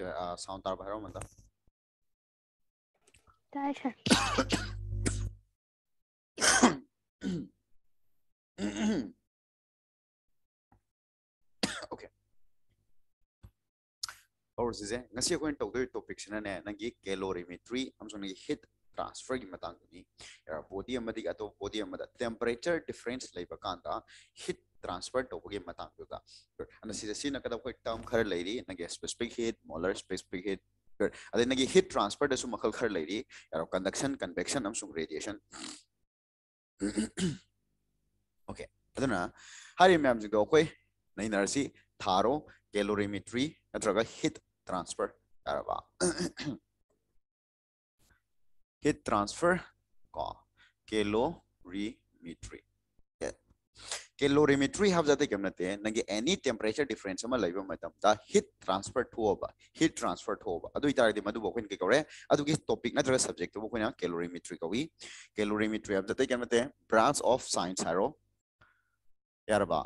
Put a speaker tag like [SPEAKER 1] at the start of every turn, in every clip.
[SPEAKER 1] Sound तार भरो मतलब
[SPEAKER 2] ताई सर
[SPEAKER 1] okay और से ngasi ko to do topic sina ne nangi calorimetry amso nangi heat transfer gi matang ni ya body amadi ato body amada temperature difference leiba kanda heat transfer to gi matang da ana si si na kada ko term khar leiri nangi specific heat molar specific heat अदे नगी heat transfer दसु मखल खर लेरी यारो conduction convection अमसुंग radiation okay अदना हारि मैम जिगो कोई नैनरसी थारो कैलोरीमेट्री नत्रगा हीट ट्रांसफ़र यारबा हीट ट्रांसफ़र को calorimetry calorimetry have jate kem nate nangi any temperature difference ama laiba matam da heat transfer thoba heat transfer thoba adu itari de madu bokwen ke kore adu ki topic na subject bo koina calorimetry kawi calorimetry have jate kem nate branch of science haro yarba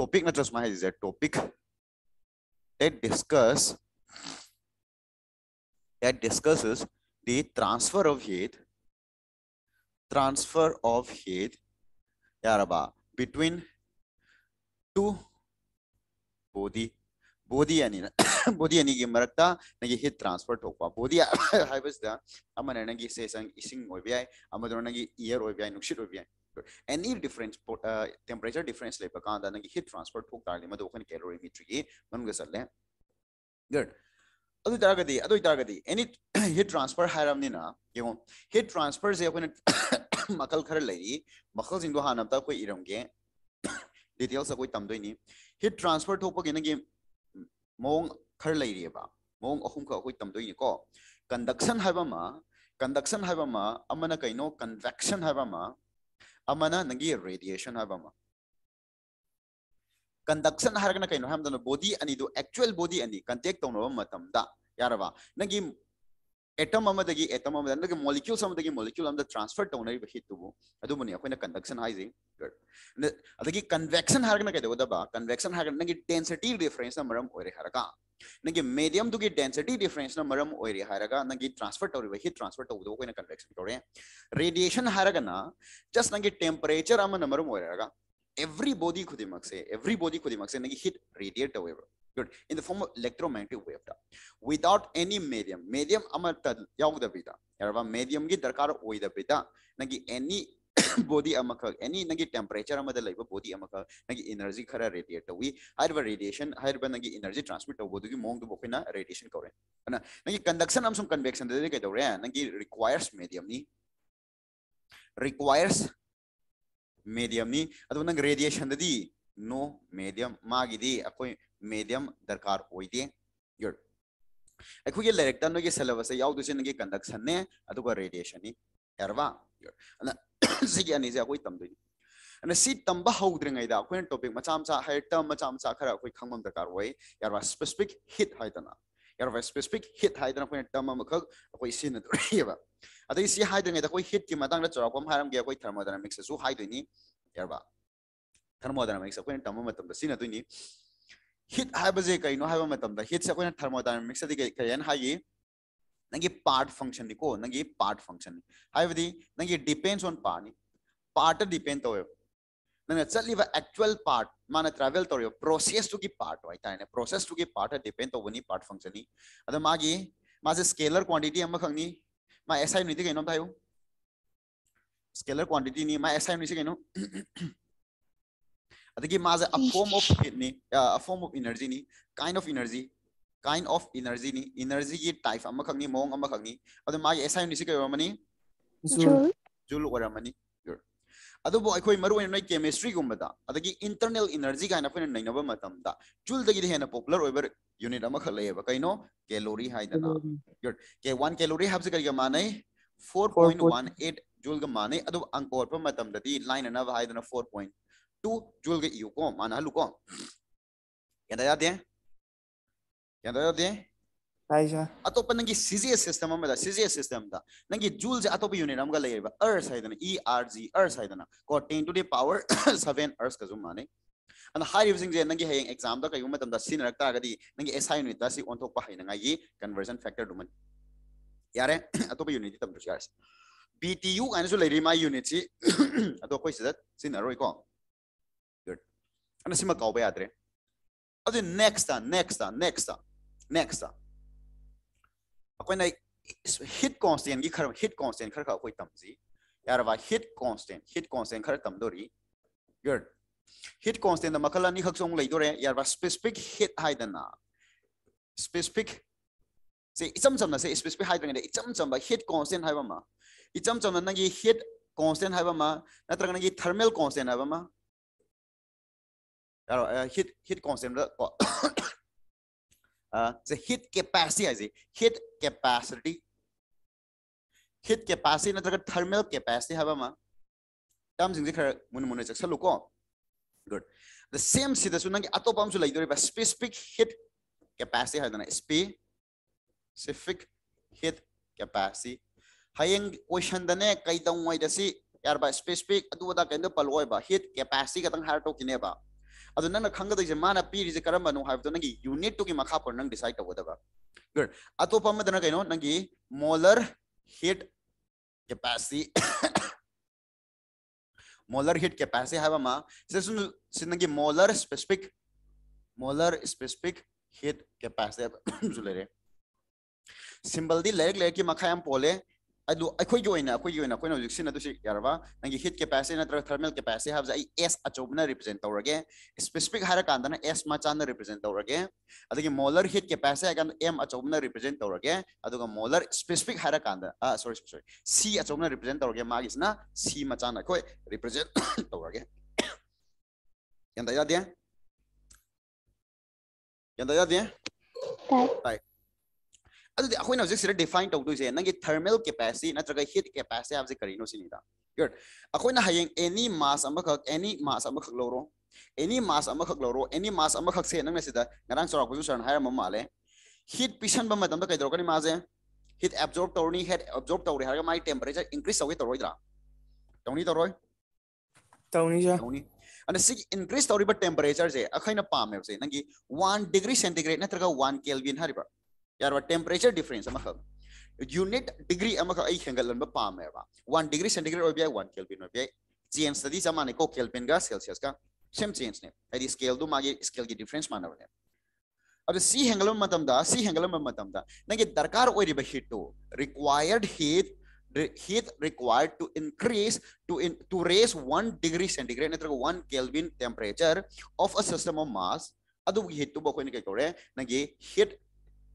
[SPEAKER 1] topic na trust ma is a topic that discuss that discusses the transfer of heat transfer of heat yaraba between two body body ani body ani gi marakta nagi heat transfer thokpa body haibas da amana nagi se sang ising oi bai amadro nagi air oi bai nushit oi bai any difference uh, temperature difference le pa da nagi heat transfer thok tar le madu kan calorimetry gi manung salle good अदु तरगदि एनी heat transfer हायरामनिना heat transfer जे अपन खर लई हाँ जिंदो हानम ता कोई इरमगे डिटेल्स कोई तम हिट ट्रांसफ़र थोप गेन गे मोंग खर ले मौं अहम को कोई तम दोइनि को कंडक्शन हायबामा कंडक्शन हायबामा अमना कैनो कन्वेक्शन रेडिएशन हायबामा कंडक्शन हर कम बोदी अनी एक्चुअल बोदी अनी कंटेक्ट तौब यारवा नगे atom atom molecule molecule transfer तौना हिटूबू अखोना कंडक्शन है कन्वेक्शन हर कब कन्वेक्शन हर नगे डेंसीटी डिफरेंस नगे मेडियम की डेंसीटी डिफरेंस मरम नगे ट्रांसफ़र तौरीब हिट ट्रांसफ़र तब कन्वेक्शन तौर रेडिएशन हर जस्ट नगे टेम्परेचर मरम convection tore radiation haragana just nagi temperature amana maram oire haraga every body khudimak se every body khudimak se hit radiate away good in the form of electromagnetic wave da without any medium medium amata yaugda bida yarba medium gi darkar oida bida nagi any body amaka any nagi temperature amada laiba body amaka nagi energy khara radiate wi harba radiation harba nagi energy transmit tawbodu gi mong du bokina radiation kore ana nagi conduction amsum convection de kai dore nagi requires medium ni requires medium ni adu nang radiation dadi no medium magidi akoi medium darkar oide good akoi lecture tan ge syllabus ya du sin ge conduction ne adu ko radiation ni erwa good ana sigi ani ja akoi tam dui ana si tamba haudre ngai da akoi topic macham cha hai term macham cha khara akoi khangmam darkar oi yarwa specific hit haitana यार वे specific heat हाइदन अखोय term अम खग अखोय सिन दरियबा अदै सि हाइदन गेदा अखोय hit कि मदांग चरा कोम हारम गे अखोय थर्मोडायनामिक्स सु हाइदनि यारबा थर्मोडायनामिक्स अखोय टर्म मतम सिन दनि हिट हाइबजे कइनो हाइबा मतम द हिट अखोय थर्मोडायनामिक्स दि कयन हाइये नंगी पार्ट फ़ंक्शन दिको नंगी पार्ट फ़ंक्शन हाइबदि नंगी depends on path path depend तोय तो नंग चलीब एक्चुअल पार्ट मान ट्रैवल तो प्रोसेस टू की पार्ट है प्रोसेस टू की पार्ट डिपेंड तो पार्ट फ़ंक्शन अद मागी माजे स्केलर क्वांटिटी हम खंगनी मा एसआई नीति कहीं थायो स्केलर क्वांटिटी नी मा एसआई नीति कहीं adagi maza a form of heat ni a form of energy ni kind of energy kind of energy ni energy gi type ama khangni mong ama khangni adu ma SI ni si kai ramani
[SPEAKER 2] joule
[SPEAKER 1] joule अब अखोई मरुना chemistry internal energy का नईनब चूलदी हेन popular unit लेब कई calorie good के one calorie है कई माने four point one eight joule माने अंक ओरप लाइन है फोर पॉइंट टू जूल इको माना हलुको याद याद याद याद 사이샤 아토파 ನಂಗೆ ಸಿಜಿಎಸ್ ಸಿಸ್ಟಮ್ ಅಮದ ಸಿಜಿಎಸ್ ಸಿಸ್ಟಮ್ ದ ನಂಗೆ ಜೂಲ್
[SPEAKER 3] ಜ
[SPEAKER 1] ಅತೋಪ ಯೂನಿಟ್ ಅಮಗ ಲೈಯಬ ಅರ್ಸ್ ಐದನ ಇ ಆರ್ ಜಿ ಅರ್ಸ್ ಐದನ ಕೋ 10 ಟು ದಿ ಪವರ್ 7 ಅರ್ಸ್ ಕಜು ಮಾನೆ and high using je nangi hayeng exam da kayu matam da sin rak ta gadi nangi si unit da si on thok pa haina ngai conversion factor duman yare atopa unit tam dus yars btu and so lady my unit si ato koi sidat sin aroi ko good and sima kau ba yadre adu next ta next ta next ta next ta ꯑꯩꯈꯣꯏꯅ hit ꯀꯣꯟꯁꯇꯦꯟꯒꯤ ꯈꯔ hit constant ꯈꯔ ꯈꯔ ꯑꯩꯈꯣꯏ ꯇꯝꯁꯤ ꯌꯥꯔꯕ hit constant hit constant ꯈꯔ ꯇꯝꯗꯣꯔꯤ good hit ꯀꯣꯟꯁꯇꯦꯟꯗ ꯃꯈꯜ ꯑꯅꯤꯈꯛꯁꯨ ꯑꯃꯨꯛ ꯂꯩꯗꯣꯔꯦ ꯌꯥꯔꯕ ꯁ꯭ꯄꯦꯁꯤꯐꯤꯛ ꯍꯤꯠ ꯍꯥꯏꯗꯅ ꯁ꯭ꯄꯦꯁꯤꯐꯤꯛ ꯁꯦ ꯏꯆꯝ ꯆꯝꯅ ꯁꯦ ꯁ꯭ꯄꯦꯁꯤꯐꯤꯛ ꯍꯥꯏꯗ꯭ꯔꯤꯉꯩꯗ ꯏꯆꯝ ꯆꯝꯕ ꯍꯤꯠ ꯀꯣꯟꯁꯇꯦꯟ ꯍꯥꯏꯕ ꯑꯃ ꯏꯆꯝ ꯆꯝꯅ ꯅꯪꯒꯤ ꯍꯤꯠ ꯀꯣꯟꯁꯇꯦꯟ ꯍꯥꯏꯕ ꯑꯃ ꯅꯠꯇ꯭ꯔꯒ ꯅꯪꯒꯤ ꯊꯔꯃꯦꯜ ꯀꯣꯟꯁꯇꯦꯟ ꯍꯥꯏꯕ ꯑꯃ यारो हिट हिट concept को से हिट कैपेसिटी है हिट कैपेसिटी हिट कैपेसिटी नत्रग थर्मल कैपेसिटी है बमा तम जिंग खर मुन मुन चक्सलु को गुड द सेम सिदसु नंग अतोप अमसु लैदोरि बा स्पेसिफिक हिट कैपेसिटी है दना स्पेसिफिक हिट कैपेसिटी हयंग क्वेश्चन दने कई दंग दसी यार बा स्पेसिफिक अदुदा कैंदो पलोय बा। हिट कैपेसिटी कतंग हार तो अदो नंग खंग दे माना पीरी जे करम बनो हाइव तो नंगी यूनिट टू की मखा पर नंग डिसाइड कर दबा गुड अतो पम दन कइनो नंगी molar heat capacity molar heat capacity hive मा सिसुन सिनंगी molar specific molar specific heat capacity जुले सिंबल दी की मखा हम पोले tawrage adagi molar heat capacity agan m achobna represent tawrage aduga molar specific hara kanda ah sorry sorry c achobna represent tawrage magisna c ma chana koi represent tawrage yanda yadya yanda yadya
[SPEAKER 2] Tay.
[SPEAKER 1] ꯑꯗꯨꯗꯤ ꯑꯩꯈꯣꯏꯅ ꯍꯧꯖꯤꯛ ꯁꯤꯗ define ꯇꯧꯗꯣꯏꯁꯦ ꯅꯪꯒꯤ thermal capacity ꯅꯠꯇ꯭ꯔꯒ heat capacity ꯍꯥꯏꯕꯁꯤ ꯀꯔꯤꯅꯣ ꯁꯤꯅꯤꯗ ꯒꯨꯗ ꯑꯩꯈꯣꯏꯅ ꯍꯌꯦꯡ ꯑꯦꯅꯤ ꯃꯥꯁ ꯑꯃꯈꯛ ꯑꯦꯅꯤ मास ꯑꯃꯈꯛ ꯂꯧꯔꯣ एनी मास अमखक लरो एनी मास अमखक से नंग सिदा ngarang chorak bu sar hair mam male heat pisan ba matam kai dorkani maze heat absorb torni head absorb tawri har mai temperature
[SPEAKER 2] increase tawri
[SPEAKER 1] tawri dra tawni tawroi tawni ja tawni and sig increase tawri ba temperature je akhaina pam se nangi 1 degree centigrade na traga 1 kelvin hariba yarwa temperature difference am khag unit degree am khag ai khangal lan ba pam ba 1 degree centigrade obi 1 kelvin obi change study samane ko kelvin ga celsius ka same change ne ai scale do magi scale ki difference mana ba ne अब सी हेंगलम मतम दा सी हेंगलम मतम दा नगे दरकार ओरिबा heat तो required heat heat required to increase to in to raise 1 degree centigrade natraga 1 kelvin temperature of a system of mass adu heat tu bokoi ni kai kore nagi heat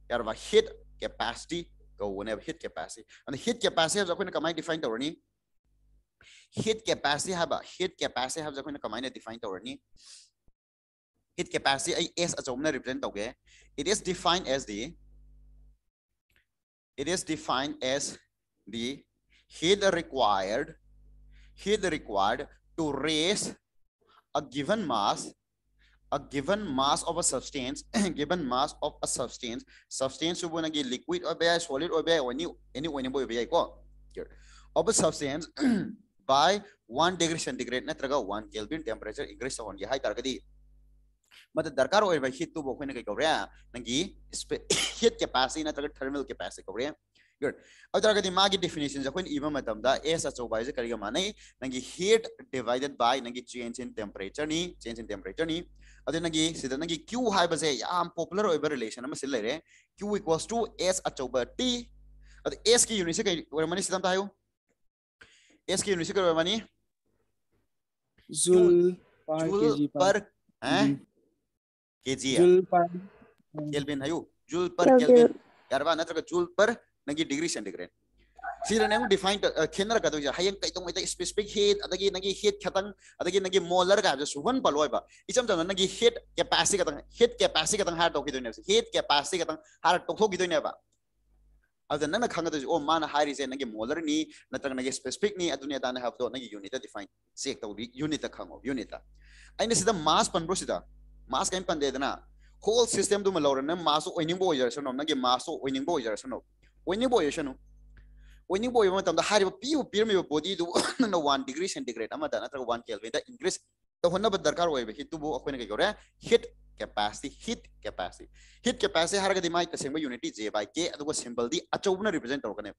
[SPEAKER 1] yarba hit capacity go whenever hit capacity. And the heat capacity has akoina kamai define tawrani heat capacity have a heat capacity have akoina kamai na define tawrani hit capacity ai s achomna represent tawge it is defined as the it is defined as the heat required heat required to raise a given mass a given mass of a substance given mass of a substance substance when a liquid or a solid or be a any any when you here. Of a substance by one degree centigrade not one kelvin temperature increase on the high target but the darker or by heat to book when a korea nagi heat capacity not a thermal capacity korea good other the magic definitions of when even madam the as a so by the career money heat divided by nagi change in temperature ni change in temperature ni Q है popular relation से Q equals to S अचौब T अद S की unit से कई सिद्ध है S की यूनिट से
[SPEAKER 2] कई
[SPEAKER 1] पर
[SPEAKER 2] केजी
[SPEAKER 1] केल्विन
[SPEAKER 2] केल्विन
[SPEAKER 1] है जूल पर केल्विन यार नगी degree centigrade heat adagi nagi heat khatang adagi nagi molar ga su one paloi ba icham cham nagi heat capacity ka tang heat capacity ka tang har to ki do ne heat capacity ka tang har to thok ki do ne ba ada nana khanga do o mana hari se nagi molar ni natrang nagi specific ni adunia ta na have do nagi unit define check to unit ta khango unit ta aina sida mass pan bro sida mass kain pan de dana whole system du ma lor na mass oining bo jar sono nagi mass ओइनिंग boy मतम दा hari पी ओ me body do न 1 degree centigrade अमा दा नत्र 1 kelvin दा इंक्रीज तो होना बद दरकार hit bo दु अखोइन के गरे heat capacity heat capacity heat capacity har ga dimai ta sem unit j by k adu ko symbol di achobna represent torkane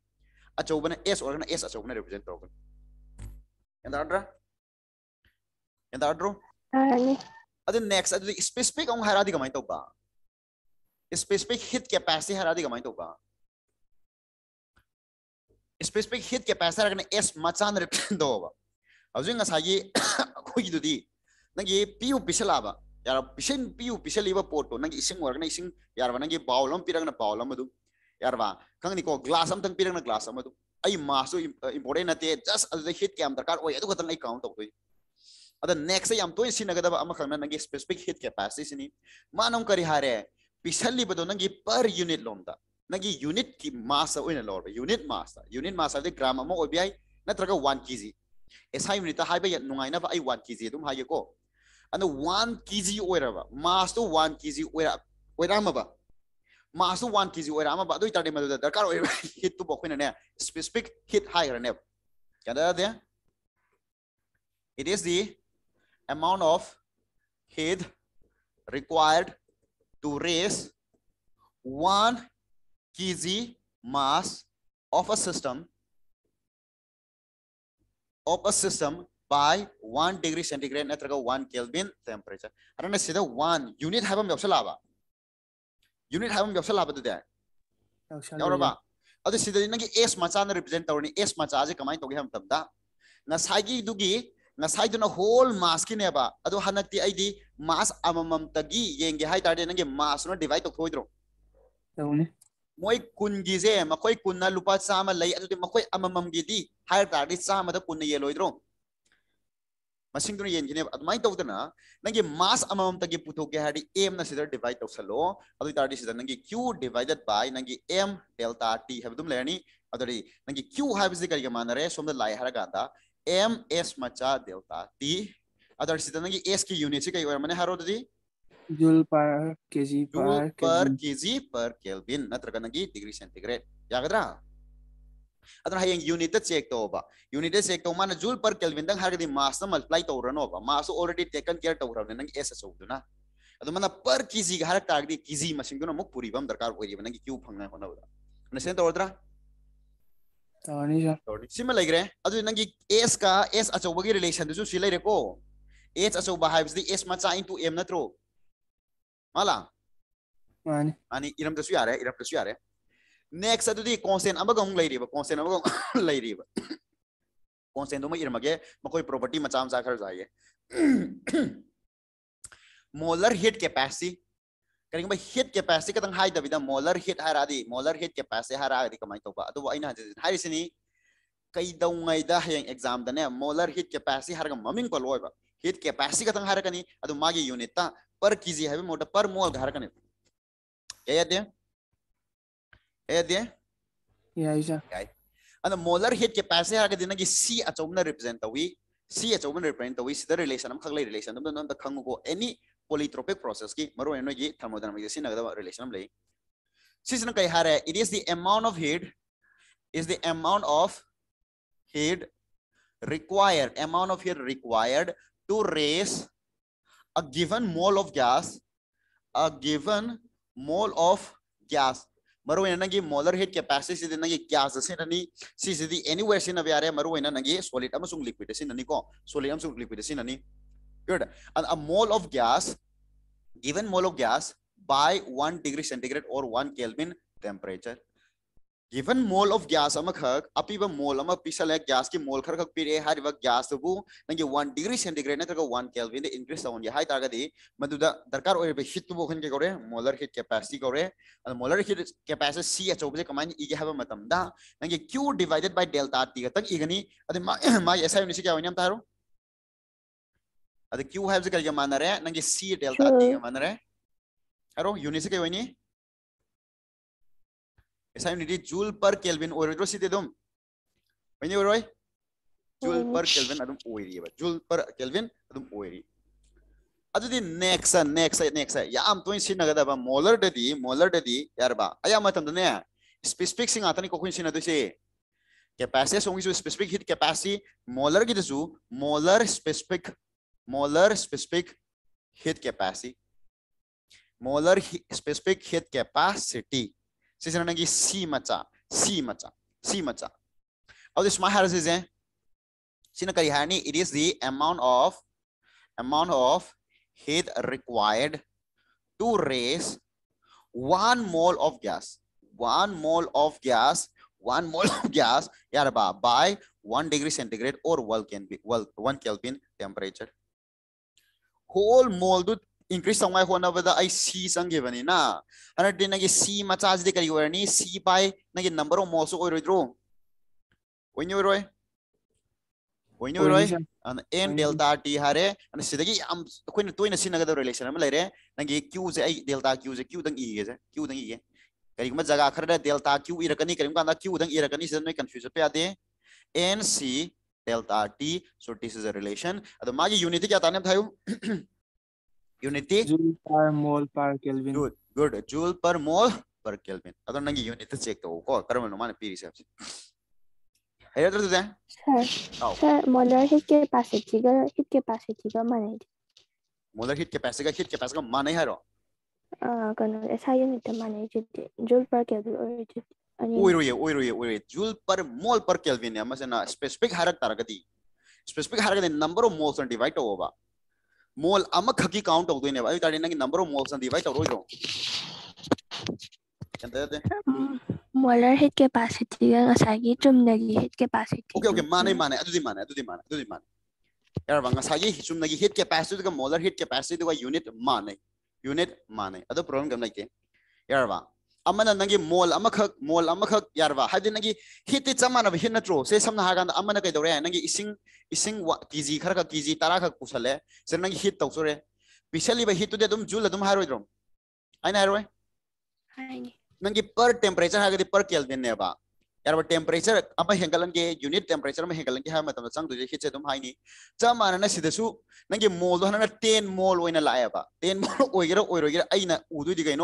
[SPEAKER 1] achobna s organa s achobna represent torkane and adra and adro
[SPEAKER 3] ani
[SPEAKER 1] adu next adu specific ang haradi gamai toba specific heat capacity haradi gamai toba specific heat capacity haragana s machan represent do ba hawjing ngasagi khoi du di nangi pu pisalaba yara pisin piu pisaliba poto nangi ising warga ising yara nangi bawlam pirangna bawlam adu yara kang ni ko glass am tang pirangna glass am adu ai masu important nate just as the hit cam darkar oi adu katang ai count to ada next yam to sin sinagadaba ama khangna nangi specific hit capacity sini manam kari hare pisali ba bado nangi per unit lomda ꯅꯪꯒꯤ ꯌꯨꯅꯤꯠꯀꯤ ꯃꯥꯁꯇ ꯑꯣꯏꯅ ꯂꯧꯔꯕ unit ꯃꯥꯁꯇ unit ꯃꯥꯁ ꯍꯥꯏꯕꯗꯤ gram ꯑꯃ ꯑꯣꯏꯕ ꯌꯥꯏ ꯅꯠꯇ꯭ꯔꯒ one K G SI ꯌꯨꯅꯤꯠꯇ ꯍꯥꯏꯕ ꯅꯨꯡꯉꯥꯏꯅꯕ ꯑꯩ ꯋꯥꯟ ꯀꯦ ꯖꯤ ꯑꯗꯨꯝ ꯍꯥꯏꯒꯦꯀꯣ ꯑꯗꯣ ꯋꯥꯟ ꯀꯦ ꯖꯤ ꯑꯣꯏꯔꯕ ꯃꯥꯁꯇꯣ ꯋꯥꯟ ꯀꯦ ꯖꯤ ꯑꯣꯏꯔꯛꯑꯝꯃꯕ ꯃꯥꯁꯇꯣ ꯋꯥꯟ ꯀꯦ ꯖꯤ ꯑꯣꯏꯔꯛꯑꯝꯃꯕ ꯑꯗꯨ ꯑꯣꯏꯇꯥꯔꯗꯤ ꯃꯗꯨꯗ ꯗꯔꯀꯥꯔ ꯑꯣꯏꯔꯤꯕ ꯍꯤꯠꯇꯨꯕꯨ ꯑꯩꯈꯣꯏꯅꯅꯦ ꯁ꯭ꯄꯦꯁꯤꯐꯤꯛ ꯍꯤꯠ ꯍꯥꯏꯈ꯭ꯔꯅꯦꯕ ꯀꯌꯥꯗꯗꯤ it is the amount of heat required to raise one kg mass of a system of a system by 1 degree centigrade natraga 1 kelvin temperature arana sida 1 unit habam yawsalaba unit habam yawsalaba du de yawraba adu sida nangi s macha na represent tawni s macha je kamai togi ham tamda na sagi dugi na sai duna whole mass ki neba adu hanakti aidi mass amamam tagi yenge hai tarde nangi mass no divide to khoidro
[SPEAKER 2] tawni
[SPEAKER 1] मोई कुंजीजे मई कुन्न loop चाम लेकिन मोई अम की है चाम कुन्न ये लोद्रो मसीदे अदमायदना number mass पुथे है एम सिदर डिवाइड तौसलो अदारे number Q divided by number M delta T है लेनी नंबर क्यू है कई मान रे सोम लाइ हर एम एस मचा डेल्टा टी अदारे नंबर एस की यूनिट से कई होने हरदी
[SPEAKER 2] joule per kg per
[SPEAKER 1] per kg per kelvin natraga nangi degree centigrade yagadra adana hayang unit ta check to ba unit ta check to mana joule per kelvin dang hargadi mass na multiply to rano ba mass already taken care to rano nangi s so duna adu mana per kg ga harak tagdi kg masing duna muk puri bam darkar oi ba nangi q phangna hona ba sen to ordra
[SPEAKER 2] tawni ja
[SPEAKER 1] sima laigre adu nangi s ka s achauba gi relation du su si laire ko h achauba haibs di s macha into m natro mala
[SPEAKER 2] mani
[SPEAKER 1] ani iram da su yare iram da su yare next adudi constant amaga ung lairiba constant amaga lairiba constant duma irmage makoi property macha macha khar jaiye molar heat capacity kari ba heat capacity katang hai da bida molar heat haradi molar heat capacity haradi kamai to ba adu aina hari sini kai dau ngai da hayang per kg है मोटा पर मोल घर का निर्माण क्या याद है? याद है? या इसे अंदर
[SPEAKER 2] मोलर हिट
[SPEAKER 1] के पैसे आगे देना कि सी अच्छा उम्र रिप्रेजेंट हुई सी अच्छा रिप्रेजेंट हुई सीधा रिलेशन हम खाली रिलेशन तो तो तो को एनी पॉलीट्रोपिक प्रोसेस की मरो एनो ये थर्मोडायनामिक्स सी नगदा रिलेशन हम ले। सी इसने कही हर है it is the amount of heat is the amount of heat required amount of heat required to raise a given mole of gas, a given mole of gas. ಮರು ಏನಗಿ ಮೋಲರ್ ಹೆಡ್ ಕೆಪಾಸಿಟಿ ಸಿದ ನನಗೆ gas ಅಸೆ ನನಿ C ಸಿದಿ anywhere ಸಿನ ವ್ಯಾರೆ ಮರು ಏನ ನನಗೆ ಸಾಲಿಡ್ ಅಮಸುಂಗ್ ಲಿಕ್ವಿಡ್ ಸಿನ ನನಿ ಕೋ ಸಾಲಿಡ್ ಅಮಸುಂಗ್ ಲಿಕ್ವಿಡ್ ಸಿನ ನನಿ. Good. and a mole of gas given mole of gas by 1 degree centigrade or 1 kelvin temperature. Given mole of gas amakhak apiba mole ama pisale gas ki mole khar khak pire hariba gas bu nangi 1 degree centigrade natraga 1 kelvin de increase on ya hai targadi maduda darkar oi be heat bu khan ke gore molar heat capacity gore and molar heat capacity c achob je kaman ige haba matam da nangi q divided by delta t tak igani adi ma ma SI unit kya wani am taro adi q have je kaya manare nangi c delta t ga manare haro unit se kya wani Yam to sin nagada ba molar dadi molar dadi yarba aya matam ne specific sing atani ko kun sin adu se capacity song is specific heat capacity molar gi dasu molar specific molar specific heat capacity molar c macha c macha c this my has is eh sina kari hani it is the amount of amount of heat required to raise one mole of gas one mole of gas one mole of gas yarba by one degree centigrade or one Kelvin, one Kelvin temperature. Whole mole do increase tawai hona bada ai c sangivani na ana din nagi c machas de kari warni c by nagi number of moso oirodro oinyo roi
[SPEAKER 2] oinyo roi
[SPEAKER 1] an n delta t hare ana sidagi am koina toina sinaga relation am laire nagi q je ai delta q je q dang i ge je q dang i ge कहीं जगह खर delta Q इरकनी कहीं Q दंग इरकनी से नई confuse पे आदे N C delta T so this is a relation अदो मागी यूनिट क्या ताने थायो unity
[SPEAKER 2] joule per mole per kelvin
[SPEAKER 1] good good joule per mole per kelvin ado nangi unit check to ko karam no mane piri se hayra tu de
[SPEAKER 3] Sir,
[SPEAKER 1] Oh.
[SPEAKER 3] sir, molar heat capacity ga heat capacity ga manai.
[SPEAKER 1] molar heat capacity ga heat capacity ga mane haro
[SPEAKER 3] Ah, kano SI unit ta manai. Joule per Kelvin or jiti. Ani
[SPEAKER 1] oiroye oiroye oiroye joule per mole per kelvin ya masana specific harak taragati specific harak the number of moles and divide over mole अमखकी count होगदोने भाई ताडे नंगे number moles दी भाई तरो जो ಎಂತದೆ molar heat capacity ಗಸಾಗಿ ಚುಮ್ನಗಿ ಹಿಟ್ ಕೆಪಾಸಿಟಿ ಓಕೆ ಓಕೆ ಮಾನೆ ಮಾನೆ ಅದುದಿ ಮಾನೆ ಅದುದಿ ಮಾನೆ ಅದುದಿ ಮಾನೆ ಯಾರ ಗಸಾಗಿ ಚುಮ್ನಗಿ ಹಿಟ್ ಕೆಪಾಸಿಟಿ ಗ ಮೊಲರ್ ಹಿಟ್ ಕೆಪಾಸಿಟಿ
[SPEAKER 3] ಗ
[SPEAKER 1] ಯೂನಿಟ್ ಮಾನೆ ಯೂನಿಟ್ ಮಾನೆ ಅದು ಪ್ರಾಬ್ಲಮ್ ಗಮನಕ್ಕೆ ಯಾರವಾ मोल मोल यारवादी नगे हिट चमानब हिट नो से सामना कई दौरे नंग इं तीजी खर तीजी तरह पुसल से नंग हिट तौर पीसल हिटे जूल हाइद्रो अरवे नंगे पर टेम्परेचर पर कैलबेनेब यार टेम्परेचर हेगलेंगे यूनिट टेम्परेचर हेगलेंगे हाँ चंगे हिटे हाई चाहिए नंबर मोल हाँ टेन मोल लाएब टेन मोल होना उदुदी कई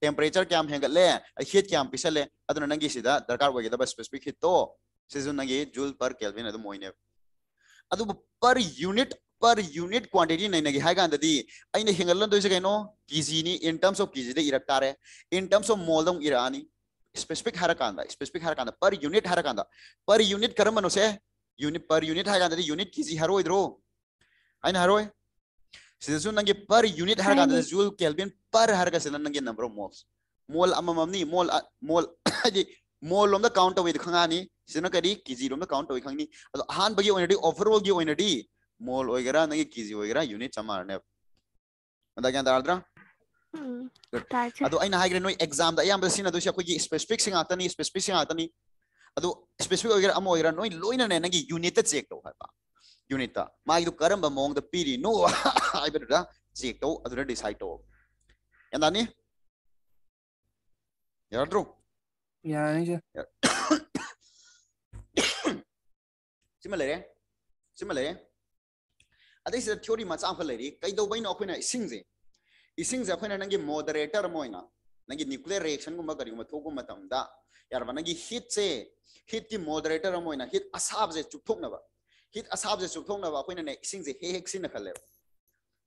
[SPEAKER 1] टेम्परेचर क्या हेगल हिट क्या पीसल नंगी दरकार होगी स्पेसीफिक हिटो नंगे जूल पर कैलवीन मोने अब per unit per unit quantity नहीं हेगल कई कि इन टर्म्स ऑफ़ कि इन टर्म्स ऑफ़ मोल इरा स्पेसिफिक हर कांदा स्पेसिफिक हर कांदा पर यूनिट हर कांदा पर यूनिट कर्म मनुष्य यूनिट पर यूनिट हर कांदा यूनिट की जी हरो इधरो आई ना हरो सिजु नंगे पर
[SPEAKER 3] यूनिट
[SPEAKER 1] हर कांदा जूल केल्विन पर हर का नंगे नंबर ऑफ़ मोल्स मोल अमम मोल मोल जी मोल लोम द काउंट अवे खंगानी सिन करी की जी लोम द काउंट अवे खंगनी अदो हान बगे ओनडी ओवरऑल गे ओनडी मोल ओगेरा नंगे की जी ओगेरा यूनिट
[SPEAKER 3] चमारने
[SPEAKER 1] अदा
[SPEAKER 3] ज्ञान दरा
[SPEAKER 1] ꯑꯗꯣ ꯑꯩꯅ ꯍꯥꯏꯈ꯭ꯔꯦ ꯅꯣꯏ ꯑꯦꯛꯖꯥꯝꯗ ꯑꯌꯥꯝꯕ ꯁꯤꯖꯤꯟꯅꯗꯣꯏꯁꯦ ꯑꯩꯈꯣꯏꯒꯤ ꯁ꯭ꯄꯦꯁꯤꯐꯤꯛꯁꯤꯡ ꯉꯥꯛꯇꯅꯤ ꯁ꯭ꯄꯦꯁꯤꯐꯤꯛꯁꯤꯡ ꯉꯥꯛꯇꯅꯤ ꯑꯗꯣ ꯁ꯭ꯄꯦꯁꯤꯐꯤꯛ ꯑꯣꯏꯒꯦꯔꯥ ꯑꯃ ꯑꯣꯏꯒꯦꯔꯥ ꯅꯣꯏ ꯂꯣꯏꯅꯅꯦ ꯅꯪꯒꯤ ꯌꯨꯅꯤꯠꯇ ꯆꯦꯛ ꯇꯧ ꯍꯥꯏꯕ ꯌꯨꯅꯤꯠꯇ ꯃꯥꯒꯤꯗꯣ ꯀꯔꯝꯕ ꯃꯑꯣꯡꯗ ꯄꯤꯔꯤꯅꯣ ꯍꯥꯏꯕꯗꯨꯗ ꯆꯦꯛ ꯇꯧ ꯑꯗꯨꯗ ꯗꯤꯁꯥꯏꯗ ꯇꯧ ꯌꯥꯅꯤ ꯌꯥꯗ꯭ꯔꯣ
[SPEAKER 2] ꯌꯥꯅꯤ ꯁꯥꯔ
[SPEAKER 1] ꯁꯤꯃ ꯂꯩꯔꯦ ꯁꯤꯃ ꯂꯩꯔꯦ ꯑꯗꯩꯁꯤꯗ ꯊꯤꯑꯣꯔꯤ ꯃꯆꯥ ꯑꯃꯈꯛ ꯂꯩꯔꯤ ꯀꯩꯗꯧꯕꯩꯅꯣ ꯑꯩꯈꯣꯏꯅ ꯏꯁꯤꯡꯁꯦ इसिंग अखोना नंगी मॉडरेटर मोइना नंगी न्यूक्लियर रिएक्शन गुम करियो से हिट की मोदरेटर मोइना हिट असाब से चुपथोक नबा हीट असाब से नबा ने इसिंग हे हेक सिन खले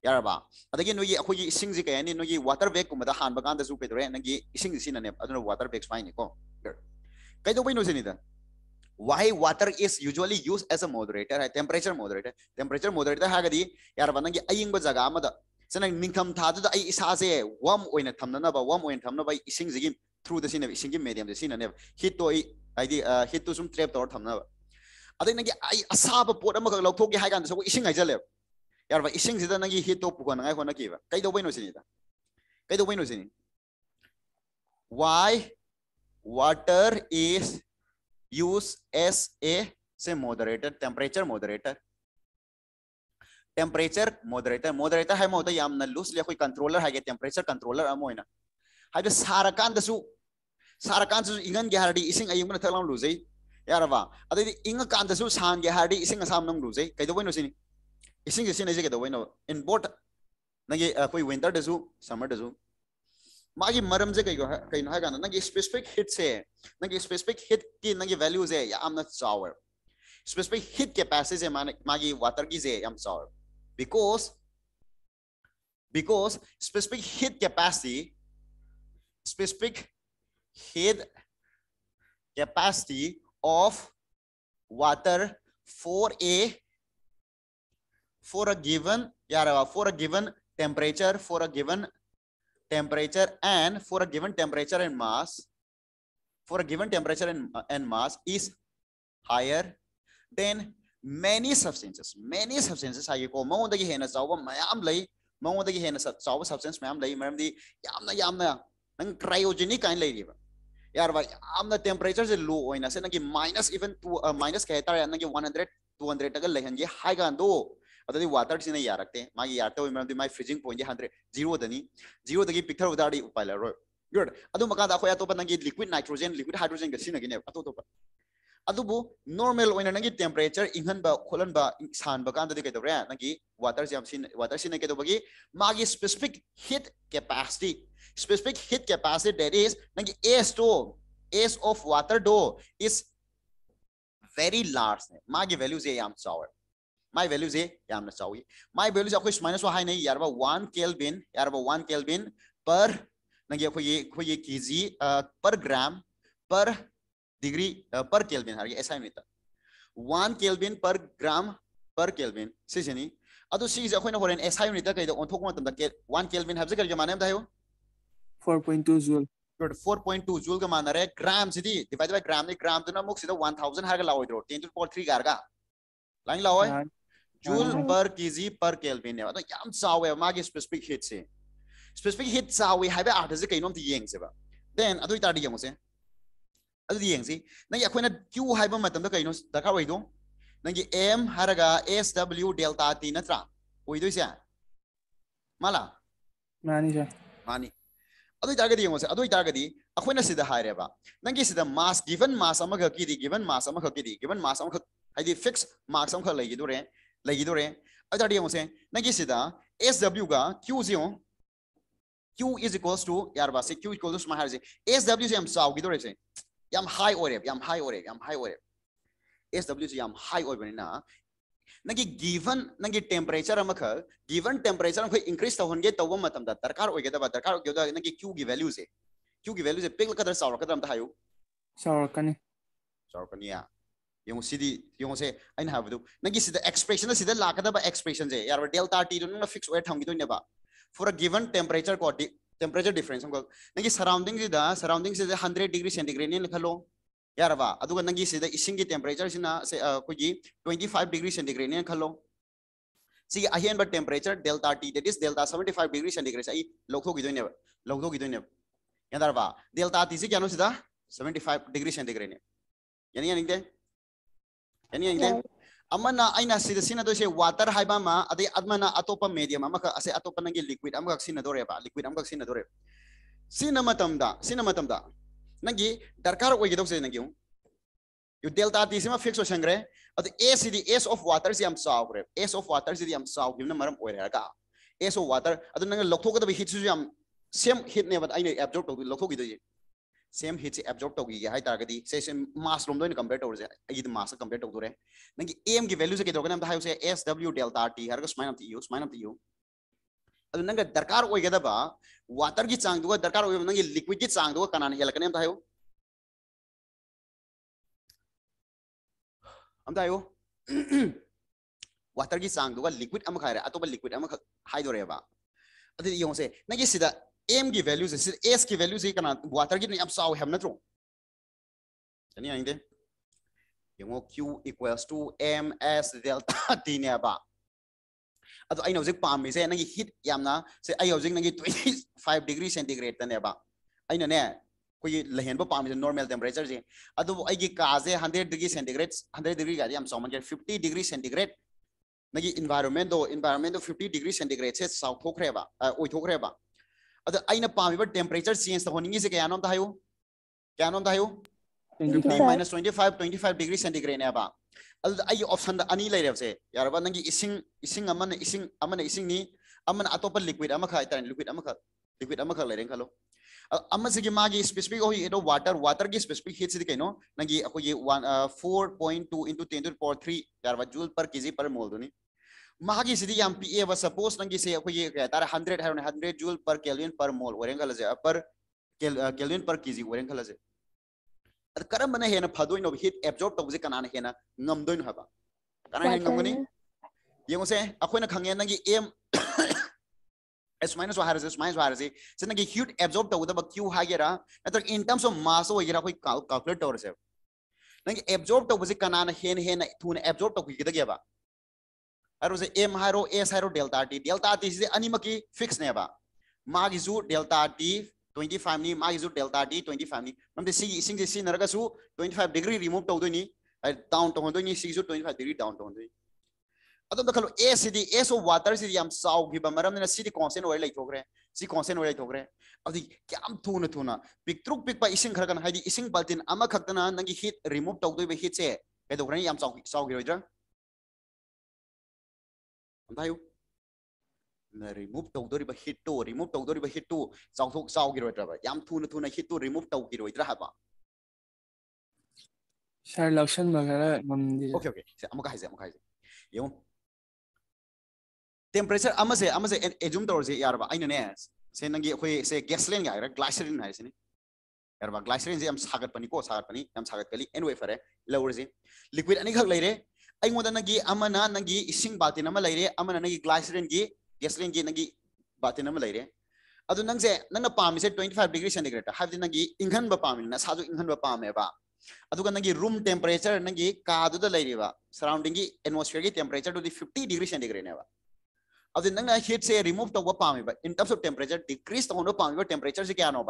[SPEAKER 1] यारबा अदगी नोगी अखोगी इसिंग से कयानी नोगी वाटर बैग गुम दा हान बगान नंगी इसिंग सिन ने वाटर बैग स्पाइन को कई दो बई नो सिनिदा why water is usually used as a moderator temperature moderator. temperature moderator hagadi yar banangi ayingba jaga amada pot ama ka lauthok gi haigan so ising ai jale yarba ising sida nangi heat to pukan ngai hona ki ba kai do baino sini da kai do baino sini why water is use as a say moderator temperature moderator temperature moderator moderator hai mo da yamna loosely khoi controller hai ge temperature controller amoina hai da sarakan da su sarakan su ingan ge hardi ising ayung na thalang luzai yaraba adai inga kan da su san ge hardi ising asam nang luzai kai do boino sini ising sini je ge do boino in both nagi khoi winter da su summer da su मागी मरम से कई कई ना है नंगे specific heat से नंगे स्पेसिफिक हिट की नंगे वैल्यूज़ है यामना चावर स्पेसिफिक हिट कैपेसिटी से माने मागी वाटर की से याम चावर because because specific heat capacity specific heat capacity of water for a for a given yeah, for a given temperature for a given temperature and for a given temperature and mass for a given temperature and, and mass is higher than many substances many substances hayi ko mangondagi hena chawba mayam lay mangondagi hena chawba substance, mayam lay maramdi yamna yamna nang cryogenic kind lay riba यार भाई आमना temperature से लो होइना से नगी minus even two minus कहता है नगी 100 200 तक लेहन ये हाई गान दो अदि वाटर सिने यारकते मागी यारते होय मरदि माई फ्रीजिंग पॉइंट 100 ज़ीरो दनी ज़ीरो दगी पिक्चर उदाडी उपाय लरो गुड अदु मका दा खोया तो नगी लिक्विड नाइट्रोजन लिक्विड हाइड्रोजन ग सिने गने अतो तो अब नॉर्मल नंगी टेम्परेचर इंगन खोलन सानबकानी कौरे नंगी वाटर वाटर से की मांग specific heat capacity specific heat capacity that is नंगी एस टो एस ऑफ़ वाटर दो इज़ वेरी लार्ज मांग वैल्यू से माइ वैल्यू से चाई माइ वैल्यू से सुमायस one kelvin one kelvin per नंगी अखी के जी पर gram per degree per kelvin her S I metre one kelvin per gram per kelvin से अखोन हर एस आई मीटर कई ओंथ वन केल्विन है कई माने four point
[SPEAKER 2] two joule
[SPEAKER 1] four point two joule मान डिवाइड बाय ग्राम ग्राम तो अमुक one thousand हर लाइद टेन टू फोर थ्री गारा लाइन
[SPEAKER 2] लाओ
[SPEAKER 1] joule per K G per kelvin चावे मांग स्पेसीफिक हिट से। स्पेसीफिक हिट चावे हाई आठ से कई नोम येंगे देन अदी मुझे अदुदी क्यू हाइब कहीं दरकार होइदो एम हरगा एस डब्ल्यू डेल्टा टी नत्रा होइदो से माला मानी जा मानी अदुई तारगदी यंगो से अदुई तारगदी अखोना सिदा हाइरेबा नंगी सिदा मास गिवन मास की
[SPEAKER 2] दी गिवन
[SPEAKER 1] मास की the given mass fix marks अमख लगिदोरे लगिदोरे अदाडी से एस डब्ल्यू का क्यू जियो क्यू इज़ इक्वल्स टू यार बासे Q equals to स्मार्ट हार्जे से हम रहे से Yam high oreb, yam high oreb, yam high oreb. SW yam high oreb na. नगे गिवन नगे टेम्परेचर अमख गिवन टेम्परेचर अमख इंक्रीज तहनगे तव मतम दा दरकार होगे दबा दरकार होगे दा नगे क्यू गी वैल्यू से क्यू गी वैल्यू से पिक कदर सावर कदर अमता हायो सावर कने सावर कने या yung sidi yong se ain have do
[SPEAKER 2] nagi
[SPEAKER 1] sida expression sida lakada ba expression je yar delta t do na fix oi thang gi do ne ba for a given temperature ko temperature difference अमक नंगी surrounding सिदा surrounding सिदा 100 degree centigrade ने खलो यारबा अदुगा नंगी की temperature से कोगी 25 degree centigrade ने खलो सी अहेन but temperature delta T that is delta 75 degree centigrade आई लोखो गिदोने लोखो गिदोने यादरबा डेल्टा टी से क्यानो सिदा 75 डिग्री सेंटीग्रेड ने यानी यानी यानी अमना वाटर है अटोप मेडियम असै अटोप नगे लिक्विडेब नरकार नी डेल्टा टी से फिक्स होशंग्रे एसी एस ऑफ़ वाटर से चाग्रे एस ऑफ़ वाटर से मरम एस ऑफ़ वाटर अगर लौटोद हिट सेम हिटने एब्जॉर्ब लौटोगी सेम हिट से एब्जॉर्ब तो गई है तागदी से से मास रूम दो कंपेयर तो रे ये तो मास कंपेयर तो रे नंगी एम की वैल्यू से के दोगे ना हम से एस डब्ल्यू डेल्टा टी हर का स्माइन ऑफ़ यू स्माइन ऑफ़ यू अब नंगे दरकार होय गदा बा? वाटर की चांग तो दो दरकार होय नंगी लिक्विड की चांग तो दो कनाने हेल कने हम तायो हम तायो वाटर की चांग तो दो लिक्विड अम खा रे अतो लिक्विड अम हाइ दो रे बा। अदि यों से नंगी सीधा एम की वैल्यू से एस की वैल्यू से क्या हेमनो चनी आई देो Q equals to M S delta अब अब अगर हजिक पाई से हिट यामना हजिक नगे ट्वेंटी फाइव डिग्री सेंटीग्रेडनेब अने कोई लहेंब पाई नॉर्मल टेम्परेचर से काजे hundred degree centigrade hundred degree का चौमें फिफ्टी डिग्री सेंटीग्रेड नगे इनवाइरमेंटो इनवाइरमेंटो फिफ्टी डिग्री सेंटीग्रेड से चाथोख्रेब उब बा आई ने कोई लहेन बा पामी नॉर्मल टेंपरेचर जे अदो आई की का से 100 डिग्री सेंटीग्रेड 100 डिग्री का याम सौमन के 50 डिग्री सेंटीग्रेड नगी एनवायरनमेंट दो एनवायरनमेंट दो 50 डिग्री सेंटीग्रेड से साउ थोखरे बा ओइ थोखरे मागी सिदी याम पीए व सपोज़ नंगी से अखो ये क्या तारा
[SPEAKER 2] 100
[SPEAKER 1] है 100 जूल पर केल्विन पर मोल ओरेंग खलजे पर केल्विन पर केजी ओरेंग खलजे अद करम बने हेना फदोइन ऑफ़ हीट एब्जॉर्ब तबजे कनान हेना ngamdoin haba kana hen ngamgani yeng se akhoi na khangye nangi m s minus har s minus har se se nangi heat absorb tawda ba q ha gera na in terms of mass ho gera koi calculate tawra se nangi absorb tawse kanana hen hen thun absorb tawu gida geba M है S है delta T delta T से अनिमकी fix ने मागिजु delta T twenty ni मागिजु delta T twenty ni. नमदे सि इसिंग सि डिग्री रिमूव तौदी डाउन तौदोनि ट्वेंटी फाइव डिग्री डाउन तौदोनि अदम खलो ए एस ऑफ़ वाटर से याम साउगि बमरम ने सिदि कांस्टेंट ओइ लैथोग्रे सि कांस्टेंट ओइ लैथोग्रे अदि क्याम खरगन रिमूव तौद बे कई से không? Remove tàu tôi đi bắt hit tu remove tàu tôi đi bắt hit tu sau thuốc sau kia rồi trả vậy dám thu nó thu này hit tu remove tàu kia rồi trả hả sao lâu sinh mà cái đó ok ok sẽ một cái sẽ một cái gì. Hiểu không? Temperature ama se ama se assume tàu gì yar ba anh nè sẽ năng gì khơi sẽ gasoline cái rồi glycerin này xin yar ba glycerin gì em sagat pani ko sagat pani em sagat kali anyway phải lâu rồi gì? Liquid anh khác lấy đấy. अगोद नगी अमना नगी इसिंग बातिन अमा
[SPEAKER 2] लेरे अमना नगी glycerine
[SPEAKER 1] की gasoline की नगी बातिन अमा लेरे degree centigrade है नगी इंघन पाने ना इंघन ब पामे रूम टेम्परेचर नगी कादु द सराउंडिंग की एटमॉस्फेयर की टेम्परेचर फिफ्टी डिग्री सेंटीग्रेड ने बा अदु नंग से रिमूव तब ब in terms of temperature decrease तक होनो टेम्परेचर से क्या नो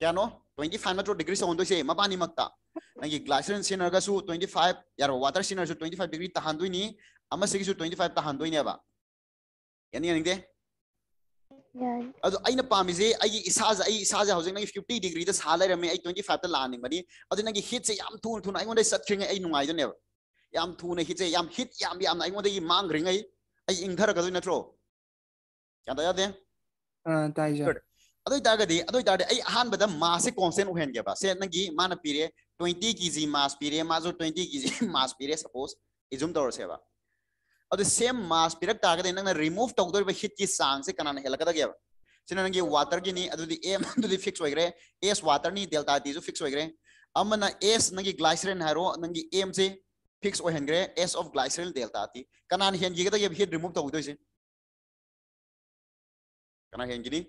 [SPEAKER 1] क्या नो? ट्वेंटी फाइव मतलब डिग्री से होंदोसे मपानी मक्ता। नंगी ग्लासरिन सिनर गसु 25 यार वाटर सिनर ट्वेंटी फाइव डिग्री तहांदोइनी ट्वेंटी फाइव 25 तहांदोइनेबा यानी यानी दे? अदो आइना इसाज आइ इसाज डिग्री द सालै रमे आइ 25 त लानिंग मरी। हिट से याम थुन थुन आइ वंदै सचिंग आइ नुमाइ दने याम थुने हिट से हिट याम याम आइ क्या दया अदो अहमद अदो तारदे आई अहानबदा मासे
[SPEAKER 3] कांस्टेंट
[SPEAKER 1] ओहेनगेबा से नगी माना पीरे 20 kg मा पीरे माजो 20 kg मास पीर सपोज़ इजुम तोरसेबा अब सेम मास पीर तारगदे नंगना रिमूव तौदोरबा हिट की सांग से कनाना हेलकदगेबा से नंगी वाटर की एम फिक्स होइग्रे एस वाटर नी
[SPEAKER 2] डेल्टा टी जो
[SPEAKER 1] फिक्स होइग्रे एस नंगी ग्लाइसरीन हारो नंगी एम से fix ओहेनग्रे S of glycerine delta T कना हेनगीगदगे हिट रिमूव तौदोइसे कना हेनगिनी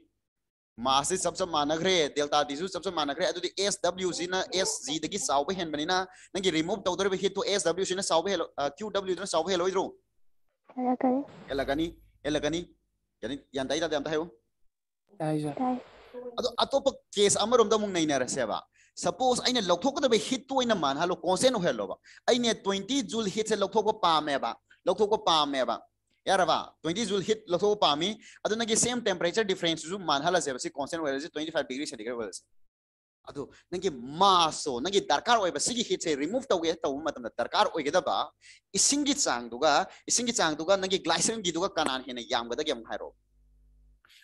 [SPEAKER 1] मासी सब सब मानग्रे डेल्टा दिसु सब सब मानग्रे अदुदि एस डब्ल्यू जी ना एस जी दगी साउबे हेन बनी ना नंगी रिमूव तौदर बे हितो एस डब्ल्यू जी ना साउबे हेलो क्यू डब्ल्यू ना साउबे हेलो इद्रो हेला करे हेला कनी हेला कनी यानी यान दाई दादा हायो दाई जा अदो प केस अमरम द मुंग नै ना रसेबा सपोज़ आइने लौथोक दबे हित तो इन मान हालो कोसेन हेलो बा आइने 20 जूल हित से लौथोक पामेबा
[SPEAKER 3] लौथोक
[SPEAKER 1] पामेबा यारवा 20 will hit latho pami
[SPEAKER 2] aduna gi
[SPEAKER 3] same
[SPEAKER 1] temperature difference zu manhala se basi constant oil se 25 degree centigrade oil se adu nangi maso nangi darkar oil basi gi hit se remove tawge taw matam da darkar oil geda ba ising gi chang duga ising gi chang duga nangi glycerin gi duga kanan hena yam gada gyam hairo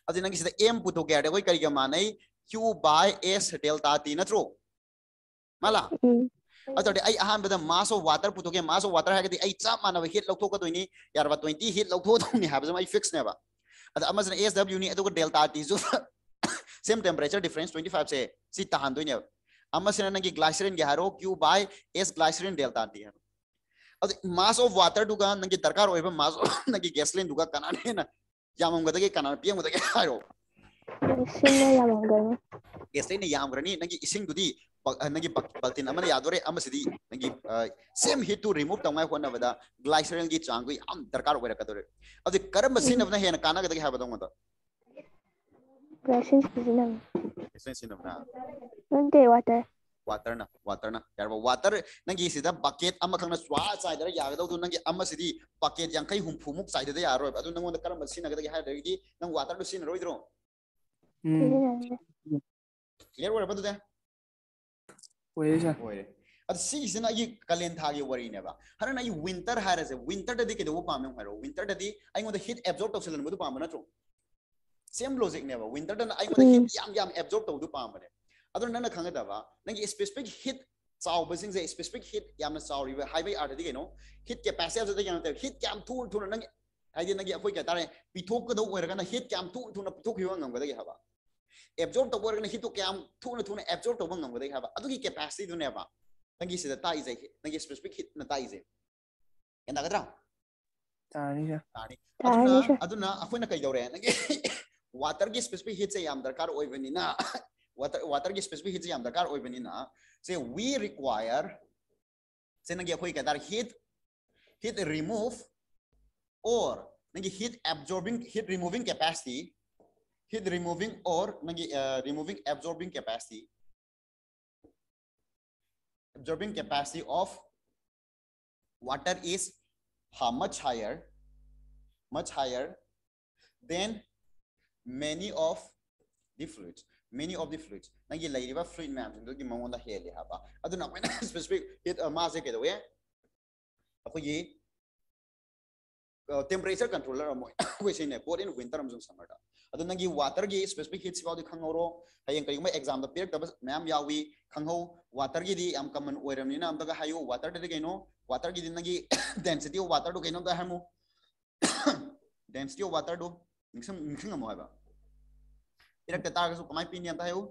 [SPEAKER 1] adu nangi se m puto ge ade koi kari ga manai q by s delta t natro mala अतोटे अहम बद of water पुथोगे mass of water है आई चाप मानव hit
[SPEAKER 3] लौथोकदोनी
[SPEAKER 1] यारबा 20 hit लौथोदोनी हाबजम fix नेबा अद एस डब्ल्यू नी डेल्टा टी जो सेम टेम्परेचर डिफरेंस 25 से सी तहानदोनी अमसन नंगी glycerine gay Q by S glycerine delta T है अद मास ऑफ़ वाटर दुगा नंगी दरकार ओइबा मास ऑफ़ नंगी गैसोलीन दुगा कनाने ना यामंगदगे कनान पियंगदगे हारो गैसलीन यामग्रनी नंगी इसिंग दुदी nagi baltin amana yadore amasi nagi same hit to
[SPEAKER 3] remove tangai
[SPEAKER 1] hona bada glycerol gi chang gi am darkar oira kadore adi karam sin abna hen kana ga ha badong mata glycerin sin
[SPEAKER 3] am
[SPEAKER 1] glycerin sin amna nante water
[SPEAKER 3] water na
[SPEAKER 1] water na
[SPEAKER 3] yarba water
[SPEAKER 1] nagi sida bucket am khangna swa chai dar ya ga do nagi amasi di bucket yang kai humfu muk chai da yaro adu nang onda karam
[SPEAKER 2] sin
[SPEAKER 3] ga
[SPEAKER 1] ha da gi
[SPEAKER 2] nang water do sin roidro clear oira badu da
[SPEAKER 1] ꯑꯣꯏꯔꯦ ꯑꯗꯨ ꯁꯤꯒꯤꯁꯤꯅ ꯑꯩꯒꯤ ꯀꯥꯂꯦꯟ ꯊꯥꯒꯤ ꯋꯥꯔꯤꯅꯦꯕ ꯍꯣꯔꯦꯟ ꯑꯩ winter ꯍꯥꯏꯔꯁꯦ ꯋꯤꯟꯇꯔꯗꯗꯤ ꯀꯩꯗꯧꯕ ꯄꯥꯝꯃꯦ ꯍꯥꯏꯔꯣ ꯋꯤꯟꯇꯔꯗꯗꯤ ꯑꯩꯉꯣꯟꯗ hit ꯑꯦꯕꯖꯣꯔꯕ ꯇꯧꯁꯤꯜꯍꯟꯕꯗꯨ ꯄꯥꯝꯕ ꯅꯠꯇ꯭ꯔꯣ ꯁꯦꯝ ꯂꯣꯖꯤꯛꯅꯦꯕ ꯋꯤꯟꯇꯔꯗꯅ ꯑꯩꯉꯣꯟꯗ
[SPEAKER 3] ꯎꯝ
[SPEAKER 1] ꯍꯤꯠ ꯌꯥꯝ ꯌꯥꯝ ꯑꯦꯕꯖꯣꯔꯕ ꯇꯧꯕꯗꯨ ꯄꯥꯝꯕꯅꯦ ꯑꯗꯨ ꯅꯪꯅ ꯈꯪꯒꯗꯕ ꯅꯪꯒꯤ ꯁ꯭ꯄꯦꯁꯤꯐꯤꯛ ꯍꯤꯠ ꯆꯥꯎꯕꯁꯤꯡꯁꯦ ꯁ꯭ꯄꯦꯁꯤꯐꯤꯛ ꯍꯤꯠ ꯌꯥꯝꯅ ꯆꯥꯎꯔꯤꯕ ꯍꯥꯏꯕꯒꯤ ꯑꯥꯔꯊꯗꯤ ꯀꯩꯅꯣ ꯍꯤꯠ ꯀꯦꯄꯥꯁꯤꯇꯤ ꯍꯥꯏꯕꯁꯤꯗ ꯀꯩꯅꯣ ꯇꯧꯋꯦ ꯍꯤꯠ ꯀꯌꯥꯝ ꯊꯨꯅ ꯊꯨꯅ ꯅꯪ ꯍꯥꯏꯗꯤ ꯅꯪꯒꯤ ꯑꯩꯈꯣꯏ ꯀꯩ ꯍꯥꯏꯇꯥꯔꯦ ꯄꯤꯊꯣꯛꯀꯗꯧ ꯑꯣꯏꯔꯒꯅ ꯍꯤꯠ ꯀꯌꯥꯝ ꯊꯨꯅ ꯊꯨꯅ ꯄꯤꯊꯣꯛꯈꯤꯕ ꯉꯝꯒꯗꯒꯦ ꯍꯥꯏꯕ absorb tawar na hitu kyam thuna thuna absorb tawang ngam gadai haba adu ki capacity dune ba nangi sida ta izai nangi
[SPEAKER 2] specific hit
[SPEAKER 1] na
[SPEAKER 3] ta
[SPEAKER 1] izai
[SPEAKER 3] yanda
[SPEAKER 1] gadra tani ja tani aduna aduna akhoi na kai dawre nangi water ki specific hit se yam darkar oibani na water water ki specific hit se yam darkar oibani na say we require say nangi akhoi kadar hit hit remove or nangi hit absorbing hit removing capacity Heat removing or uh, removing absorbing capacity. Absorbing capacity of water is much higher much higher than many of the fluids many of the fluids. Nangi lairiba fluid ma'am do gi mawon da hele haba aduna when specific it a uh, mass ke do ye akho ye temperature controller amo question ne both in winter am jung summer ꯑꯗꯣ ꯅꯪꯒꯤ ꯋꯥꯇꯔꯒꯤ specific ꯍꯤꯠꯁꯤ ꯐꯥꯎꯗꯤ ꯈꯪꯍꯧꯔꯣ ꯍꯌꯦꯡ ꯀꯔꯤꯒꯨꯝꯕ ꯑꯦꯛꯖꯥꯝꯗ ꯄꯤꯔꯛꯇꯕ ꯃꯌꯥꯝ ꯌꯥꯎꯏ ꯈꯪꯍꯧ ꯋꯥꯇꯔꯒꯤꯗꯤ ꯌꯥꯝ common ꯑꯣꯏꯔꯕꯅꯤꯅ ꯑꯝꯇꯒ ꯍꯥꯏꯌꯨ ꯋꯥꯇꯔꯗꯗꯤ ꯀꯩꯅꯣ ꯋꯥꯇꯔꯒꯤꯗꯤ ꯅꯪꯒꯤ ꯗꯦꯟꯁꯤꯇꯤ ꯑꯣꯐ ꯋꯥꯇꯔꯗꯨ ꯀꯩꯅꯣ ꯑꯝꯇ ꯍꯥꯏꯔꯝꯃꯨ ꯗꯦꯟꯁꯤꯇꯤ ꯑꯣꯐ ꯋꯥꯇꯔꯗꯨ ꯅꯤꯡꯁꯤꯡ ꯅꯤꯡꯁꯤꯡꯉꯝꯃꯣ ꯍꯥꯏꯕ ꯄꯤꯔꯛꯇ ꯇꯥꯔꯒꯁꯨ ꯀꯃꯥꯏꯅ ꯄꯤꯅꯤ ꯑꯝꯇ ꯍꯥꯏꯌꯨ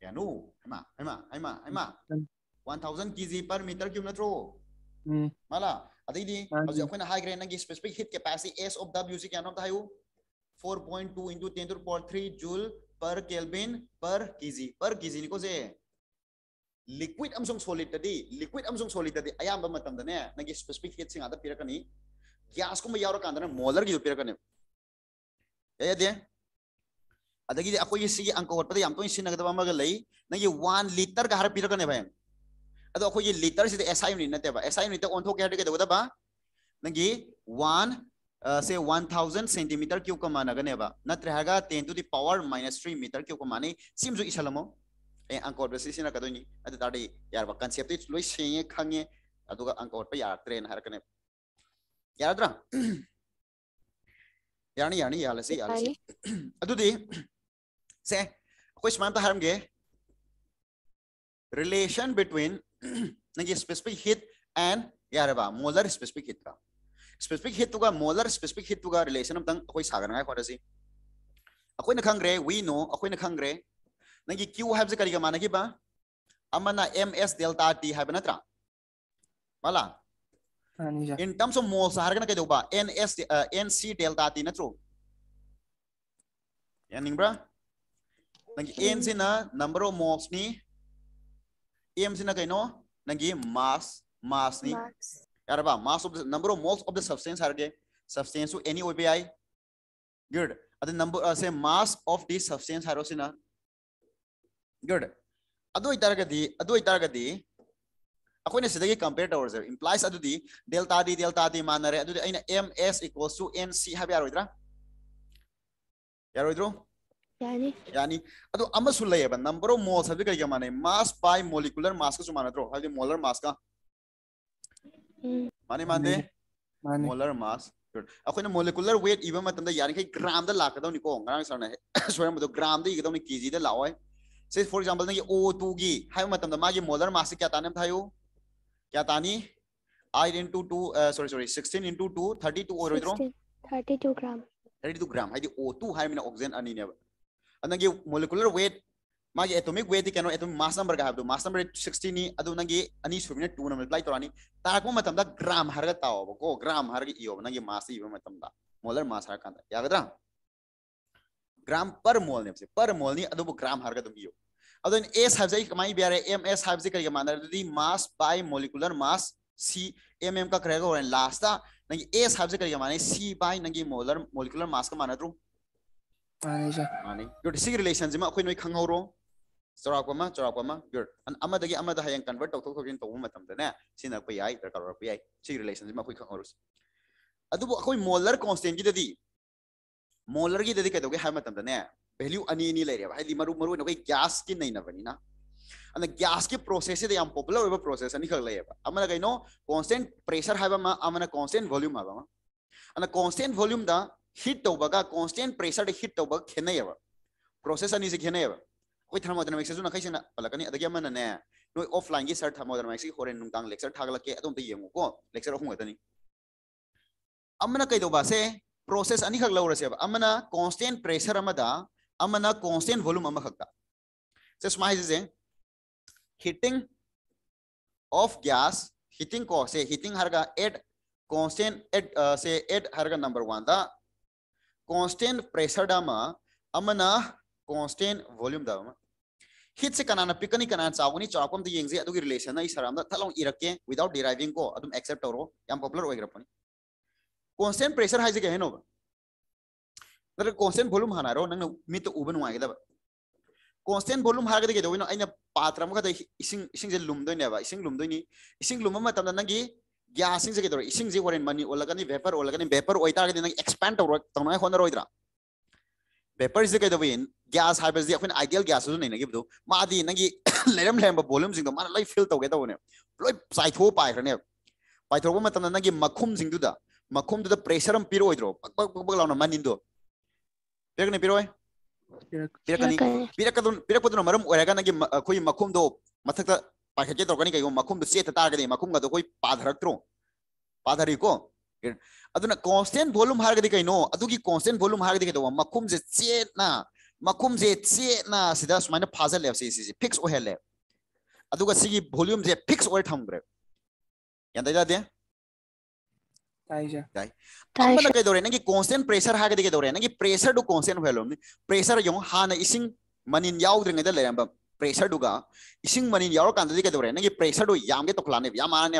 [SPEAKER 1] ꯀꯌꯥꯅꯣ ꯍꯩꯃꯥ four point two into तेंदुर point three joule per kelvin
[SPEAKER 2] per
[SPEAKER 1] kg per
[SPEAKER 2] kg
[SPEAKER 1] निको से लिक्विड अमसुंग सोलिड तड़ी लिक्विड अमसुंग सोलिड तड़ी आयाम बम तंदर ने नगे स्पेसिफिक हेड सिंग आदर पीरा कनी गैस को मैं यारों कांदर ने मोलर की जो पीरा कने ये ये, दें। अत की अको ये सी अंको होता है यम तो इसी नगद बम अगर लाई, नगे वन लीटर का हर पीरा कने भाई। अत अको ये लीटर से एसआई नहीं ना ते बा। एसआई नहीं तो ऑन थो के हर के दो दबा नगे वन से वन थाउज़ेंड सेंटीमीटर क्यूब का मानगनेब नत्रह ten to the power minus three metre cube का माने। सिम सिमजु इसलमो ए अंकोट बस सिना कदोनी। अत ताडे यार कंसेप्ट इस लोई सेंगे खंगे। अदुगा अंकोट पे यार ट्रेन हर कने। हरकने यारद्रा यानी यानी यालसे यालसे अदुदि से। कोई समान तो relation between between specific heat and यार बा मोलर स्पेसिफिक हिट का। specific heat to molar specific heat to relation amtang akoi sagan ngai khona si akoi na khangre we know akoi na khangre nangi q have se kariga mana ki ba amana ms delta t have na
[SPEAKER 2] tra bala
[SPEAKER 1] in terms of moles har kana kai do ba ns uh, nc delta t na tro yaning bra nangi n se na number of moles ni m se na kai no nangi mass mass ni
[SPEAKER 3] mass.
[SPEAKER 1] Araba, mass of the number of moles of the substance are given. Substance to any OBI. Good. At the number uh, say mass of this substance are also. Good. Ado itaragadi, ado itaragadi. Ako na sidagi compare towards it. Implies ado di delta d delta d manare ado di ayna ms equals to mc habi aro itra. Yaro itro.
[SPEAKER 3] Yani.
[SPEAKER 1] यानी अदो अमसुल ले बन number of moles हबे करिया माने mass by molecular mass का Sumana draw
[SPEAKER 3] हबे
[SPEAKER 1] molar mass
[SPEAKER 2] ꯃꯥꯅꯤ
[SPEAKER 1] ꯃꯣꯂꯔ ꯃꯥꯁ ꯑꯩꯈꯣꯏꯅ ꯃꯣꯂꯤꯀꯨꯂꯔ ꯋꯦꯠ ꯏꯕ ꯃꯇꯝꯗ ꯌꯥꯔꯤꯈꯩ ꯒ꯭ꯔꯥꯝꯗ ꯂꯥꯛꯀꯗꯧꯅꯤꯀꯣ ꯉꯔꯥꯡ ꯁꯥꯔꯅ ꯁꯣꯏꯔꯝꯕꯗꯣ ꯒ꯭ꯔꯥꯝꯗ ꯏꯒꯗꯧꯅꯤ ꯀꯦꯖꯤꯗ ꯂꯥꯛꯑꯣꯏ ꯁꯤ ꯐꯣꯔ ꯑꯦꯛꯖꯥꯝꯄꯜ ꯅꯪꯒꯤ ꯑꯣ ꯇꯨꯒꯤ ꯍꯥꯏꯕ ꯃꯇꯝꯗ ꯃꯥꯒꯤ ꯃꯣꯂꯔ ꯃꯥꯁꯁꯤ ꯀꯌꯥ ꯇꯥꯅꯤ ꯑꯝꯇ ꯍꯥꯏꯌꯨ ꯀꯌꯥ ꯇꯥꯅꯤ eight into to sorry sorry sixteen into to thirty to ꯑꯣꯏꯔꯣꯏꯗ꯭ꯔꯣ
[SPEAKER 3] 16, 32 gram.
[SPEAKER 1] Thirty to gram ꯍꯥꯏꯗꯤ ꯑꯣ ꯇꯨ ꯍꯥꯏꯔꯃꯤꯅ ꯑꯣꯛꯁꯤꯖꯦꯟ ꯑꯅꯤꯅꯦꯕ ꯑꯗꯨ ꯅꯪꯒꯤ ꯃꯣꯂꯤꯀꯨꯂꯔ ꯋꯦꯠ मागे एटॉमिक वेट कैनो एटॉमिक मास नंबर का मास नंबर 60 नी अदु नंगे अनी सुबिने 2 नंबर अप्लाई तोरानी मतम ग्राम हरग ताओ को ग्राम हरग इयो नंगे मास मतम मोलर मास हरग यागदरा ग्राम पर मोल ने पर मोल नी अदु ग्राम हरग तुम इयो अदन एस हाइव कम कमाई एम एस हाइव से करिए मान रहे mass by molecular mass C M M का करेगा और लास्ट दा नंगे एस हाइव से माने सी बाय नंगे मोलर
[SPEAKER 2] मोलिकुलर मास
[SPEAKER 1] का मान रहे माने माने रिलेशन जिमा कोई नई रो चौराक चौराक प्योर अमद हयें कन्वर्ट तौथ तौजन तौबने सिनरप याय दरकार औरप याय रिलेशन से अखोई खंगरुस अखोई मोलर कांस्टेंट मोलर की कदोगे हाय मतमदने वैल्यू अनी अनी लेरे गैस की नै अ अन गैस की प्रोसेस दे याम पॉपुलर होबे प्रोसेस अनी खग लेबा अमन गइनो कांस्टेंट प्रेशर हाय मा अमन कांस्टेंट वॉल्यूम हाय मा अन कांस्टेंट वॉल्यूम दा हीट प्रोसेस अनी से खेनयबा कोई थर्मोडायनामिक्स जो नखै सेना पलकनी अदगे मन ने नो ऑफलाइन ये सर थर्मोडायनामिक्स की होरे नुंगतांग लेक्चर थागला के अदम ते यंगो को लेक्चर होंगे तनी अमना कई दो बासे प्रोसेस अनि खग लवरसे अब अमना कांस्टेंट प्रेशर अमदा अमना कांस्टेंट वॉल्यूम अम खगता से स्माइज जे हीटिंग ऑफ़ गैस हीटिंग को से हीटिंग हरगा एट कांस्टेंट एट से एट हरगा नंबर 1 दा कांस्टेंट प्रेशर दामा अमना constant volume da ma hit se kanana pikani kanana chawgani chawkom de yengje adu gi relation na isaram da thalong irake without deriving ko adum accept toro yam popular oigra pani constant pressure haise ge heno dar constant volume hana ro nang mi to uban wa ge da constant volume har ge ge do no aina patra ma ga da ising ising je lum do ne ba ising lum do ni ising lum ma tam da nang gi gas sing je ge do ising je warin mani olagani vapor olagani vapor oita ge nang expand toro tong na hona roidra ꯚꯦꯄꯔꯁꯦ ꯀꯩꯗꯧꯕ gas ꯍꯥꯏꯕꯁꯤꯗꯤ ꯑꯩꯈꯣꯏꯅ ideal ꯒ꯭ꯌꯥꯁꯇꯁꯨ ꯅꯩꯅꯈꯤꯕꯗꯣ ꯃꯥꯗꯤ ꯅꯪꯒꯤ ꯂꯩꯔꯝ ꯂꯩꯔꯝꯕ ꯚꯣꯂꯨꯝꯁꯤꯡꯗꯣ ꯃꯥꯅ ꯂꯣꯏ field ꯇꯧꯒꯦ ꯇꯧꯕꯅꯦꯕ ꯂꯣꯏ ꯆꯥꯏꯊꯣꯛꯑ ꯄꯥꯏꯈ꯭ꯔꯅꯦꯕ ꯄꯥꯏꯊꯣꯛꯄ ꯃꯇꯝꯗ ꯅꯪꯒꯤ ꯃꯈꯨꯝꯁꯤꯡꯗꯨꯗ ꯃꯈꯨꯝꯗꯨꯗ ꯄ꯭ꯔꯦꯁꯔ ꯑꯃ ꯄꯤꯔꯛꯑꯣꯏꯗ꯭ꯔꯣ ꯄꯛ ꯄꯛ ꯄꯛ ꯄꯛ ꯂꯥꯎꯅ ꯃꯅꯤꯟꯗꯣ ꯄꯤꯔꯛꯀꯅꯤ ꯄꯤꯔꯛꯑꯣꯏ ꯄꯤꯔꯛꯀꯅꯤ ꯄꯤꯔꯛꯀꯗꯨꯅ ꯄꯤꯔꯛꯄꯗꯨꯅ ꯃꯔꯝ ꯑꯣꯏꯔꯒ ꯅꯪꯒꯤ ꯑꯩꯈꯣꯏꯒꯤ ꯃꯈꯨꯝꯗꯣ ꯃꯊꯛꯇ ꯄꯥꯏꯈꯠꯀꯦ ꯇꯧꯔꯛꯀꯅꯤ ꯀꯩꯒꯨꯝꯕ ꯃꯈꯨꯝꯗꯣ ꯆꯦꯠꯇ ꯇꯥꯔꯒꯗꯤ ꯃꯈꯨꯝꯒꯗꯣ ꯑꯩꯈꯣꯏ ꯄꯥꯊꯔꯛꯇ꯭ꯔꯣ ꯄꯥꯊꯔꯤꯀꯣ circuit aduna constant volume har gadi kaino adugi constant volume har gadi kaino makum je chet na makum je chet na sida sumaina phazal le si si fix o
[SPEAKER 2] hele
[SPEAKER 1] aduga sigi volume je fix or tham gre yanda ja de ताइजा ताइ अब ना कह दो रहे ना कि constant pressure हागे देखे दो रहे ना कि प्रेशर डू कांस्टेंट होलो प्रेशर यो हाना इसिंग मनिन याउ द्रिंग दे लेरम प्रेशर डुगा इसिंग मनिन याउ कांदे देखे दो रहे ना कि प्रेशर डू याम के तो खलाने याम आने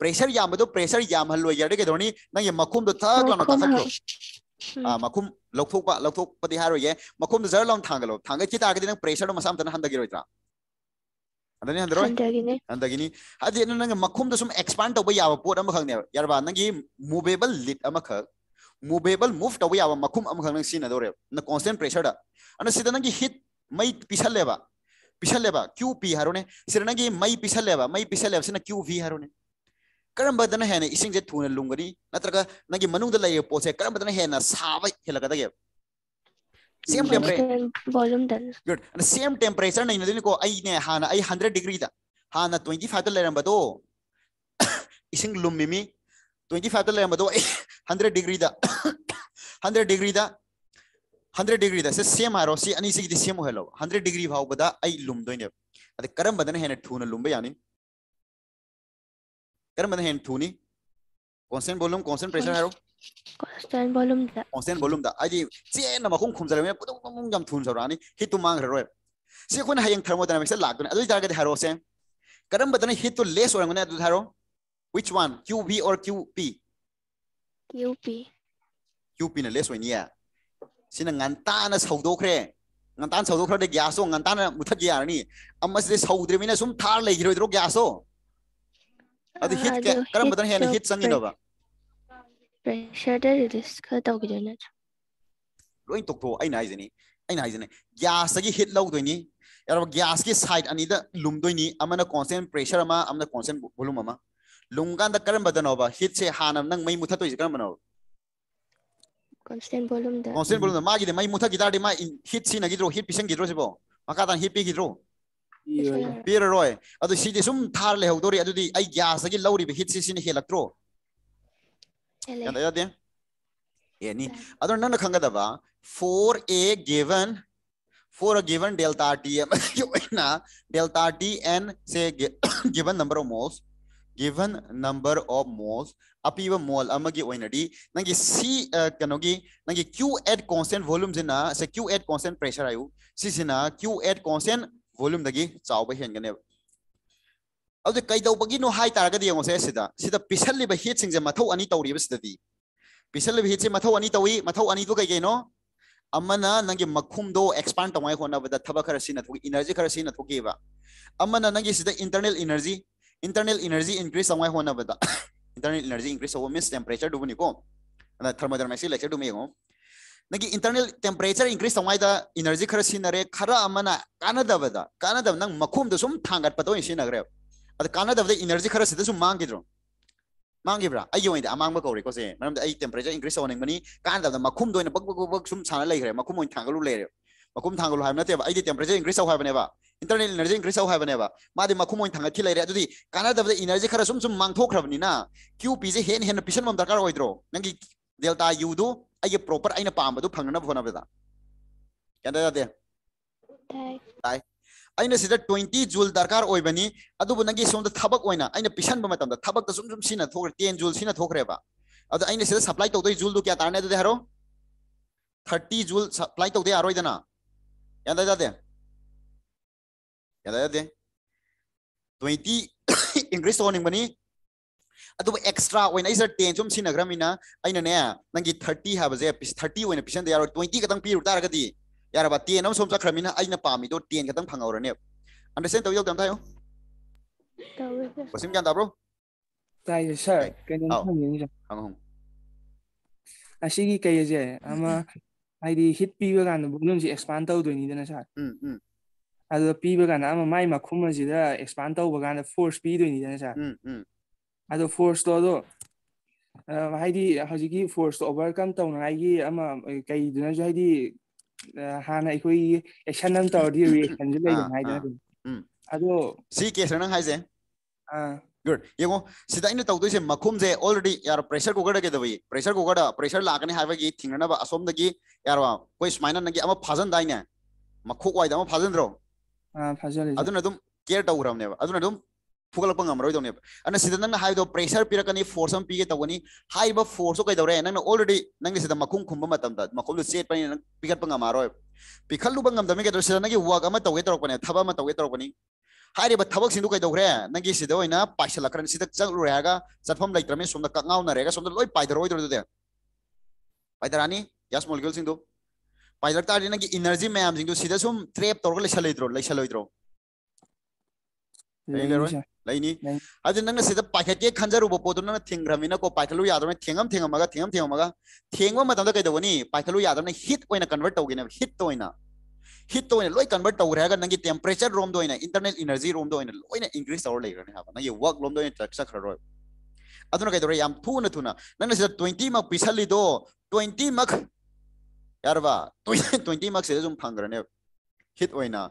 [SPEAKER 1] प्रेशर यामदो प्रेशर यामहल लो यार के धोनी ना ये तो था तो ना था खलो आ मखुम पा पति हारो ये तो जर लम थांगलो थांगे चिता आगे दिन प्रेशर तो मसाम तना हंदगी रोइत्रा पोट अम खंगने यार ना ये मूवेबल लिट मूवेबल मूव तब याव मखुम अम खंग सिन दोरे न प्रेशर हिट मई पिसल लेबा पिसल क्यू पी हारोने सिदा नंगी मई पिसल मई पिसल क्यू वी हारोने ꯀꯔꯝꯕꯗꯅ ꯍꯦꯟꯅ ꯏꯁꯤꯡꯁꯦ ꯊꯨꯅ ꯂꯨꯝꯒꯅꯤ ꯅꯠꯇ꯭ꯔꯒ ꯅꯪꯒꯤ ꯃꯅꯨꯡꯗ ꯂꯩꯔꯤꯕ ꯄꯣꯠꯁꯦ ꯀꯔꯝꯕꯗꯅ ꯍꯦꯟꯅ ꯁꯥꯕ ꯍꯦꯜꯂꯛꯀꯗꯒꯦ ꯁꯦꯝ ꯇꯦꯝꯄꯔꯦꯆꯔ ꯁꯦꯝ ꯇꯦꯝꯄꯔꯦꯆꯔ ꯅꯩꯅꯗꯣꯏꯅꯤꯀꯣ ꯑꯩꯅꯦ ꯍꯥꯟꯅ ꯑꯩ ꯍꯟꯗ꯭ꯔꯦꯠ ꯗꯤꯒ꯭ꯔꯤꯗ ꯍꯥꯟꯅ ꯇ꯭ꯋꯦꯟꯇꯤ ꯐꯥꯏꯚꯇ ꯂꯩꯔꯝꯕꯗꯣ ꯏꯁꯤꯡ ꯂꯨꯝꯃꯤꯃꯤ ꯇ꯭ꯋꯦꯟꯇꯤ ꯐꯥꯏꯚꯇ ꯂꯩꯔꯝꯕꯗꯣ ꯑꯩ ꯍꯟꯗ꯭ꯔꯦꯠ ꯗꯤꯒ꯭ꯔꯤꯗ ꯍꯟꯗ꯭ꯔꯦꯠ ꯗꯤꯒ꯭ꯔꯤꯗ ꯍꯟꯗ꯭ꯔꯦꯠ ꯗꯤꯒ꯭ꯔꯤꯗ ꯁꯤ ꯁꯦꯝ ꯍꯥꯏꯔꯣ ꯁꯤ ꯑꯅꯤꯁꯤꯒꯤꯗꯤ ꯁꯦꯝ ꯑꯣꯏꯍꯜꯂꯣ ꯍꯟꯗ꯭ꯔꯦꯠ ꯗꯤꯒ꯭ꯔꯤ ꯐꯥꯎꯕꯗ ꯑꯩ ꯂꯨꯝꯗꯣꯏꯅꯦꯕ ꯑꯗ ꯀꯔꯝꯕꯗꯅ ꯍꯦꯟꯅ ꯊꯨꯅ ꯂꯨꯝꯕ ꯌꯥꯅꯤ Cara, मैंने hand thuni. Constant volume, constant pressure
[SPEAKER 3] haro. Constant
[SPEAKER 1] volume da. Constant volume da. Aji, si na makung khum sarame, putung putung jam thun sarani. Hit tu mang haro. Si kun hayang thermodynamics la gun. Adu jar ga haro sen. Karam badane hit tu less orang ne adu haro. Which one? QV or QP?
[SPEAKER 3] QP.
[SPEAKER 1] QP na less one yeah. Sina nganta na saudo kre. ngan tan sau do khra de gyaso ngan tan mu thak ya ni amma se sau dre mina sum thar le giroi dro gyaso ꯑꯗꯨ heat ꯀꯔꯝꯕꯗꯅ ꯍꯦꯟꯅ heat ꯆꯪꯉꯤꯅꯣꯕ
[SPEAKER 3] ꯄ꯭ꯔꯦꯁꯔꯗ release ꯈꯔ ꯇꯧꯈꯤꯗꯣꯏ ꯅꯠꯇ꯭ꯔꯣ
[SPEAKER 1] ꯂꯣꯏ ꯇꯣꯛꯊꯣꯛꯑꯣ ꯑꯩꯅ ꯍꯥꯏꯖꯅꯤ ꯑꯩꯅ ꯍꯥꯏꯖꯅꯤ ꯒ꯭ꯌꯥꯁꯇꯒꯤ hit ꯂꯧꯗꯣꯏꯅꯤ ꯌꯥꯔꯕ ꯒ꯭ꯌꯥꯁꯀꯤ ꯁꯥꯏꯠ ꯑꯅꯤꯗ ꯂꯨꯝꯗꯣꯏꯅꯤ ꯑꯃꯅ ꯀꯣꯟꯁꯇꯦꯟ ꯄ꯭ꯔꯦꯁꯔ ꯑꯃ ꯑꯃꯅ ꯀꯣꯟꯁꯇꯦꯟ ꯚꯣꯂꯨꯝ ꯑꯃ ꯂꯨꯝ ꯀꯥꯟꯗ ꯀꯔꯝꯕꯗꯅꯣꯕ ꯍꯤꯠꯁꯦ ꯍꯥꯟꯅ ꯅꯪ ꯃꯩ ꯃꯨꯊꯠꯇꯣꯏꯁꯦ ꯀꯔꯝꯕꯅꯣꯕ
[SPEAKER 3] ꯀꯣꯟꯁꯇꯦꯟ ꯚꯣꯂꯨꯝꯗ
[SPEAKER 1] ꯀꯣꯟꯁꯇꯦꯟ ꯚꯣꯂꯨꯝꯗ ꯃꯥꯒꯤꯗꯤ ꯃꯩ ꯃꯨꯊꯠꯈꯤ ꯇꯥꯔꯗꯤ ꯃꯥ ꯍꯤꯠ ꯁꯤꯖꯤꯟꯅꯈꯤꯗ꯭ꯔꯣ ꯍꯤꯠ ꯄꯤꯁꯟꯈꯤꯗ꯭ꯔꯣ ꯁꯤꯕꯣ ꯃꯈꯥ ꯇꯥꯅ ꯍꯤꯠ ꯄꯤꯈꯤꯗ꯭ꯔꯣ ꯄꯤꯔꯔꯣꯏ ꯑꯗꯨ ꯁꯤꯗꯤ ꯁꯨꯝ ꯊꯥꯔ ꯂꯩꯍꯧꯗꯣꯔꯤ ꯑꯗꯨꯗꯤ ꯑꯩ ꯒ꯭ꯌꯥꯁꯇꯒꯤ ꯂꯧꯔꯤꯕ ꯍꯤꯠꯁꯤ ꯁꯤꯅ ꯍꯦꯜꯂꯛꯇ꯭ꯔꯣ ꯌꯥꯗ ꯌꯥꯗꯦ ꯌꯥꯅꯤ ꯑꯗꯨꯅ ꯅꯪꯅ ꯈꯪꯒꯗꯕ for a given for given delta T ꯑꯃꯒꯤ ꯑꯣꯏꯅ ꯗꯦꯜꯇꯥ ꯇꯤ ꯑꯦꯟ ꯁꯦ given number of moles given number of moles ꯑꯄꯤꯕ ꯃꯣꯜ ꯑꯃꯒꯤ ꯑꯣꯏꯅꯗꯤ ꯅꯪꯒꯤ ꯁꯤ ꯀꯩꯅꯣꯒꯤ ꯅꯪꯒꯤ ꯀ꯭ꯌꯨ ꯑꯦꯠ ꯀꯣꯟꯁꯇꯦꯟ ꯚꯣꯂꯨꯝꯁꯤꯅ ꯁꯦ ꯀ꯭ꯌꯨ ꯑꯦꯠ ꯀꯣꯟꯁꯇꯦꯟ ꯄ꯭ꯔꯦꯁꯔ ꯍꯥꯏꯌꯨ ꯁꯤꯁꯤꯅ Q at constant volume dagi chawba hengane taragadi yengose sida sida pisalliba heat singje mathau ani tawriba sidadi pisalliba heat se mathau ani tawi mathau ani du kai kai no amana nangi makhumdo expand tawai hona bada thaba khara sina thoki energy khara sina thoki ba amana nangi sida internal energy internal energy increase tawai hona bada internal energy increase over means temperature du ni ko ana thermodynamics lecture du me ngo nangi internal temperature increase tawai da energy khara sina re khara amana kana da bada kana da nang makhum do sum thangat pato sina gre ad kana da energy khara sida sum mang gidro ꯃꯥꯡꯈꯤꯕ꯭ꯔꯥ ꯑꯩꯒꯤ ꯑꯣꯏꯅꯗꯤ ꯑꯃꯥꯡꯕ ꯀꯧꯔꯦꯀꯣ ꯁꯦ ꯃꯔꯝꯗꯤ ꯑꯩ temperature increase ꯇꯧꯍꯟꯅꯤꯡꯕꯅꯤ ꯀꯥꯟꯅꯗꯕꯗ ꯃꯈꯨꯝꯗ ꯑꯣꯏꯅ ꯕꯛ ꯕꯛ ꯕꯛ ꯁꯨꯝ ꯁꯥꯟꯅ ꯂꯩꯈ꯭ꯔꯦ ꯃꯈꯨꯝ ꯑꯣꯏꯅ ꯊꯥꯡꯒꯠꯂꯨ ꯂꯩꯔꯦ ꯃꯈꯨꯝ ꯊꯥꯡꯒꯠꯂꯨ ꯍꯥꯏꯕ ꯅꯠꯇꯦꯕ ꯑꯩꯗꯤ ꯇꯦꯝꯄꯔꯦꯆꯔ ꯏꯟꯀ꯭ꯔꯤꯁ ꯇꯧ ꯍꯥꯏꯕꯅꯦꯕ internal energy increase ꯇꯧ ꯍꯥꯏꯕꯅꯦꯕ ꯃꯥꯗꯤ ꯃꯈꯨꯝ ꯑꯣꯏꯅ ꯊꯥꯡꯒꯠꯈꯤ ꯂꯩꯔꯦ ꯑꯗꯨꯗꯤ ꯀꯥꯟꯅꯗꯕꯗ energy ꯈꯔ ꯁꯨꯝ ꯁꯨꯝ ꯃꯥꯡꯊꯣꯛꯈ꯭ꯔꯕꯅꯤꯅ QP ꯁꯦ ꯍꯦꯟꯅ ꯍꯦꯟꯅ ꯄꯤꯁꯟꯕ ꯑꯃ ꯗꯔꯀꯥꯔ ꯑꯣꯏꯗ꯭ꯔꯣ ꯅꯪꯒꯤ ꯗꯦꯜꯇꯥ ꯌꯨꯗꯨ ꯑꯩꯒꯤ ꯄ꯭ꯔꯣꯄꯔ ꯑꯩꯅ ꯄꯥꯝꯕꯗꯨ ꯐꯪꯅꯕ ꯍꯣꯠꯅꯕꯗ ꯌꯥꯗ ꯌꯥꯗꯦ
[SPEAKER 3] ꯇꯥꯏ
[SPEAKER 1] ꯑꯩꯅ ꯁꯤꯗ 20 ꯖꯨꯜ ꯗꯔꯀꯥꯔ ꯑꯣꯏꯕꯅꯤ ꯑꯗꯨꯕꯨ ꯅꯪꯒꯤ ꯁꯣꯝꯗ ꯊꯕꯛ ꯑꯣꯏꯅ ꯑꯩꯅ ꯄꯤꯁꯟꯕ ꯃꯇꯝꯗ ꯊꯕꯛꯇ ꯁꯨꯝ ꯁꯨꯝ ꯁꯤꯅ ꯊꯣꯛꯈ꯭ꯔꯦ 10 ꯖꯨꯜ ꯁꯤꯅ ꯊꯣꯛꯈ꯭ꯔꯦꯕ ꯑꯗꯣ ꯑꯩꯅ ꯁꯤꯗ ꯁꯄ꯭ꯂꯥꯏ ꯇꯧꯗꯣꯏ ꯖꯨꯜꯗꯨ ꯀꯌꯥ ꯇꯥꯔꯅꯤ ꯑꯗꯨꯗꯤ ꯍꯥꯏꯔꯣ 30 ꯖꯨꯜ ꯁꯄ꯭ꯂꯥꯏ ꯇꯧꯗ ꯌꯥꯔꯣꯏꯗꯅ ꯌꯥꯗ ꯌꯥꯗꯦ ꯌꯥꯗ ꯌꯥꯗꯦ 20 ꯏꯟꯀ꯭ꯔꯤꯁ ꯇꯧꯍꯟꯅꯤꯡꯕꯅꯤ ꯑꯗꯨꯕꯨ ꯑꯦꯛꯁꯇ꯭ꯔꯥ ꯑꯣꯏꯅ ꯑꯩꯁꯦ 10 ꯁꯨꯝ ꯁꯤꯟꯅꯈ꯭ꯔꯕꯅꯤꯅ ꯑꯩꯅꯅꯦ ꯅꯪꯒꯤ 30 ꯍꯥꯏꯕꯁꯦ 30 ꯑꯣꯏꯅ ꯄꯤꯁꯟꯗ ꯌꯥꯔꯣꯏ 20 ꯈꯛꯇꯪ ꯄꯤꯔꯨ ꯇꯥꯔꯒꯗꯤ ꯌꯥꯔꯕ 10 ꯑꯃ ꯁꯣꯝ ꯆꯠꯈ꯭ꯔꯕꯅꯤꯅ ꯑꯩꯅ ꯄꯥꯝꯃꯤꯗꯣ 10 ꯈꯛꯇꯪ ꯐꯪꯍꯧꯔꯅꯦꯕ ꯑꯟꯗꯔꯁꯇꯦꯟ ꯇꯧ ꯌꯧꯗꯝ ꯇꯥꯌꯣ
[SPEAKER 3] ꯇꯧꯋꯦ
[SPEAKER 1] ꯋꯥꯁꯤꯝ ꯒ꯭ꯌꯥꯟ ꯇꯥꯕ꯭ꯔꯣ
[SPEAKER 2] ꯇꯥꯏꯌꯦ ꯁꯥꯔ
[SPEAKER 1] Okay.
[SPEAKER 2] ꯀꯩꯅꯣꯝ
[SPEAKER 1] ꯑꯥꯎ.
[SPEAKER 2] ꯍꯪꯅꯤꯡꯉꯤ ꯁꯥꯔ
[SPEAKER 1] ꯍꯪꯉꯣ ꯍꯪꯉꯣ
[SPEAKER 2] ꯑꯁꯤꯒꯤ ꯀꯩꯁꯦ ꯑꯃ ꯍꯥꯏꯗꯤ ꯍꯤꯠ ꯄꯤꯕ ꯀꯥꯟꯗ ꯚꯣꯂꯨꯝꯁꯦ ꯑꯦꯛꯁꯄꯥꯟ ꯇꯧꯗꯣꯏꯅꯤꯗꯅ ꯁꯥꯔ
[SPEAKER 1] ꯎꯝ ꯎꯝ
[SPEAKER 2] ꯑꯗꯨꯗ ꯄꯤꯕ ꯀꯥꯟꯗ ꯑꯃ ꯃꯥꯏ ꯃꯈꯨꯝ ꯑꯁꯤꯗ ꯑꯦꯛꯁꯄꯥꯟ ꯇꯧꯕ ꯀꯥꯟꯗ ꯐꯣꯔꯁ ꯄꯤꯗꯣꯏꯅꯤꯗꯅ ꯁꯥꯔ
[SPEAKER 1] ꯎꯝ ꯎꯝ
[SPEAKER 2] ꯑꯗꯣ ꯐꯣꯔꯁꯇꯣ ꯑꯗꯣ ꯑ, ꯍꯥꯏꯗꯤ ꯍꯧꯖꯤꯛꯀꯤ ꯐꯣꯔꯁꯇꯣ ꯑꯣꯚꯔꯀꯝ ꯇꯧꯅꯉꯥꯏꯒꯤ ꯑꯃ ꯀꯩꯗꯨꯅꯁꯨ ꯍꯥꯏꯗꯤ ꯑ, ꯍꯥꯟꯅ ꯑꯩꯈꯣꯏꯒꯤ ꯑꯦꯛꯁꯟ ꯑꯃ ꯇꯧꯔꯗꯤ ꯔꯤꯌꯦꯛꯁꯟꯁꯨ
[SPEAKER 1] ꯑꯥ
[SPEAKER 2] ꯂꯩꯗꯅ ꯍꯥꯏꯗꯅ
[SPEAKER 1] ꯑꯥ
[SPEAKER 2] ꯑꯗꯨꯝ
[SPEAKER 1] ꯎꯝ
[SPEAKER 2] ꯑꯗꯣ
[SPEAKER 1] ꯁꯤ ꯀꯦꯁꯔ ꯅꯪ ꯍꯥꯏꯁꯦ
[SPEAKER 2] ꯑꯥ
[SPEAKER 1] ꯒꯨꯗ ꯌꯦꯡꯉꯣ ꯁꯤꯗ ꯑꯩꯅ ꯇꯧꯗꯣꯏꯁꯦ ꯃꯈꯨꯝꯁꯦ ꯑꯣꯜꯔꯦꯗꯤ ꯌꯥꯔꯣ ꯄ꯭ꯔꯦꯁꯔ ꯀꯨꯀꯔꯗ ꯀꯩꯗꯧꯏ ꯄ꯭ꯔꯦꯁꯔ ꯀꯨꯀꯔꯗ ꯄ꯭ꯔꯦꯁꯔ ꯂꯥꯛꯀꯅꯤ ꯍꯥꯏꯕꯒꯤ ꯊꯤꯡꯅꯅꯕ ꯑꯁꯣꯝꯗꯒꯤ ꯌꯥꯔꯣ ꯑꯩꯈꯣꯏ ꯁꯨꯃꯥꯏꯅ ꯅꯪꯒꯤ ꯑꯃ ꯐꯥꯖꯟꯗꯥꯏꯅꯦ ꯃꯈꯣꯛ ꯋꯥꯏꯗ ꯑꯃ ꯐꯥꯖꯟꯗ꯭ꯔꯣ
[SPEAKER 2] ꯑꯥ ꯐꯖꯔꯦ ꯁꯥꯔ
[SPEAKER 1] ꯑꯗꯨꯅ ꯑꯗꯨꯝ ꯀꯦꯌꯔ ꯇꯧꯈ꯭ꯔꯕꯅꯦꯕ ꯑꯗꯨꯅ ꯑꯗꯨꯝ फुगलप गमरदने अन सिद प्रेसर पीरकनी फोर्स पीगे तबनी फोर्स कईदर नंग ऑलरेडी नंग मखूम खुम मखूम चेटने पीखट गमर पीखलूब सिद वर्क तौगे तरपने थब तौगे तरपनी थबकू कईदे नंगी पाइसलखन सिद चलूर चटफम लेत्रमी सोम कौनर सोम लो पाइदरदे पाइदरानी यस मोलिक्यूल पाइदर तारी नंगी एनर्जी मैम सिद सूम ट्रेप तौर लेसलोद्रो लेसलोद्रो लाइनी
[SPEAKER 2] अज
[SPEAKER 1] नंग
[SPEAKER 2] सिद
[SPEAKER 1] पाखेटे
[SPEAKER 2] खंजरु
[SPEAKER 1] बो पोदु नंग थिंग्रमिना को पाखलु यादम थेम थेम थेम थेंगमगा थेंगम कई कै दवनी पाखलु यादम हिट ओइना कन्वर्ट तौगी हिट तो हिट तो लो कन्वर्ट तौर है नंगी टेम्परेचर रोम दोइना इंटरनल एनर्जी रोम लो इनक्रीस तौर लेकर हाबा वर्क लोम दोइना ट्रक सखरो अदुना कै दरे याम थुना थुना नंग सिद मक पिसली दो 20 मक यारवा 20 मक से जो फंग्रने हिट होना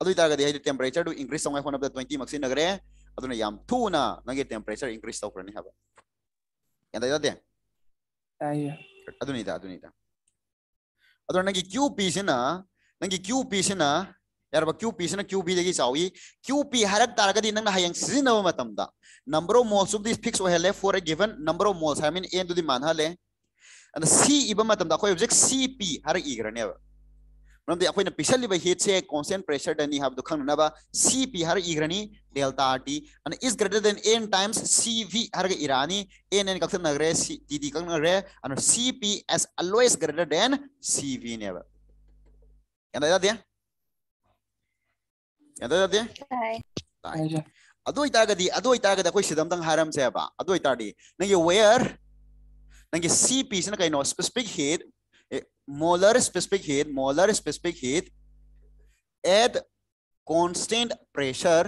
[SPEAKER 1] अदुइ तागा दे टेम्परेचर दु इंक्रीज तौंगा होना 20 मक सिन ꯑꯗꯨꯅ ꯌꯥꯝ ꯊꯨꯅ ꯅꯪꯒꯤ ꯇꯦꯝꯄꯔꯦꯆꯔ ꯏꯟꯀ꯭ꯔꯤꯁ ꯇꯧꯈ꯭ꯔꯅꯤ ꯍꯥꯏꯕ ꯌꯥꯗ
[SPEAKER 2] ꯌꯥꯗꯦ
[SPEAKER 1] ꯑꯗꯨꯅꯤꯗ ꯑꯗꯨꯅꯤꯗ ꯑꯗꯨꯅ ꯅꯪꯒꯤ ꯀ꯭ꯌꯨ ꯄꯤꯁꯤꯅ ꯅꯪꯒꯤ ꯀ꯭ꯌꯨ ꯄꯤꯁꯤꯅ ꯌꯥꯔꯕ ꯀ꯭ꯌꯨ ꯄꯤꯁꯤꯅ ꯀ꯭ꯌꯨ ꯕꯤꯗꯒꯤ ꯆꯥꯎꯏ ꯀ꯭ꯌꯨ ꯄꯤ ꯍꯥꯏꯔꯛ ꯇꯥꯔꯒꯗꯤ ꯅꯪꯅ ꯍꯌꯦꯡ ꯁꯤꯖꯤꯟꯅꯕ ꯃꯇꯝꯗ ꯅꯝꯕꯔ ꯑꯣꯐ ꯃꯣꯜꯁ ꯑꯗꯨꯗꯤ ꯐꯤꯛꯁ ꯑꯣꯏꯍꯜꯂꯦ for a given number of moles ꯍꯥꯏꯔꯃꯤꯅ ꯑꯦꯟꯗꯨꯗꯤ ꯃꯥꯟꯅꯍꯜꯂꯦ ꯑꯗ ꯁꯤ ꯏꯕ ꯃꯇꯝꯗ ꯑꯩꯈꯣꯏ ꯍꯧꯖꯤꯛ ꯁꯤ ꯄꯤ ꯍꯥꯏꯔ ꯏꯈ꯭ꯔꯅꯦꯕ ꯃꯔꯝꯗꯤ ꯑꯩꯈꯣꯏꯅ ꯄꯤꯁꯜꯂꯤꯕ ꯍꯤꯠꯁꯦ ꯀꯣꯟꯁꯇꯦꯟ ꯄ꯭ꯔꯦꯁꯔꯗꯅꯤ ꯍꯥꯏꯕꯗꯨ ꯈꯪꯅꯅꯕ ꯁꯤ ꯄꯤ ꯍꯥꯏꯔ ꯏꯈ꯭ꯔꯅꯤ ꯗꯦꯜꯇꯥ ꯇꯤ ꯑꯗ is greater than N times C V ꯍꯥꯏꯔꯒ ꯏꯔꯛꯑꯅꯤ ꯑꯦꯟ ꯑꯦꯟ ꯀꯛꯊꯠꯅꯈ꯭ꯔꯦ ꯁꯤ ꯇꯤ ꯇꯤ ꯀꯛꯅꯈ꯭ꯔꯦ ꯑꯗꯨꯅ C P is always greater than ꯁꯤ ꯚꯤꯅꯦꯕ ꯒ꯭ꯌꯥꯟ ꯇꯥꯏ ꯇꯥꯗꯦ ꯒ꯭ꯌꯥꯟ ꯇꯥꯏ ꯇꯥꯗꯦ
[SPEAKER 3] ꯇꯥꯏ
[SPEAKER 1] ꯇꯥꯏ
[SPEAKER 2] ꯇꯥꯏ ꯁꯥꯔ
[SPEAKER 1] ꯑꯗꯨ ꯑꯣꯏꯇꯥꯔꯒꯗꯤ ꯑꯗꯨ ꯑꯣꯏꯇꯥꯔꯒꯗꯤ ꯑꯩꯈꯣꯏ ꯁꯤꯗ ꯑꯝꯇꯪ ꯍꯥꯏꯔꯝꯁꯦꯕ ꯑꯗꯨ ꯑꯣꯏꯇꯥꯔꯗꯤ ꯅꯪꯒꯤ ꯋꯦꯌꯔ ꯅꯪꯒꯤ ꯁꯤ ꯄꯤꯁꯤꯅ ꯀꯩꯅꯣ specific heat molar specific heat molar specific heat at constant pressure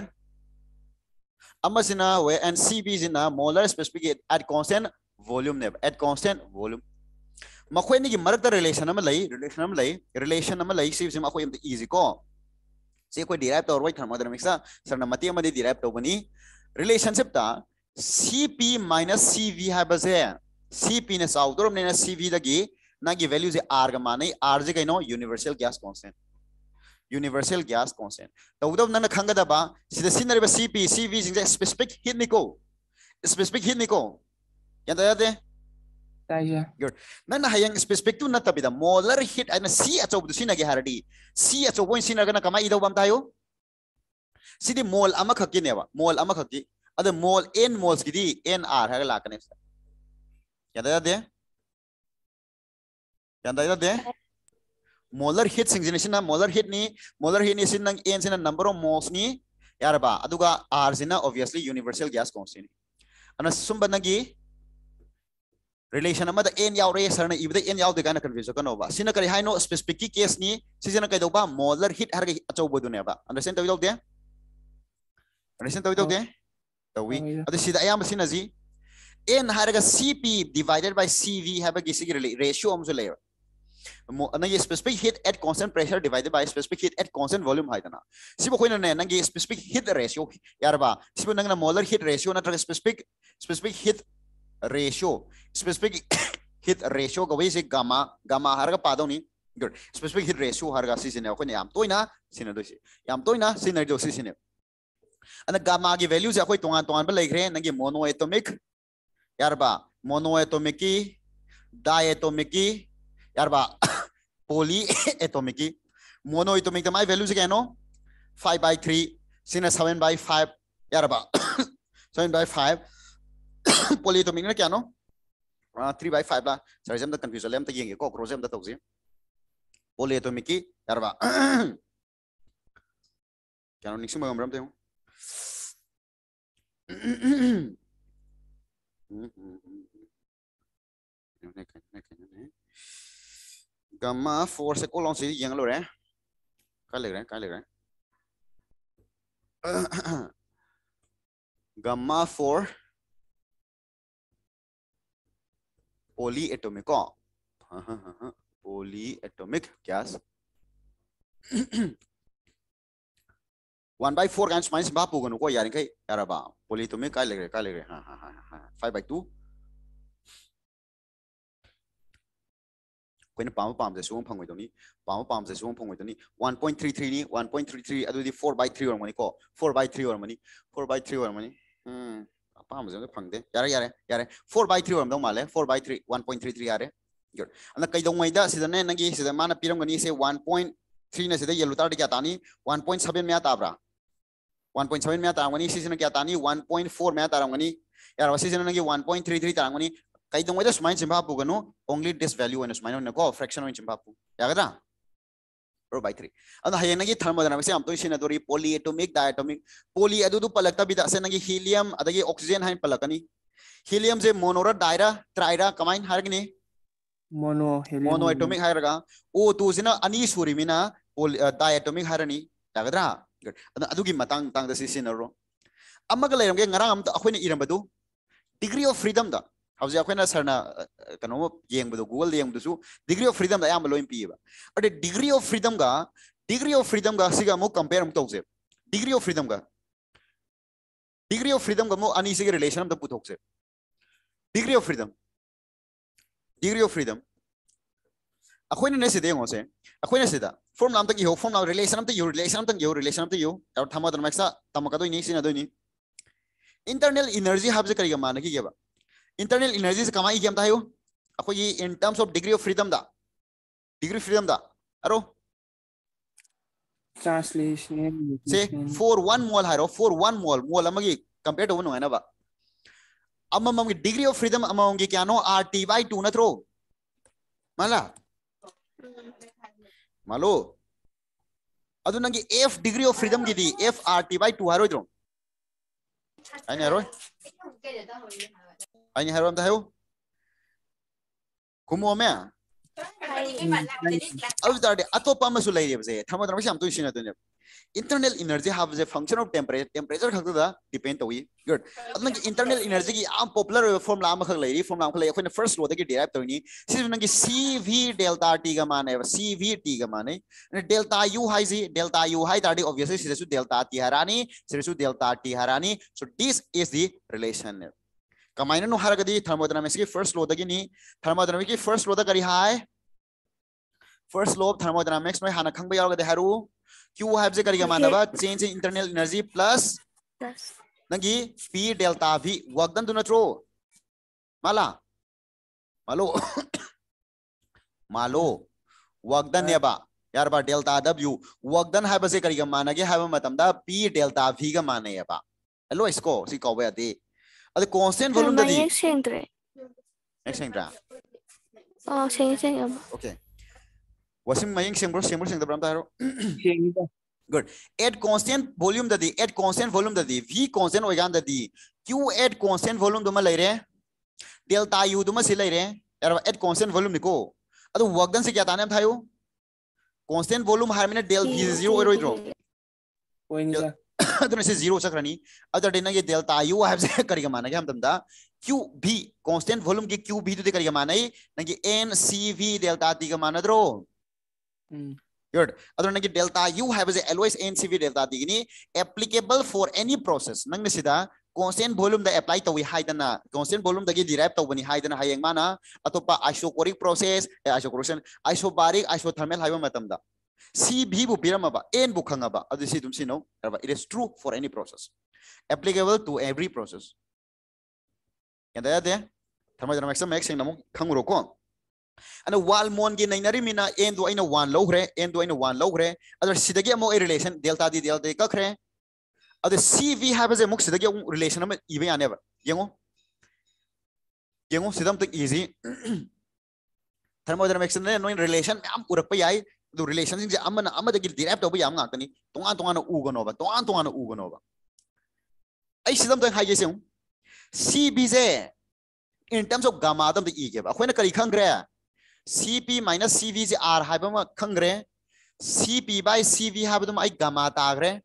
[SPEAKER 1] amma sina we and cb sina molar specific heat at constant volume ne at constant volume makhoi ni marak da relation ama lai relation ama lai relation ama lai sib sima khoi am easy ko se ko derive tor wai thermodynamics sir na mati ama de derive to bani relationship ta cp minus cv ha ba se cp ne saudrom ne na cv da gi नाकि value से R का मान नहीं R जे कहीं universal gas constant universal gas constant तो
[SPEAKER 2] तौदब नन
[SPEAKER 1] खंगदब सिद सिनरब सीपी सीवी जिंग स्पेसिफिक हीट निको। स्पेसिफिक हीट निको। यंदा यादे ताया गुड नन हयंग स्पेसिफिक तु नतबिदा मोलर हीट एंड सी अचोब सिनगे हारडी। सी अचो वन सिनगना कमा इदोबम तायो। सिदि मोल अमा खकि नेवा मोल अमा खकि अद मोल एन मोल्स गिदी एन आर हग लाकने यंदा तो यादे क्या मोलर हिट सिंह मोलर हिट नहीं मोलर हिट नहीं सिंह एन से नंबर ऑफ़ मोल्स नहीं आर से ना ऑब्वियसली यूनिवर्सल गैस कौन से अन सुब रिलेशन अमद एन यावरे सर ने
[SPEAKER 2] इबद
[SPEAKER 1] एन यावदे
[SPEAKER 2] गाना
[SPEAKER 1] कन्फ्यूज़ कनोबा सिन करे हाइनो स्पेसिफिक की केस नी सिजन मोलर हिट हर अचौबदुनेबा अंडरस्टैंड तवि दोदे अंडरस्टैंड तवि दोदे तवि अदे सिदा अयाम सिनजी एन हारगा सीपी डिवाइडेड बाय सीवी हैबा गिसी रेशियो अमजु ये specific heat at constant pressure divided by specific heat at constant volume हाइना ये स्पेसिफिक हिट रेशियो यारबा मोलर हिट रेशियो ना specific specific heat ratio specific heat ratio कभी gamma gamma हर पाद गुड स्पेसिफिक हिट रेशियो हर सिने gamma की value से अखोई तुंगा तुंगा बल लेकर हैं मोनो एटॉमिक यार बा मोनो की डाय की Άρα, πα, πολύ ετομική. Μόνο η ετομική τεμάει βελούς και ενώ 5 by 3, σύνε 7 by 5. Άρα, πα, 7 by 5. πολύ ετομική είναι και ενώ 3 by 5. Λά, σε τα κομπιούζα, λέμε τα γενικό, κρουζέμε τα τόξι. Πολύ ετομική. Άρα, πα, και ανοίξει μου, εγώ μπρέμπτε μου. Ναι, ναι, ναι, ναι, ναι. Te gamma force se colon se yang lo re ka le re ka le re gamma 4 polyatomic ko polyatomic gas 1 by 4 kan minus ba pu ko yarin kai yara ba polyatomic ka le re ka le re ha ha ha 5 by 2 कोइन पाम पाम से सुम फंगोय तोनी palm पाम से सुम फंगोय तोनी 1.33 नि 1.33 अदुदी 4 by 3 और मनी को 4 by 3 और मनी 4 by 3 और मनी हम्म पाम से फंगदे यारे यारे यारे 4 by 3 और मदो माले 4 by 3 1.33 यारे गुड अन कई दong मैदा सिदने नंगी सिद माना पिरम गनी से 1.3 ने सिदे येलो तार क्या तानी 1.7 में ताबरा 1.7 में तारंगनी सिजन क्या तानी 1.4 में तारंगनी यार वसिजन नंगी 1.33 तारंगनी pu gano only this value and sumain na ko fraction on simba pu ya kada ro by 3 ano hayen nagi thermodynamics am to sina dori polyatomic diatomic poly adu du palakta bida se nagi helium adagi oxygen hain palakani helium je monora daira trira kamain hargni
[SPEAKER 2] mono helium
[SPEAKER 1] monoatomic hairaga o2 sina ani suri mina diatomic harani ya kada adugi matang tang da si sinaro amaga layram ge ngarang am to akhoi ni irambadu degree of freedom da हौजे अखोना सरना कनो Google Google येंगदुसु degree of freedom दा याम लोइन पीबा अरे degree of freedom गा डिग्री ऑफ़ फ्रीडम गा सिगा मु कंपेयर हम तोसे डिग्री ऑफ़ फ्रीडम गा डिग्री ऑफ़ फ्रीडम गा मु अनी सिगे रिलेशन हम तो पुथोसे degree of freedom degree of freedom अखोना ने से देंगो से होसे अखोना सिदा फॉर्म नाम तक यो फॉर्म नाम रिलेशन हम तो यो रिलेशन हम तक यो रिलेशन हम तो यो और थमा दन मैक्सा तमका दोइनी सिना दोइनी इंटरनल एनर्जी हाबजे करिगा माने की गेबा इंटरनल एनर्जी से कमाई क्या बतायो अखोई in terms of degree of freedom दा डिग्री फ्रीडम दा अरो
[SPEAKER 2] translation
[SPEAKER 1] से 4 1 मोल हारो 4 1 मोल मोल अमगी कंपेयर टू नो है ना बा अमम की डिग्री ऑफ फ्रीडम अमम की क्या नो आरटी बाय 2 नथ्रो माला मालो ಅದು ನಂಗೆ F degree of freedom ಗಿದಿ f R T by two ಹಾರೋಯ್ದ್ರು ಅಯ್ನ ಹಾರೋಯ್ anh hai rom tahu kumu me alu tar de atopa ma su lai re bse thama dram sham tu shina tu ne internal energy have a function of temperature temperature khak da depend to good adna ki internal energy ki am popular formula ma khak lai ri formula khak lai khoi first law da ki derive to ni si na ki cv delta t ga mane cv t ga mane delta u hai ji delta u hai tar de obviously si su delta t harani si su delta t harani so this is the relation कमाइन नो हरगदी thermodynamics की first law दगिनी thermodynamics की first law द करी हाय। First law of thermodynamics में हाना खंग हारू। क्यू हैव जे करी मानबा change in internal energy plus Negi p delta v work done दु नत्रो माला। मालो। मालो। वर्क डन नेबा यार बा डेल्टा w वर्क डन है बसे करी मानगे है मतम दा p डेल्टा v गा माने बा हेलो इसको सी అది కాన్స్టెంట్ వాల్యూ ఉంటది ఎక్స్చేంజ్ రే
[SPEAKER 3] ఎక్స్చేంజ్ రా
[SPEAKER 1] ఆ సెంగ్
[SPEAKER 3] సెంగ్ ఓకే వసిం మయింగ్
[SPEAKER 1] సెంగ్ బ్రో సెంగ్ బ్రో సెంగ్ ద బ్రంతా హరో
[SPEAKER 2] good
[SPEAKER 1] at constant volume dadi at constant volume dadi v constant oigan dadi q at constant volume duma laire delta u duma si laire yar at constant volume niko adu work done se kya tane thayo constant volume har mine del v zero oiroi dro oinga ꯑꯗꯨꯅ ꯁꯤ zero ꯆꯠꯈ꯭ꯔꯅꯤ ꯑꯗꯨꯗꯤ ꯅꯪꯒꯤ Delta ꯌꯨ ꯍꯥꯏꯕꯁꯦ ꯀꯔꯤꯒ ꯃꯥꯟꯅꯒꯦ ꯍꯥꯏꯕꯗ Q V constant ꯚꯣꯂꯨꯝꯒꯤ Q ꯚꯤꯗꯨꯗꯤ ꯀꯔꯤꯒ ꯃꯥꯟꯅꯩ ꯅꯪꯒꯤ ꯑꯦꯟ ꯁꯤ ꯚꯤ ꯗꯦꯜꯇꯥ ꯇꯤꯒ
[SPEAKER 2] ꯃꯥꯟꯅꯗ꯭ꯔꯣ
[SPEAKER 1] good adon nagi delta u have is always ncv delta digini applicable for any process nang sida constant volume da apply to we haidana constant volume dagi derive to bani haidana hayeng mana atopa isobaric process isobaric isothermal haiba matam da C V बु पीरमबा N बु खंगबा अदि सी दुमसी नो एबा it is true for any process applicable to every process एदा दे thermodynamic maximum max सिंग नमु खंगरो को अन वाल मोन गे नैनारी मिना एन दो आइन वन लोग्रे एन दो आइन वन लोग्रे अदर सिदगे मो ए रिलेशन डेल्टा दी डेल्टा दे ककरे अदि C V have as a मुक्स सिदगे रिलेशन अम इवे याने येंगो येंगो सिदम तक इजी थर्मोडायनामिक्स ने नो इन रिलेशन आम पुरक पे आई Tungan tungan na ugo no ba. Tungan tungan na ugo no ba. Ay sidam tak hai jeseng. CBJ in terms of gamma dam the e ge ba khoina kari khangre CP minus CV je R ba ma khangre CP by CV ai gamma ta gre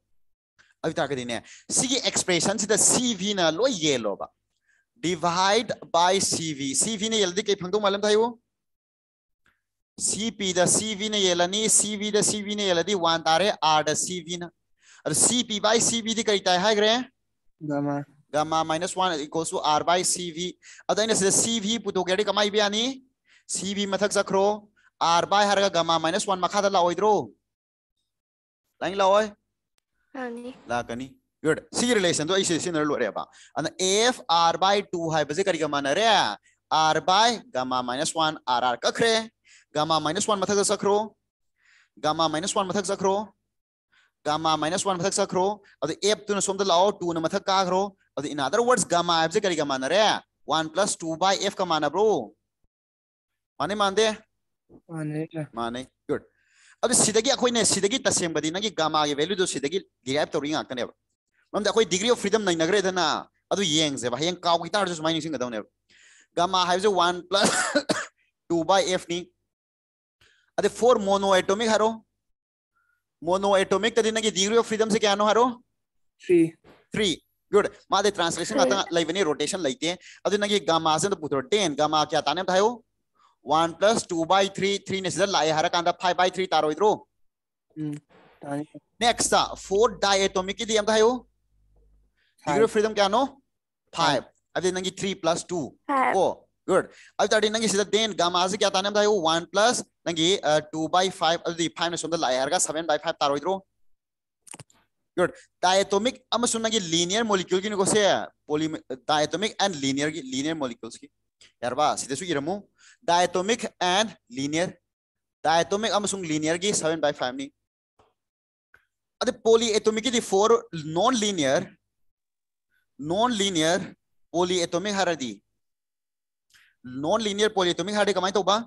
[SPEAKER 1] ai ta kadi ne sigi expression si the CV na lo ye lo ba divide by CV CV ne yeldi ke phangdo malam thayo CP the CV ne yelani CV the CV ne yeladi 1 tare R the CV na CP by CV di kari ta ha gre
[SPEAKER 2] gamma
[SPEAKER 1] gamma minus 1 equals to r by cv अदाइन से cv पुतो गेडी कमाई Biyani cv मथक सखरो r by हरगा gamma minus 1 मखा दला ओइद्रो line लाओय
[SPEAKER 3] ꯃꯥꯅꯤ
[SPEAKER 1] लाकनी good सी relation तो ऐसे Sinner लो रे बा अन f r by 2 है बजे करी गमा न रे r by gamma minus 1 r r कखरे gamma minus 1 मथक सखरो gamma minus 1 मथक सखरो gamma minus 1 मथक सखरो अब f तुन सोम द लाओ 2 न मथक काखरो अब in other words gamma f से करी गमा न रे 1 plus 2 by f का माना ब्रो माने मानदे
[SPEAKER 2] ꯃꯥꯅꯦ
[SPEAKER 1] माने गुड अब सिदगी अखोइने सिदगी तसेंबदी नगी गामा गे वैल्यू दो सिदगी डिराइव तौरी ngakane ba mamda अखोइ डिग्री ऑफ़ फ्रीडम नैनगरे दना अदु येंग जे बा हेंग काउ गिटार जो माइनिंग सिंग दौने गामा हाइव जे 1 plus 2 by f ni ಅದೇ ಫೋರ್ ಮೊನೋಎಟೋಮಿಕ್ ಹರೋ ಮೊನೋಎಟೋಮಿಕ್ डिग्री ऑफ़ फ्रीडम से क्या नो ಹರೋ
[SPEAKER 2] थ्री
[SPEAKER 1] थ्री गुड मादे ट्रांसलेशन आता लाइवनी रोटेशन लाइते अदु नगे गामा से पुथो टेन गामा क्या ताने थायो वन प्लस टू बाय 3 3 ने से लाए हरा कांडा फाइव बाय थ्री तारो
[SPEAKER 2] इधरो।
[SPEAKER 1] Next uh for diatomic degree of freedom क्या नो? 5 अदु
[SPEAKER 3] प्लस
[SPEAKER 1] टू good नंगी सीधा then gamma से क्या ताने बतायो one plus नंगी uh, two by five अभी five ने सुंदर लाया है by five taro इधरो good diatomic सुन नंगी linear molecule नको से poly diatomic and linear linear molecules यार बा सीधे सु गिरमु diatomic and linear diatomic soon linear की seven by five नी अरे polyatomic की four non-linear non-linear polyatomic haradi non-linear polyatomic haradi कमाई तो बा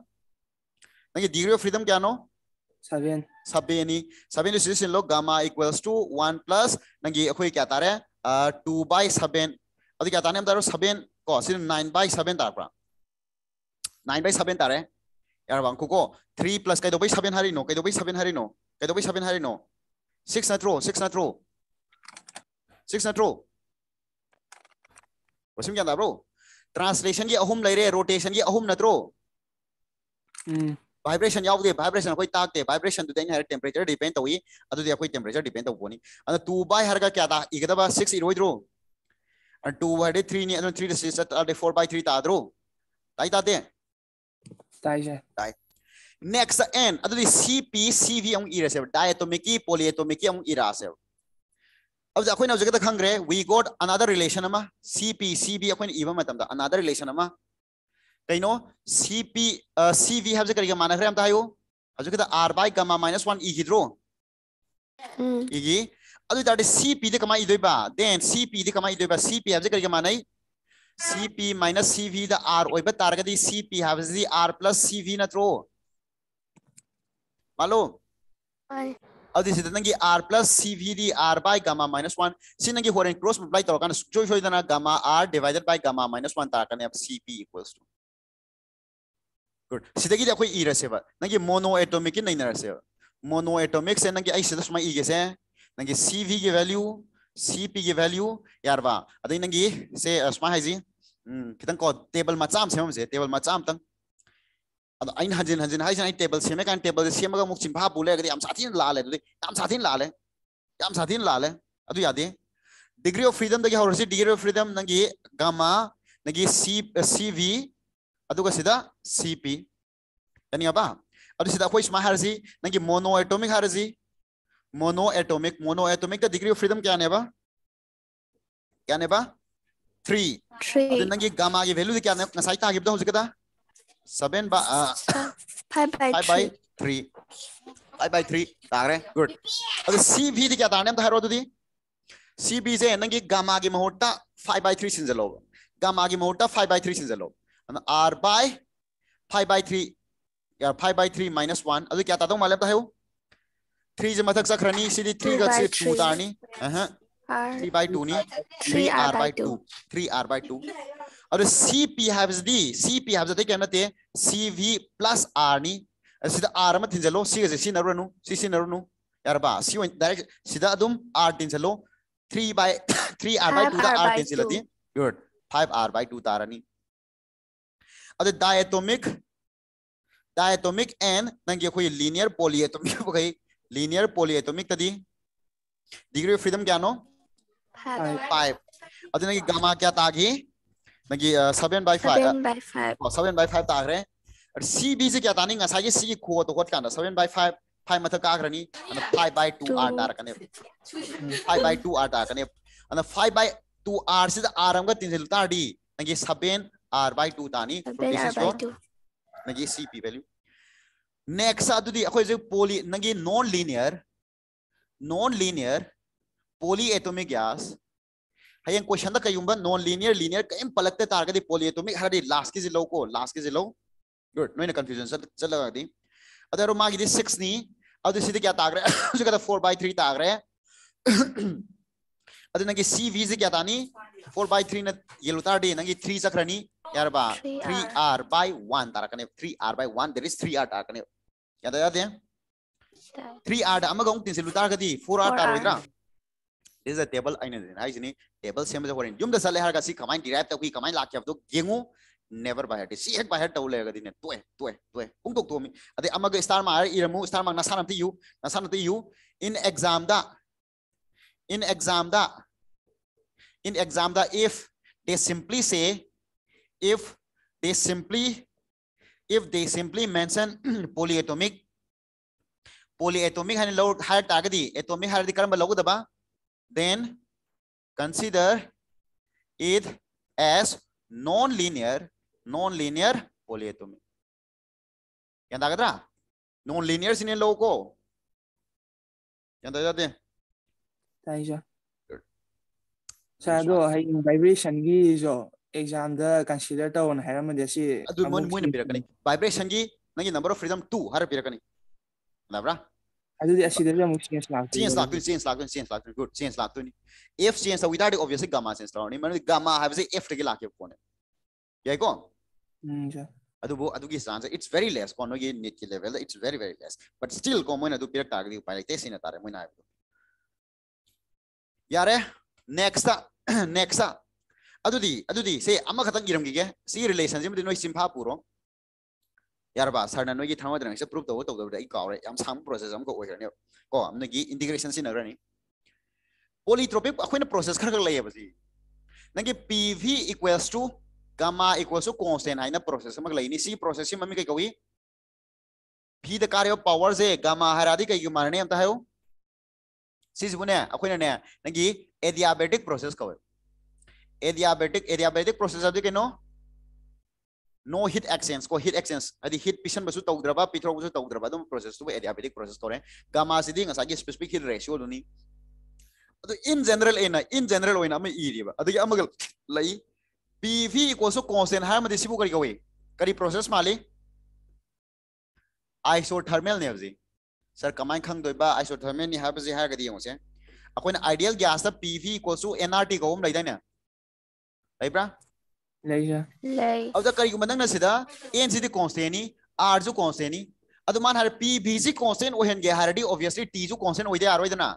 [SPEAKER 1] नंगे degree of freedom क्या नो
[SPEAKER 2] सेवन
[SPEAKER 1] सबेनी सबेनी सिरिसिन लो gamma equals to one plus नंगे अखोई क्या तारे two by seven अभी क्या ताने हम तारो seven को सिर्फ़ nine by seven तार परा nine by seven तारे यार बांकु को three plus कई दो by seven हरी नो कई दो by seven हरी नो कई दो by seven हरी नो six na true six na true six na true वसिम क्या ब्रो ट्रांसलेशन की अहुम लेरे रोटेशन की अहुम नत्रो vibration यावदे vibration अखोई ताकते vibration तो देंगे temperature depend तोई अदुदे अखोई temperature depend तो बोनी अन 2 by हरगा क्या था इगदबा 6 इरोइद्रो अन 2 by 3 ni on 3 the 6 at 4 by 3 ताद्रो ताई ताते
[SPEAKER 2] ताई से
[SPEAKER 1] next n adu अदुदे cp cv अम इरसे diatomic polyatomic की अम इरासे अब अखोई ना जगत खंगरे we got another relation अमा cp cb अखोई इबा मतम another relation अमा। कइनो uh, cv हबजे करिगा मानखरे हम तायो हजु कदा r by gamma minus 1 e गिद्रो इगी अदु ताडे cp दे कमा इदोइबा then cp दे कमा इदोइबा cp हबजे करिगा मानै cp minus cv दा r ओइबा तारगदी cp हबजे r plus cv नत्रो मालो?
[SPEAKER 3] ꯃꯥꯅꯤ
[SPEAKER 1] अदि सिदा नंगी r plus cv the r by gamma minus 1 सि नंगी होरेन क्रॉस मल्टीप्लाई तोरकान जोय जोय दना gamma r divided by gamma minus 1 तारकाने अब cp equals to गुड सिदगी अखोई इरसेबा नंगी मोनो एटॉमिक की नहीं नरसेबा मोनो एटॉमिक से नंगी आई सिदा सुमा इगे से नंगी cv की वैल्यू cp की वैल्यू यार बा अदि नंगी से सुमा हाइजी ꯎꯝ ꯈꯤꯇꯪ ꯀꯣ ꯇꯦꯕꯜ ꯃꯆꯥ ꯑꯃ ꯁꯦꯝꯃꯝꯁꯦ ꯇꯦꯕꯜ ꯃꯆꯥ ꯑꯃꯇꯪ इन हजन हजन है टेबल सेमे कान टेबल सेम मुक्चिन भा पुले साथी लाले साथी लाले साथी लाले यादे डिग्री ऑफ़ फ्रीडम हौरसी डिग्री ऑफ़ फ्रीडम नंगी गमा नंगी सी सी वी सी पी यानी अब अखोई सुमा है नंगी मोनो एटोमिक है mono atomic mono atomic degree of freedom क्या नेबा क्या नेबा थ्री नंगी गमा की वैल्यू क्या नेबा seven by uh,
[SPEAKER 3] five by
[SPEAKER 1] five by 3 5 by 3 tare good adu c b di kya tane am tharo di c b je nangi gamma gi mahota five by 3 sinjalo gamma gi mahota five by 3 sinjalo and r by five by three. ya five by three minus one. 1 adu kya ta do malab thayo 3 je mathak sakrani sidi 3
[SPEAKER 3] three
[SPEAKER 1] se 2 tani
[SPEAKER 3] aha
[SPEAKER 1] Three by two ni
[SPEAKER 3] 3 r by
[SPEAKER 1] 2 3 r by two. अब CP हाइब्स दी CP हाइब्स ते केना ते CV plus are नी सीधा are म थिनजलो सी से सी नरनु सी सी नरनु यार बा सी डायरेक्ट सीधा अदुम R थिनजलो three by three R by 2 R
[SPEAKER 3] थिनजलो
[SPEAKER 1] दी गुड 5 आर बाय 2 तारनी अब डायटोमिक डायटोमिक एंड नंगे कोई लीनियर पॉलीएटोमिक हो गई डिग्री ऑफ़ फ्रीडम क्या नो? 5 5 की गामा क्या तागी? नंगे seven by five
[SPEAKER 3] seven by five
[SPEAKER 1] oh, seven by five तागरे और C B से क्या तानी ngasai C को तो कोट कांदा seven by five five मत कागरनी and five by two
[SPEAKER 3] Two.
[SPEAKER 1] R तार कने five by two R तार कने and five by two R से R हम का तीन से लुतार दी नंगे seven R by two तानी from
[SPEAKER 3] seven r by
[SPEAKER 1] your
[SPEAKER 3] two
[SPEAKER 1] nagi CP value. Next adudi akhoi je poly nagi non linear non linear polyatomic gas हयेंग question द कयुंब नॉन लीनियर लीनियर कई पलकते तारगदि पोलिए तुमि हरदि लास्ट केजि लोको लास्ट केजि लो गुड नोइन कंफ्यूज़न सर चलगदि अदरो मागिदि 6 नि अदि क्या तागरे फोर 4/3 तागरे अदि नगे सी वी से क्या तानि? 4/3 न येलो तारदि नगे 3 चक्रनि यारबा 3r/1 तारकने 3r/1 there is 3r तारकने यादा यादे 3r अमगों तिन सिलु तारगदि 4r तारोइद्रा this is a table aina din hai jini table sem da horin yum da sale har ga si kamain derive ta kui kamain lak yab to gengu never by heart si hek by heart taw ga din toy toy toy ung tok to mi ade amaga star ma iramu star ma nasan ti yu nasan ti yu in exam da in exam da in exam da if they simply say if they simply if they simply mention polyatomic polyatomic hani low higher targadi atomic higher di karamba logo daba then consider it as non-linear non-linear बोलिए तुम्हें। क्या ताकत रहा non linear सीने लोगों
[SPEAKER 2] को। क्या
[SPEAKER 1] ताकत
[SPEAKER 2] जाते हैं? शायद वो है वाइब्रेशन की जो एग्ज़ाम
[SPEAKER 1] द कंसीडर
[SPEAKER 2] तो
[SPEAKER 1] उन हैरम में जैसे अदु मन मुझे नहीं पिरकनी वाइब्रेशन की नहीं नंबर ऑफ़ फ्रीडम टू हर पिरकनी ना बरा
[SPEAKER 2] ꯑꯗꯨꯗꯤ ꯑꯁꯤꯗꯁꯨ ꯑꯃꯨꯛ change
[SPEAKER 1] change
[SPEAKER 2] ꯂꯥꯛꯇꯣꯏꯅꯤ
[SPEAKER 1] ꯂꯥꯛꯇꯣꯏꯅꯤ change ꯂꯥꯛꯇꯣꯏꯅꯤ change ꯂꯥꯛꯇꯣꯏꯅꯤ good change ꯂꯥꯛꯇꯣꯏꯅꯤ f change ꯇꯧ ꯇꯥꯔꯗꯤ obviously gamma change ꯇꯧꯔꯅꯤ ꯃꯔꯝꯗꯤ gamma ꯍꯥꯏꯕꯁꯦ f ꯗꯒꯤ ꯂꯥꯛꯈꯤꯕ ꯄꯣꯠꯅꯦ ꯌꯥꯏꯀꯣ
[SPEAKER 2] ꯎꯝ ꯁꯥꯔ
[SPEAKER 1] ꯑꯗꯨꯕꯨ ꯑꯗꯨꯒꯤ ꯆꯥꯟꯁ it's very less ꯀꯣ ꯅꯣꯏꯒꯤ ꯅꯤꯠꯀꯤ ꯂꯦꯚꯦꯜꯗ it's very very less but still ꯀꯣ ꯃꯣꯏꯅ ꯑꯗꯨ ꯄꯤꯔꯛ ꯇꯥꯔꯒꯗꯤ ꯎꯄꯥꯏ ꯂꯩꯇꯦ ꯁꯤꯅ ꯇꯥꯔꯦ ꯃꯣꯏꯅ ꯍꯥꯏꯕꯗꯣ ꯌꯥꯔꯦ ꯅꯦꯛꯁꯇ ꯅꯦꯛꯁꯇ ꯑꯗꯨꯗꯤ ꯑꯗꯨꯗꯤ ꯁꯦ ꯑꯃꯈꯛꯇꯪ ꯏꯔꯝꯈꯤꯒꯦ ꯁꯤꯒꯤ ꯔꯤꯂꯦꯁꯟꯁꯤꯃꯗꯤ ꯅꯣꯏ ꯆꯤꯝꯐꯥ ꯄꯨꯔꯣ ꯌꯥꯔꯕ ꯁꯔꯅ ꯅꯣꯏꯒꯤ ꯊꯥꯡꯃꯗꯅ ꯄ꯭ꯔꯨꯞ ꯇꯧꯕ ꯇꯧꯗꯕꯗ ꯑꯩ ꯀꯥꯎꯔꯦ ꯌꯥꯝ ꯁꯥꯡꯕ ꯄ꯭ꯔꯣꯁꯦꯁ ꯑꯃꯒ ꯑꯣꯏꯈ꯭ꯔꯅꯦꯕ ꯀꯣ ꯅꯣꯏꯒꯤ ꯏꯟꯇꯤꯒ꯭ꯔꯦꯁꯟ ꯁꯤꯖꯤꯟꯅꯈ꯭ꯔꯅꯤ ꯄꯣꯂꯤꯇ꯭ꯔꯣꯄꯤꯛ ꯑꯩꯈꯣꯏꯅ ꯄ꯭ꯔꯣꯁꯦꯁ ꯈꯔ ꯈꯔ ꯂꯩꯌꯦꯕꯁꯤ ꯅꯪꯒꯤ P V equals to gamma equals to constant ꯍꯥꯏꯅ ꯄ꯭ꯔꯣꯁꯦꯁ ꯑꯃꯒ ꯂꯩꯅꯤ ꯁꯤ ꯄ꯭ꯔꯣꯁꯦꯁꯁꯤ ꯃꯃꯤꯡ ꯀꯩ ꯀꯧꯏ ꯐꯤꯗ ꯀꯥꯔꯤꯕ ꯄꯥꯋꯔꯁꯦ ꯒꯃꯥ ꯍꯥꯏꯔꯗꯤ ꯀꯩꯒꯤ ꯃꯥꯟꯅꯅꯤ ꯑꯝꯇ ꯍꯥꯏꯌꯨ ꯁꯤꯁꯤꯕꯨꯅꯦ ꯑꯩꯈꯣꯏꯅꯅꯦ ꯅꯪꯒꯤ ꯑꯦꯗꯤꯌꯥꯕꯦꯇꯤꯛ ꯄ꯭ꯔꯣꯁꯦꯁ ꯀꯧꯋꯦ ꯑꯦꯗꯤꯌꯥꯕꯦꯇꯤꯛ ꯑꯦꯗꯤꯌꯥꯕꯦꯇꯤꯛ ꯄ꯭ꯔꯣꯁꯦꯁ ꯍꯥꯏꯕꯗꯤ ꯀꯩꯅꯣ नो हिट एक्सचेंस को हिट एक्सचेंस हिट पीछन तौद्रब पीथ्रबू तौद्रब प्रोसेस एडियाबेटिक प्रोसेस तौर गमा से specific heat ratio in general in general PV equals to constant है कई कौे कई प्रोसेस माले आइसोथर्मल ने सर कमाय खादब आइसोथर्मल है अखोना ideal gas P V to n R T कौन
[SPEAKER 2] लेना ꯁꯥꯔ
[SPEAKER 3] lay
[SPEAKER 1] ꯑꯗꯨꯗ ꯀꯔꯤꯒꯨꯝꯕ ꯅꯪꯅ ꯁꯤꯗ ꯑꯦꯟꯁꯤꯗꯤ ꯀꯣꯟꯁꯇꯦꯟꯅꯤ ꯑꯥꯔꯁꯨ ꯀꯣꯟꯁꯇꯦꯟꯅꯤ ꯑꯗꯨ ꯃꯥꯅ ꯍꯥꯏꯔ ꯄꯤ ꯚꯤꯁꯤ ꯀꯣꯟꯁꯇꯦꯟ ꯑꯣꯏꯍꯟꯒꯦ ꯍꯥꯏꯔꯗꯤ ꯑꯣꯕꯚꯤꯌꯁꯂꯤ ꯇꯤꯁꯨ ꯀꯣꯟꯁꯇꯦꯟ ꯑꯣꯏꯗ ꯌꯥꯔꯣꯏꯗꯅ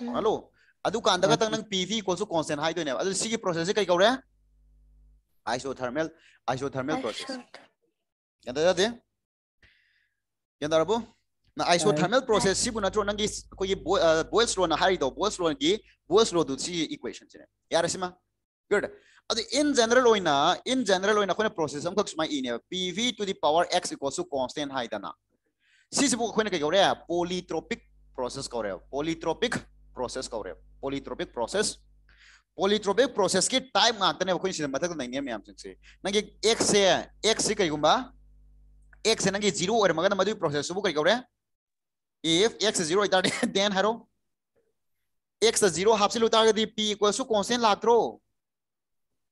[SPEAKER 3] Mm.
[SPEAKER 1] ꯍꯜꯂꯣ ꯑꯗꯨ ꯀꯥꯟꯗꯒ ꯅꯪ ꯄꯤ ꯚꯤ ꯏꯀꯣꯜꯁꯨ ꯀꯣꯟꯁꯇꯦꯟ ꯍꯥꯏꯗꯣꯏꯅꯦꯕ ꯑꯗꯨ ꯁꯤꯒꯤ ꯄ꯭ꯔꯣꯁꯦꯁꯁꯦ ꯀꯩ ꯀꯧꯔꯦ isothermal isothermal process
[SPEAKER 3] Isothermal.
[SPEAKER 1] Yan ta yade? Yan ta rabo? Na isothermal process si bu na tro nangi ko ye Boyle's law na hari do Boyle's law gi Boyle's अद in general in general process इने P V to the power x equals to constant है कई कौर polytropic process कौर polytropic process कौर
[SPEAKER 3] polytropic process
[SPEAKER 1] polytropic process की type आगने मतलब नई मैम से नगे एक्स एक्स कई एक्स नगे ज़ीरो मधु प्रोसेस कई कौर इफ़ एक्स ज़ीरो देन हर एक्स ज़ीरो हाफ़ से उतार पी इक्वल्स टू कॉन्स्टेंट लात्रो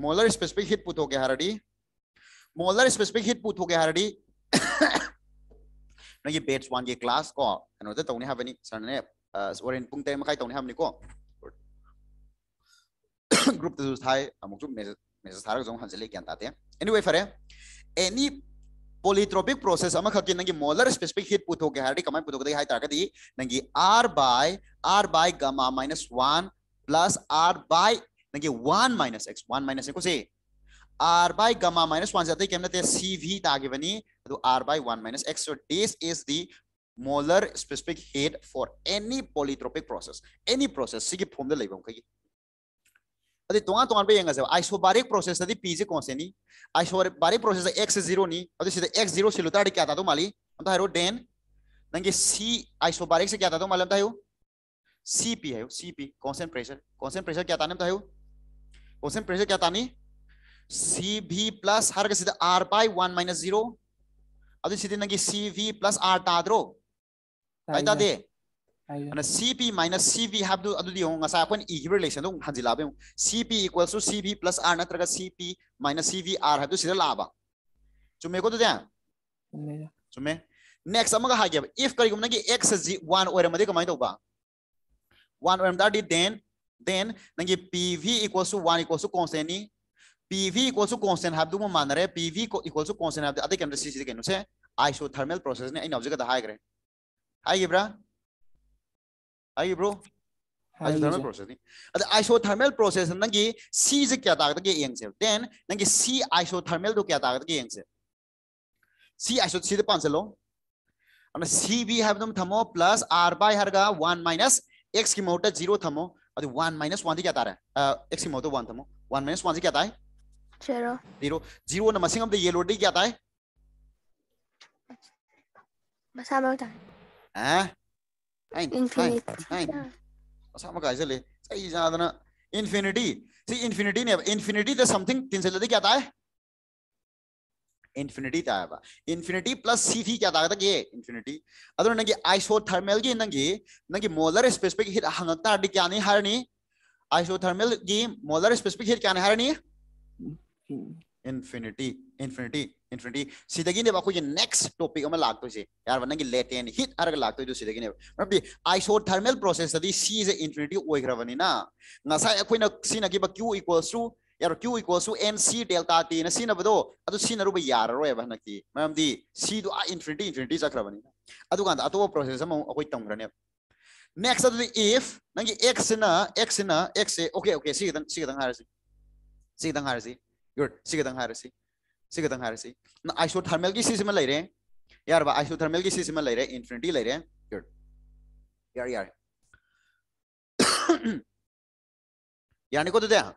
[SPEAKER 1] मोलर स्पेसिफिक हिट पुट हो गया हरडी। मोलर स्पेसिफिक हिट पुट हो गया हरडी। ना ये बेट्स वन ये क्लास को नो द तोनी हैव एनी सर ने और इन पुंग टाइम काई तोनी हैव निको ग्रुप द जस्ट हाई अमु जो मेज मेज सारा जों हंजले के अंदर आते हैं anyway for any polytropic process अमा खकि नंगी मोलर स्पेसिफिक हिट पुट हो गया हरडी, कमाई पुट हो गया हाई ताकत नंगी R by R by gamma minus 1 plus R by नगे 1 minus x one minus x को से आर बाय गामा माइनस 1 जाते क्या मतलब सी वी तागे बनी तो R by one minus x और this is the molar specific heat for any polytropic process any process C के फॉर्म द लेबो कही अदे तोआ तोन पे यंगा से आइसोबारिक प्रोसेस द पी जे कौन से नी आइसोबारिक प्रोसेस एक्स से लुता क्या था तो क्या था तो मालूम था यो सीपी है यो CP constant pressure constant pressure क्या था क्वेश्चन प्रेशर क्या था सी भी प्लस हर के सीधे R by one minus zero अब सीधे ना कि सी भी प्लस आर टाद्रो आइता दे। अने सी पी माइनस सी भी हाफ़ दो अदु दी हो गा सा अपन इ रिलेशन दो हाँ जी लाबे C P equals to C V plus R नतर का सी पी माइनस सी भी आर है दो सीधे लाबा जो मेरे को तो दे। जो। नेक्स्ट हम का हा गया इफ़ करी गुम ना कि एक्स इज़ 1 ओरे मदे कमाई दोबा 1 ओरे मदे then then nangi pv equals to 1 equals to constant ni pv equals to constant habdu mo manare pv equals to constant habdu ade kan si si ke se isothermal process ne ai object da ha gre hai bra ai bro isothermal process ni ada isothermal process nangi c je kya ta ge yeng se then nangi c isothermal do kya ta ge yeng se c isot c de pan se lo ana have them thamo plus r by harga 1 minus x की मोटा 0 थमो अरे one minus infinity infinity infinity infinity something तीन से ज़्यादा क्या आता है? इनफिनिटी तब इनफिनिटी प्लस सिफि क्या तक ये इनफिनिटी अब नंगे आइसो थर्मेल की नंगे नंगे मोलर स्पेसिफिक हिट हंगता अडी क्या नहीं हारनी? आइसो थर्मेल की मोलर स्पेसिफिक हिट क्या नहीं हारनी? इनफिनिटी इनफिनिटी इनफिनिटी सीधेगी ने बाको ये नेक्स्ट टॉपिक में लागतो से यार वनंगे लेटेंट हिट अरग लागतो जो सीधेगी ने मतलब isothermal process the C is infinity ओइग्रवनी ना। नसा कोई ना सी ना की बा क्यू इक्वल्स टू यार क्यू इक्वल सू एम सी डेल्टा टी ने सिनबदो अदु सिनरुब यारोयब हनकी मामदी सी दु इन्फिनिटी इन्फिनिटी चक्रबनि अदु गांद अतो प्रोसेस म अखै तंगरने नेक्स्ट अदु इफ़ नंगी एक्स न एक्स न एक्स ए ओके ओके सी दंग सी दंग हारसी सी गुड सी दंग सी दंग हारसी न आइसोथर्मल की सिस्टम यार की सिस्टम लैरे यार यानी को तो दे हाँ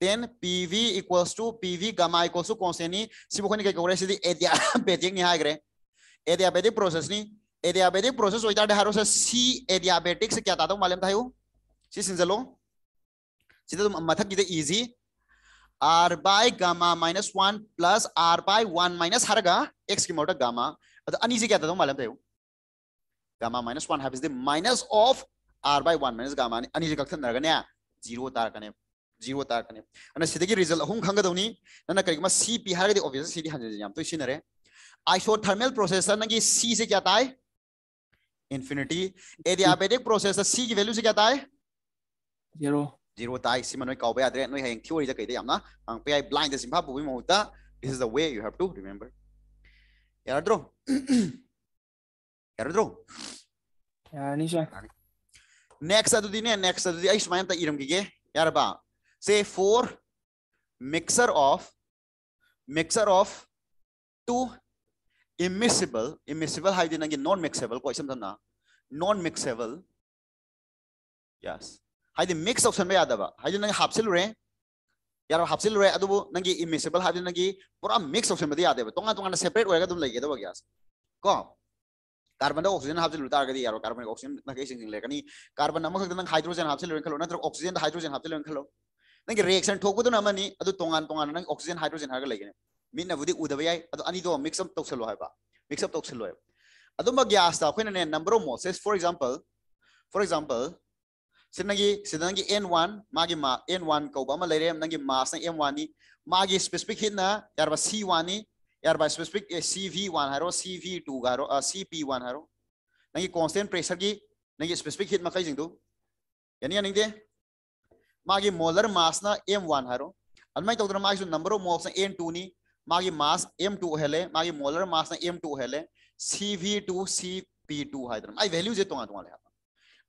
[SPEAKER 1] then PV equals to PV gamma equals to constant ni si bukoni kai kore si adiabatic ni hai gre adiabatic process ni adiabatic process hoita de haro sa C ta dong malum thayu si sinjalo sida tum mathak ki easy r by gamma minus 1 plus r by 1 minus harga x ki mota gamma ado ani se kya ta dong malum thayu gamma minus 1 happens the minus of r by 1 minus gamma ani se kakhan narga ne zero ताकने result अहम खादनी ना कहीं C P है obviously हम तो इसने isothermal process नी सी से क्या ताय इनफिनिटी एडियाबेटिक प्रोसेस सी की वैल्यू से क्या ताय ज़ीरो ज़ीरो ताय इसी मनो कौब याद नो हे थ्योरी कहते हैं पे आई ब्लाइंड सिंह पूरी मूर्त this is the way you have to remember याद्रो
[SPEAKER 2] याद्रो नेक्स्ट
[SPEAKER 1] अदुदी ने नेक्स्ट अदुदी आई सुमायन ता इरम गिगे यार बा say for mixer of mixer of two immiscible immiscible hydrogen again non mixable ko isam na non mixable yes hydrogen mix option ba yadaba hydrogen nang hapsil re yar hapsil re adu nangi immiscible hydrogen nangi pura mix option ba yadaba tonga tonga separate oiga dum lege daba gas ko carbon oxygen half लुता गदी यारो carbon oxygen ना के सिंग लेकनी carbon नमक नंग hydrogen half लेन खलो नत्र oxygen hydrogen लेन खलो नंगे रिएक्शन ठोकबदु नमनी अदु तोंगान तोंगान नंग ऑक्सीजन हाइड्रोजन हाग लेगने मिन बुदी उदब अदु अनि मिक्स अप तोक्सलो मिक्स अप अदु म गैस ता ने number of moles for example for example सिनगी सिदंगी n1 मागी मा n1 कौबा म लेरे नंगी मास न m1 नि मागी स्पेसिफिक हिट ना यारबा c1 नि यार बाय स्पेसिफिक CV1 हारो CV2 हारो CP1 हारो नंगी कांस्टेंट प्रेशर की नंगी स्पेसिफिक हीट मखै जिंदु यानी यानी दे मागी मोलर मास ना M1 हारो। अनमाइ तौदर मागी नंबर ऑफ़ मोल्स ना N2 नि, मागी मास M2 हेले, मागी मोलर मास ना M2 हेले CV2 CP2 Haider my value जे तोंगा तोंगा ले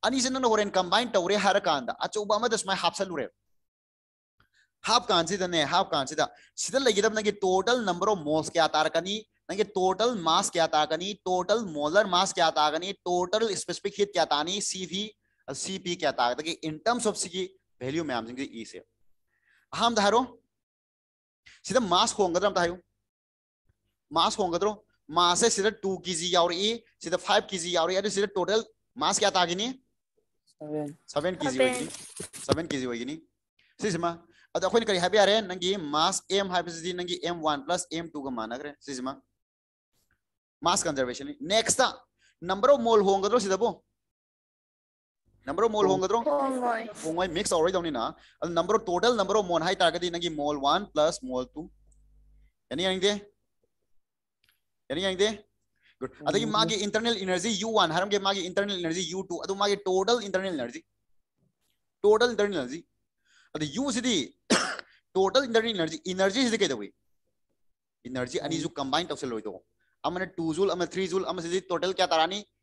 [SPEAKER 1] अनि से न होरेन कंबाइन तौरे हार कांदा। अचौबा म दसमाय हापसलुरे हाफ़ कांसिदने हाफ़ कांसिदा सिदा लगिदब नगे टोटल नंबर ऑफ़ मोल्स क्या तारकनी नगे टोटल मास क्या ताकनी टोटल मोलर मास क्या ताकनी टोटल स्पेसिफिक हीट क्या तानी सीवी सीपी क्या ताकत कि in terms of C value ma'am जिंग ई से। हम धारो सिदा मास होंगद्रम तायो मास होंगद्रो मास है सिदा 2 केजी यावरी सिदा 5 केजी यावरी अदु सिदा टोटल मास क्या तागिनी
[SPEAKER 2] seven.
[SPEAKER 1] 7 केजी होगिनी 7 केजी होगिनी सिसमा अद अखोइन करी हाबे यारे नंगी मास m हाइबसिदी नंगी m1 प्लस m2 का मानगरे सिसमा mass conservation next number of mole होंगद्रो सिदबो नंबर ऑफ़ मोल होंगद्रो
[SPEAKER 3] Homoi.
[SPEAKER 1] होंगोय ನಂಬರ್ ಮೋಲ್ ಹೋಗದ್ರು ಹೋಂಗೈ ಮಿಕ್ಸ್ ಅವರಿದವನಿನ ಅದು ನಂಬರ್ ಟೋಟಲ್ ನಂಬರ್ ಮೋಲ್ ಹೈ ತಾಗದಿ ನನಗೆ ಮೋಲ್ 1 ಪ್ಲಸ್ ಮೋಲ್ 2 ಎನಿ ಯಂಗಿದೆ ಎನಿ ಯಂಗಿದೆ ಗುಡ್ ಅದಕ್ಕೆ ಮಾಗೆ ಇಂಟರ್ನಲ್ ಎನರ್ಜಿ u1 ಹರಂಗೆ ಮಾಗೆ ಇಂಟರ್ನಲ್ ಎನರ್ಜಿ u2 ಅದು ಮಾಗೆ total internal energy total internal energy ಅದು u ಸಿದಿ ಟೋಟಲ್ ಇಂಟರ್ನಲ್ ಎನರ್ಜಿ ಎನರ್ಜಿ ಸಿದಿ ಕೈದವಿ ಎನರ್ಜಿ ಅನಿಜು ಕಂಬೈನ್ ತೌಸಲ್ ಹೋಯ್ತು ಅಮನ 2 ಜೂಲ್ ಅಮನ 3 ಜೂಲ್ ಅಮನ ಸಿದಿ ಟೋಟಲ್ ಕ್ಯಾ ತರಾನಿ 2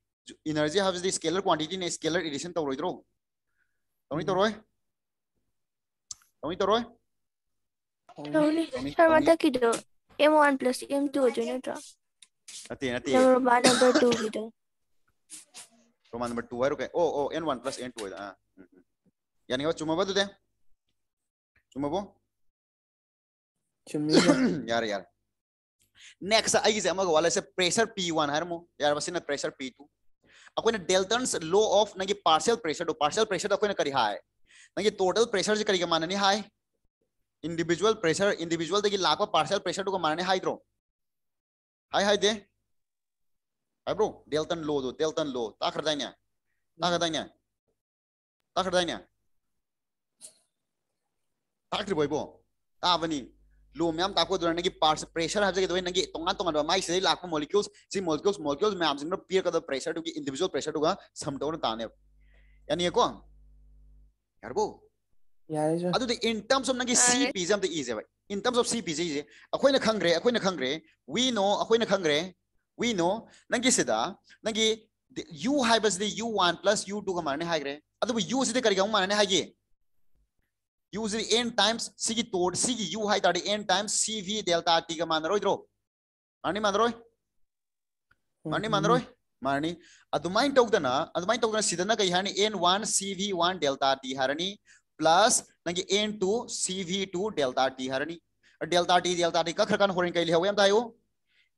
[SPEAKER 1] इनर्जी हाबसदी स्केलर क्वांटिटी ने स्केलर एडिशन तौरोइद्रो तौनी तौरोय तौनी तौरोय
[SPEAKER 3] m1 m2 2
[SPEAKER 1] 2 n2 यार यार। नेक्स्ट आई से वाले से प्रेशर p1 हरमो यार वसिन प्रेशर p2 अकोने डेल्टन्स लॉ ऑफ़ नगे पार्शियल प्रेशर दो, पार्शियल प्रेशर अकोने करी हाई नगे टोटल प्रेशर से करी के माननी हाई इंडिविजुअल प्रेशर इंडिविजुअल दगी लाको पार्शियल प्रेशर को मानने हाई द्रो हाई हाई दे। हाई ब्रो डेल्टन लो दो, डेल्टन लो। ताखर दाइने ताखर दाइने ताखर दाइने ताखर बोइबो ताबनी लो मैम ताको दुर नगी पार्स प्रेशर हाबजे के दोय नगी तोंगा तोंगा माई से लाको मॉलिक्यूल्स सी मॉलिक्यूल्स मॉलिक्यूल्स मैम सिंग पियर का प्रेशर टू की इंडिविजुअल प्रेशर टू का समटोन ताने यानी को यारबो
[SPEAKER 2] yare sir
[SPEAKER 1] अदु इन टर्म्स ऑफ़ नगी. सीपी जम द इजी भाई इन टर्म्स ऑफ़ सीपी जे अखोइना खंग्रे अखोइना खंग्रे वी नो अखोइना खंग्रे वी नो नगी सिदा नगी u हाइबस द u1 प्लस u2 का मारने हाइग्रे अदु u सिदे करिगा मारने हाइगे सिदे n टाइम्स सिगी तोड सिगी u हाइ ताडे n टाइम्स cv डेल्टा t का मान रोइद्रो मारनी मान रोइ मारनी मान रोइ मारनी अदुमाइन तौदना अदुमाइन तौदना सिदना कई हानि n1 cv1 delta t हारनी plus नंगे n2 cv2 delta t हरनी delta t delta t का खरकन होरिन कई लेहवे हम तायो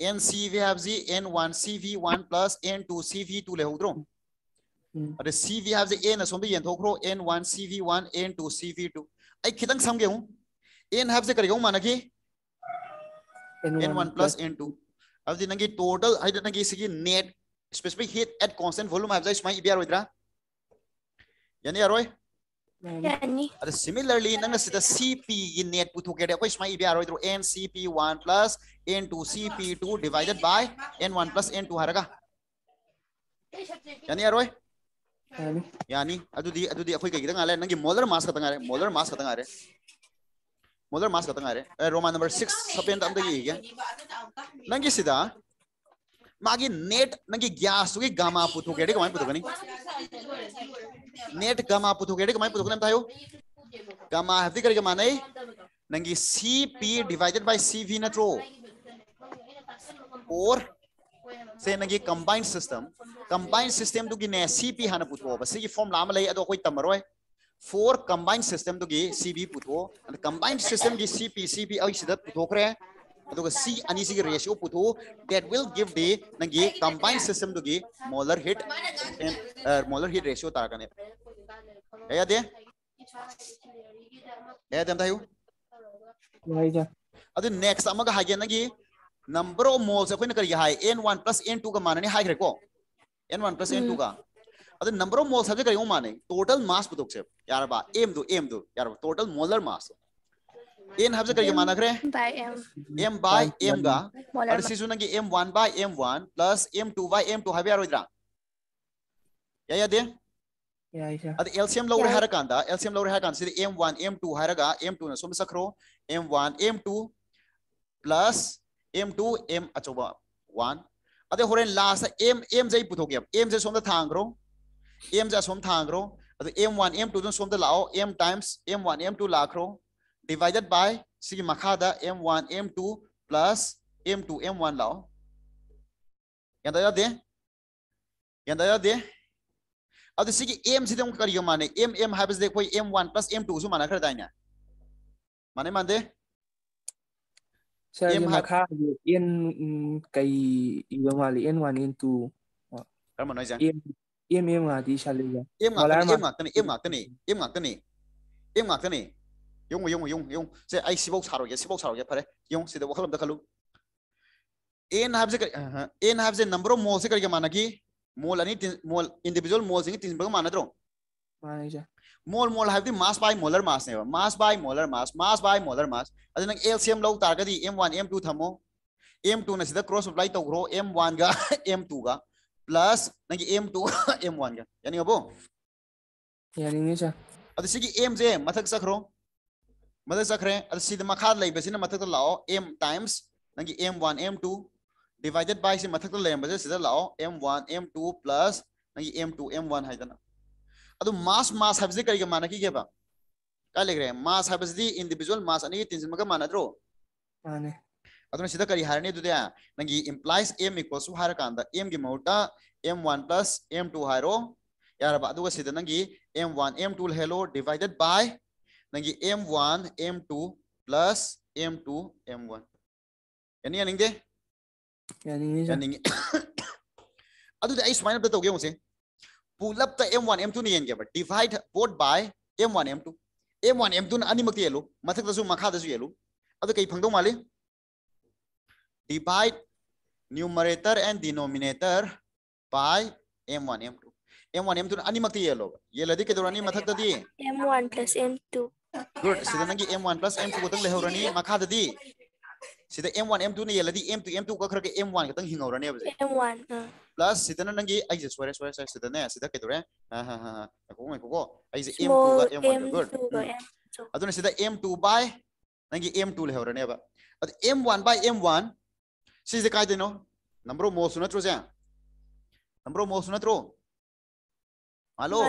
[SPEAKER 1] n cv have z n1 cv1 plus n2 cv2 लेहउद्रो
[SPEAKER 2] ꯎꯝ
[SPEAKER 1] अरे cv have z n Asom yen थोक्रो n1 cv1 n2 cv2 आई खितंग समगे हूँ n have z करिगौ मानकी n1 plus n2 अब दी नंगी total heat नंगी सिगी net specific heat at constant volume have z स्माई इबियार होइद्रा यानी यारोय
[SPEAKER 3] Yani.
[SPEAKER 1] अरे सिमिलरली नंग सिदा cp गी नेट पुथोके दे अखोय स्माई इबियार होइद्रो n cp1 plus n2 cp2 divided by n1 plus n2 हरगा यानी
[SPEAKER 2] Yani.
[SPEAKER 1] यानी अदुदी अदुदी अखोय कई गिदंग आले नंगी मोलर मास खतंग आरे मोलर मास खतंग आरे मोलर मास खतंग आरे रोमान नंबर 6 सपेन तम दगी गे नंगी सिदा मागी नेट नंगी ग्यास तुगी गामा पुथोके दे कमाय पुथोगनी नेट गामा पुथोके दे कमाय पुथोगनी तायो गामा हफ्ती करके माने नंगी cp divided by cv नत्रो सेनगी कंबाइन सिस्टम कंबाइन सिस्टम दुगी ने सीपी हाना पुथो बस ये फॉर्म लाम लई अदो कोई तमरोय फोर कंबाइन सिस्टम दुगी सीबी पुथो अन कंबाइन सिस्टम गी सीपी सीपी अई सिदा पुथोखरे अदोग सी अनि सी रेशियो पुथो दैट विल गिव दी नगी combine system दुगी molar heat and molar heat ratio तारकने ए याद है ए दम थायो भाई जा अदो नेक्स्ट अमग हागे नगी number of moles akhoi na kari n1 plus n2 ka manani hai kare ko? N1 n2 का अद नंबर ऑफ़
[SPEAKER 3] मोल्स हजे
[SPEAKER 1] करियो माने टोटल मास
[SPEAKER 3] बतोक
[SPEAKER 1] से यार बा एम दो एम दो यार टोटल मोलर मास एन हजे करियो माना करे एम बाय एम
[SPEAKER 2] और सिसु
[SPEAKER 1] नंगे m1 bye m1 plus
[SPEAKER 3] m2
[SPEAKER 1] bye m2 हबे यार इदरा या या दे या या अद एलसीएम लौरे हर वन एम टू हर कांदा एम टू ना हरगा m2 न सोम सखरो m1 m2 plus m two m अचौब one अद हर लास्ट एम एम से पुथो एम से सोम थांग्रो एम से असोम थांग्रो अद एम वन एम टू सोम लाओ। M times M one M two लाख्रो। Divided by C मखाद M one M two plus M two M one लाओ। याद अगर एम से तुम करियो एम एम है M one plus M two सो माना कर दाइना
[SPEAKER 2] माने
[SPEAKER 1] मान
[SPEAKER 2] दे
[SPEAKER 1] ꯁꯥꯔꯁꯦ
[SPEAKER 2] ꯃꯈꯥꯁꯦ ꯑꯦꯟ ꯀꯩ ꯏꯕ ꯃꯥꯜꯂꯤ ꯑꯦꯟ ꯋꯥꯟ ꯑꯦꯟ
[SPEAKER 1] ꯇꯨ ꯀꯔꯝꯕꯅꯣ
[SPEAKER 2] ꯍꯥꯏꯁꯦ ꯑꯦꯝ ꯑꯦꯝ ꯑꯦꯝ ꯉꯥꯛꯇꯤ ꯁꯥꯂꯤꯒ ꯑꯦꯝ
[SPEAKER 1] ꯉꯥꯛꯇꯅꯤ
[SPEAKER 2] ꯑꯦꯝ
[SPEAKER 1] ꯉꯥꯛꯇꯅꯤ
[SPEAKER 2] ꯑꯦꯝ
[SPEAKER 1] ꯉꯥꯛꯇꯅꯤ ꯑꯦꯝ ꯉꯥꯛꯇꯅꯤ ꯑꯦꯝ ꯉꯥꯛꯇꯅꯤ ꯌꯦꯡꯉꯨ ꯌꯦꯡꯉꯨ ꯌꯦꯡꯉꯨ ꯌꯦꯡꯉꯨ ꯁꯦ ꯑꯩ ꯁꯤꯐꯧ ꯁꯥꯔꯣꯏꯒꯦ ꯁꯤꯐꯧ ꯁꯥꯔꯣꯏꯒꯦ ꯐꯔꯦ ꯌꯦꯡꯉꯨ ꯁꯤꯗ ꯋꯥꯈꯜ ꯑꯝꯇ ꯈꯜꯂꯨ एन हाब से एन हाब से नंबर ऑफ़ मोल से करके माना कि मोल अनि मोल इंडिविजुअल मोल से तीन बग माना तो माने जा मोल मोल
[SPEAKER 2] है मास
[SPEAKER 1] बाय मोलर मास ने mass by molar mass mass by molar mass अदन एलसीएम लो वन एम टू थमो एम m2 नसिदा क्रॉस अप्लाई वन का एम टू का प्लस नंग एम टू एम वन का यानी अबो
[SPEAKER 2] यानी ने सर
[SPEAKER 1] अद सिगी एम जे मथक सखरो मथक सखरे अद सिद मखा लेबे सिना मथक तो लाओ एम टाइम्स नंग M one M two divided by सि मथक तो लेम बजे सिदा लाओ m1 m2 प्लस नगी m2 m1 हाइदना मास मास है कई माना की गेबा का लेग्रे मास है इंडिविजुअल मास अने तीन
[SPEAKER 2] मग
[SPEAKER 1] मानद्रो माने अदन सिदा करी हारने दुदे नंगी implies M equals to her कांदा। m गी मौटा m1 प्लस m2 हारो। यार बा दुगा सिदा नंगी m1 m2 hello divided by नंगी m1 m2 plus m2 m1 यानी यानी दे? यानी यानी अदु
[SPEAKER 2] दे आई स्वाइन
[SPEAKER 1] अप तो गयो से pull up the m1 m2 ni yeng ba divide both by m1 m2 m1 m2 na ani mak yelu mathak da su makha da su yelu adu kai phang dong ma le divide numerator and denominator by m1 m2 m1 m2 ani mak yelu ye ladi ke dorani mathak da di
[SPEAKER 3] m1 plus m2
[SPEAKER 1] good sida nangi m1 plus m2 ko tang le horani makha da di sida m1 m2 ni yeladi m2 m2 ka khra ke m1 ka tang hingorani ba
[SPEAKER 3] m1
[SPEAKER 1] plus si tena nanggi ai je suara suara suara ya sida ke ha ha ha aku ko ai je m2 m1 good. aduna sida m2 by nanggi m2 le hore ne ba m1 by m1 si je kai de number mo suna tro ja number
[SPEAKER 3] mo
[SPEAKER 1] suna tro halo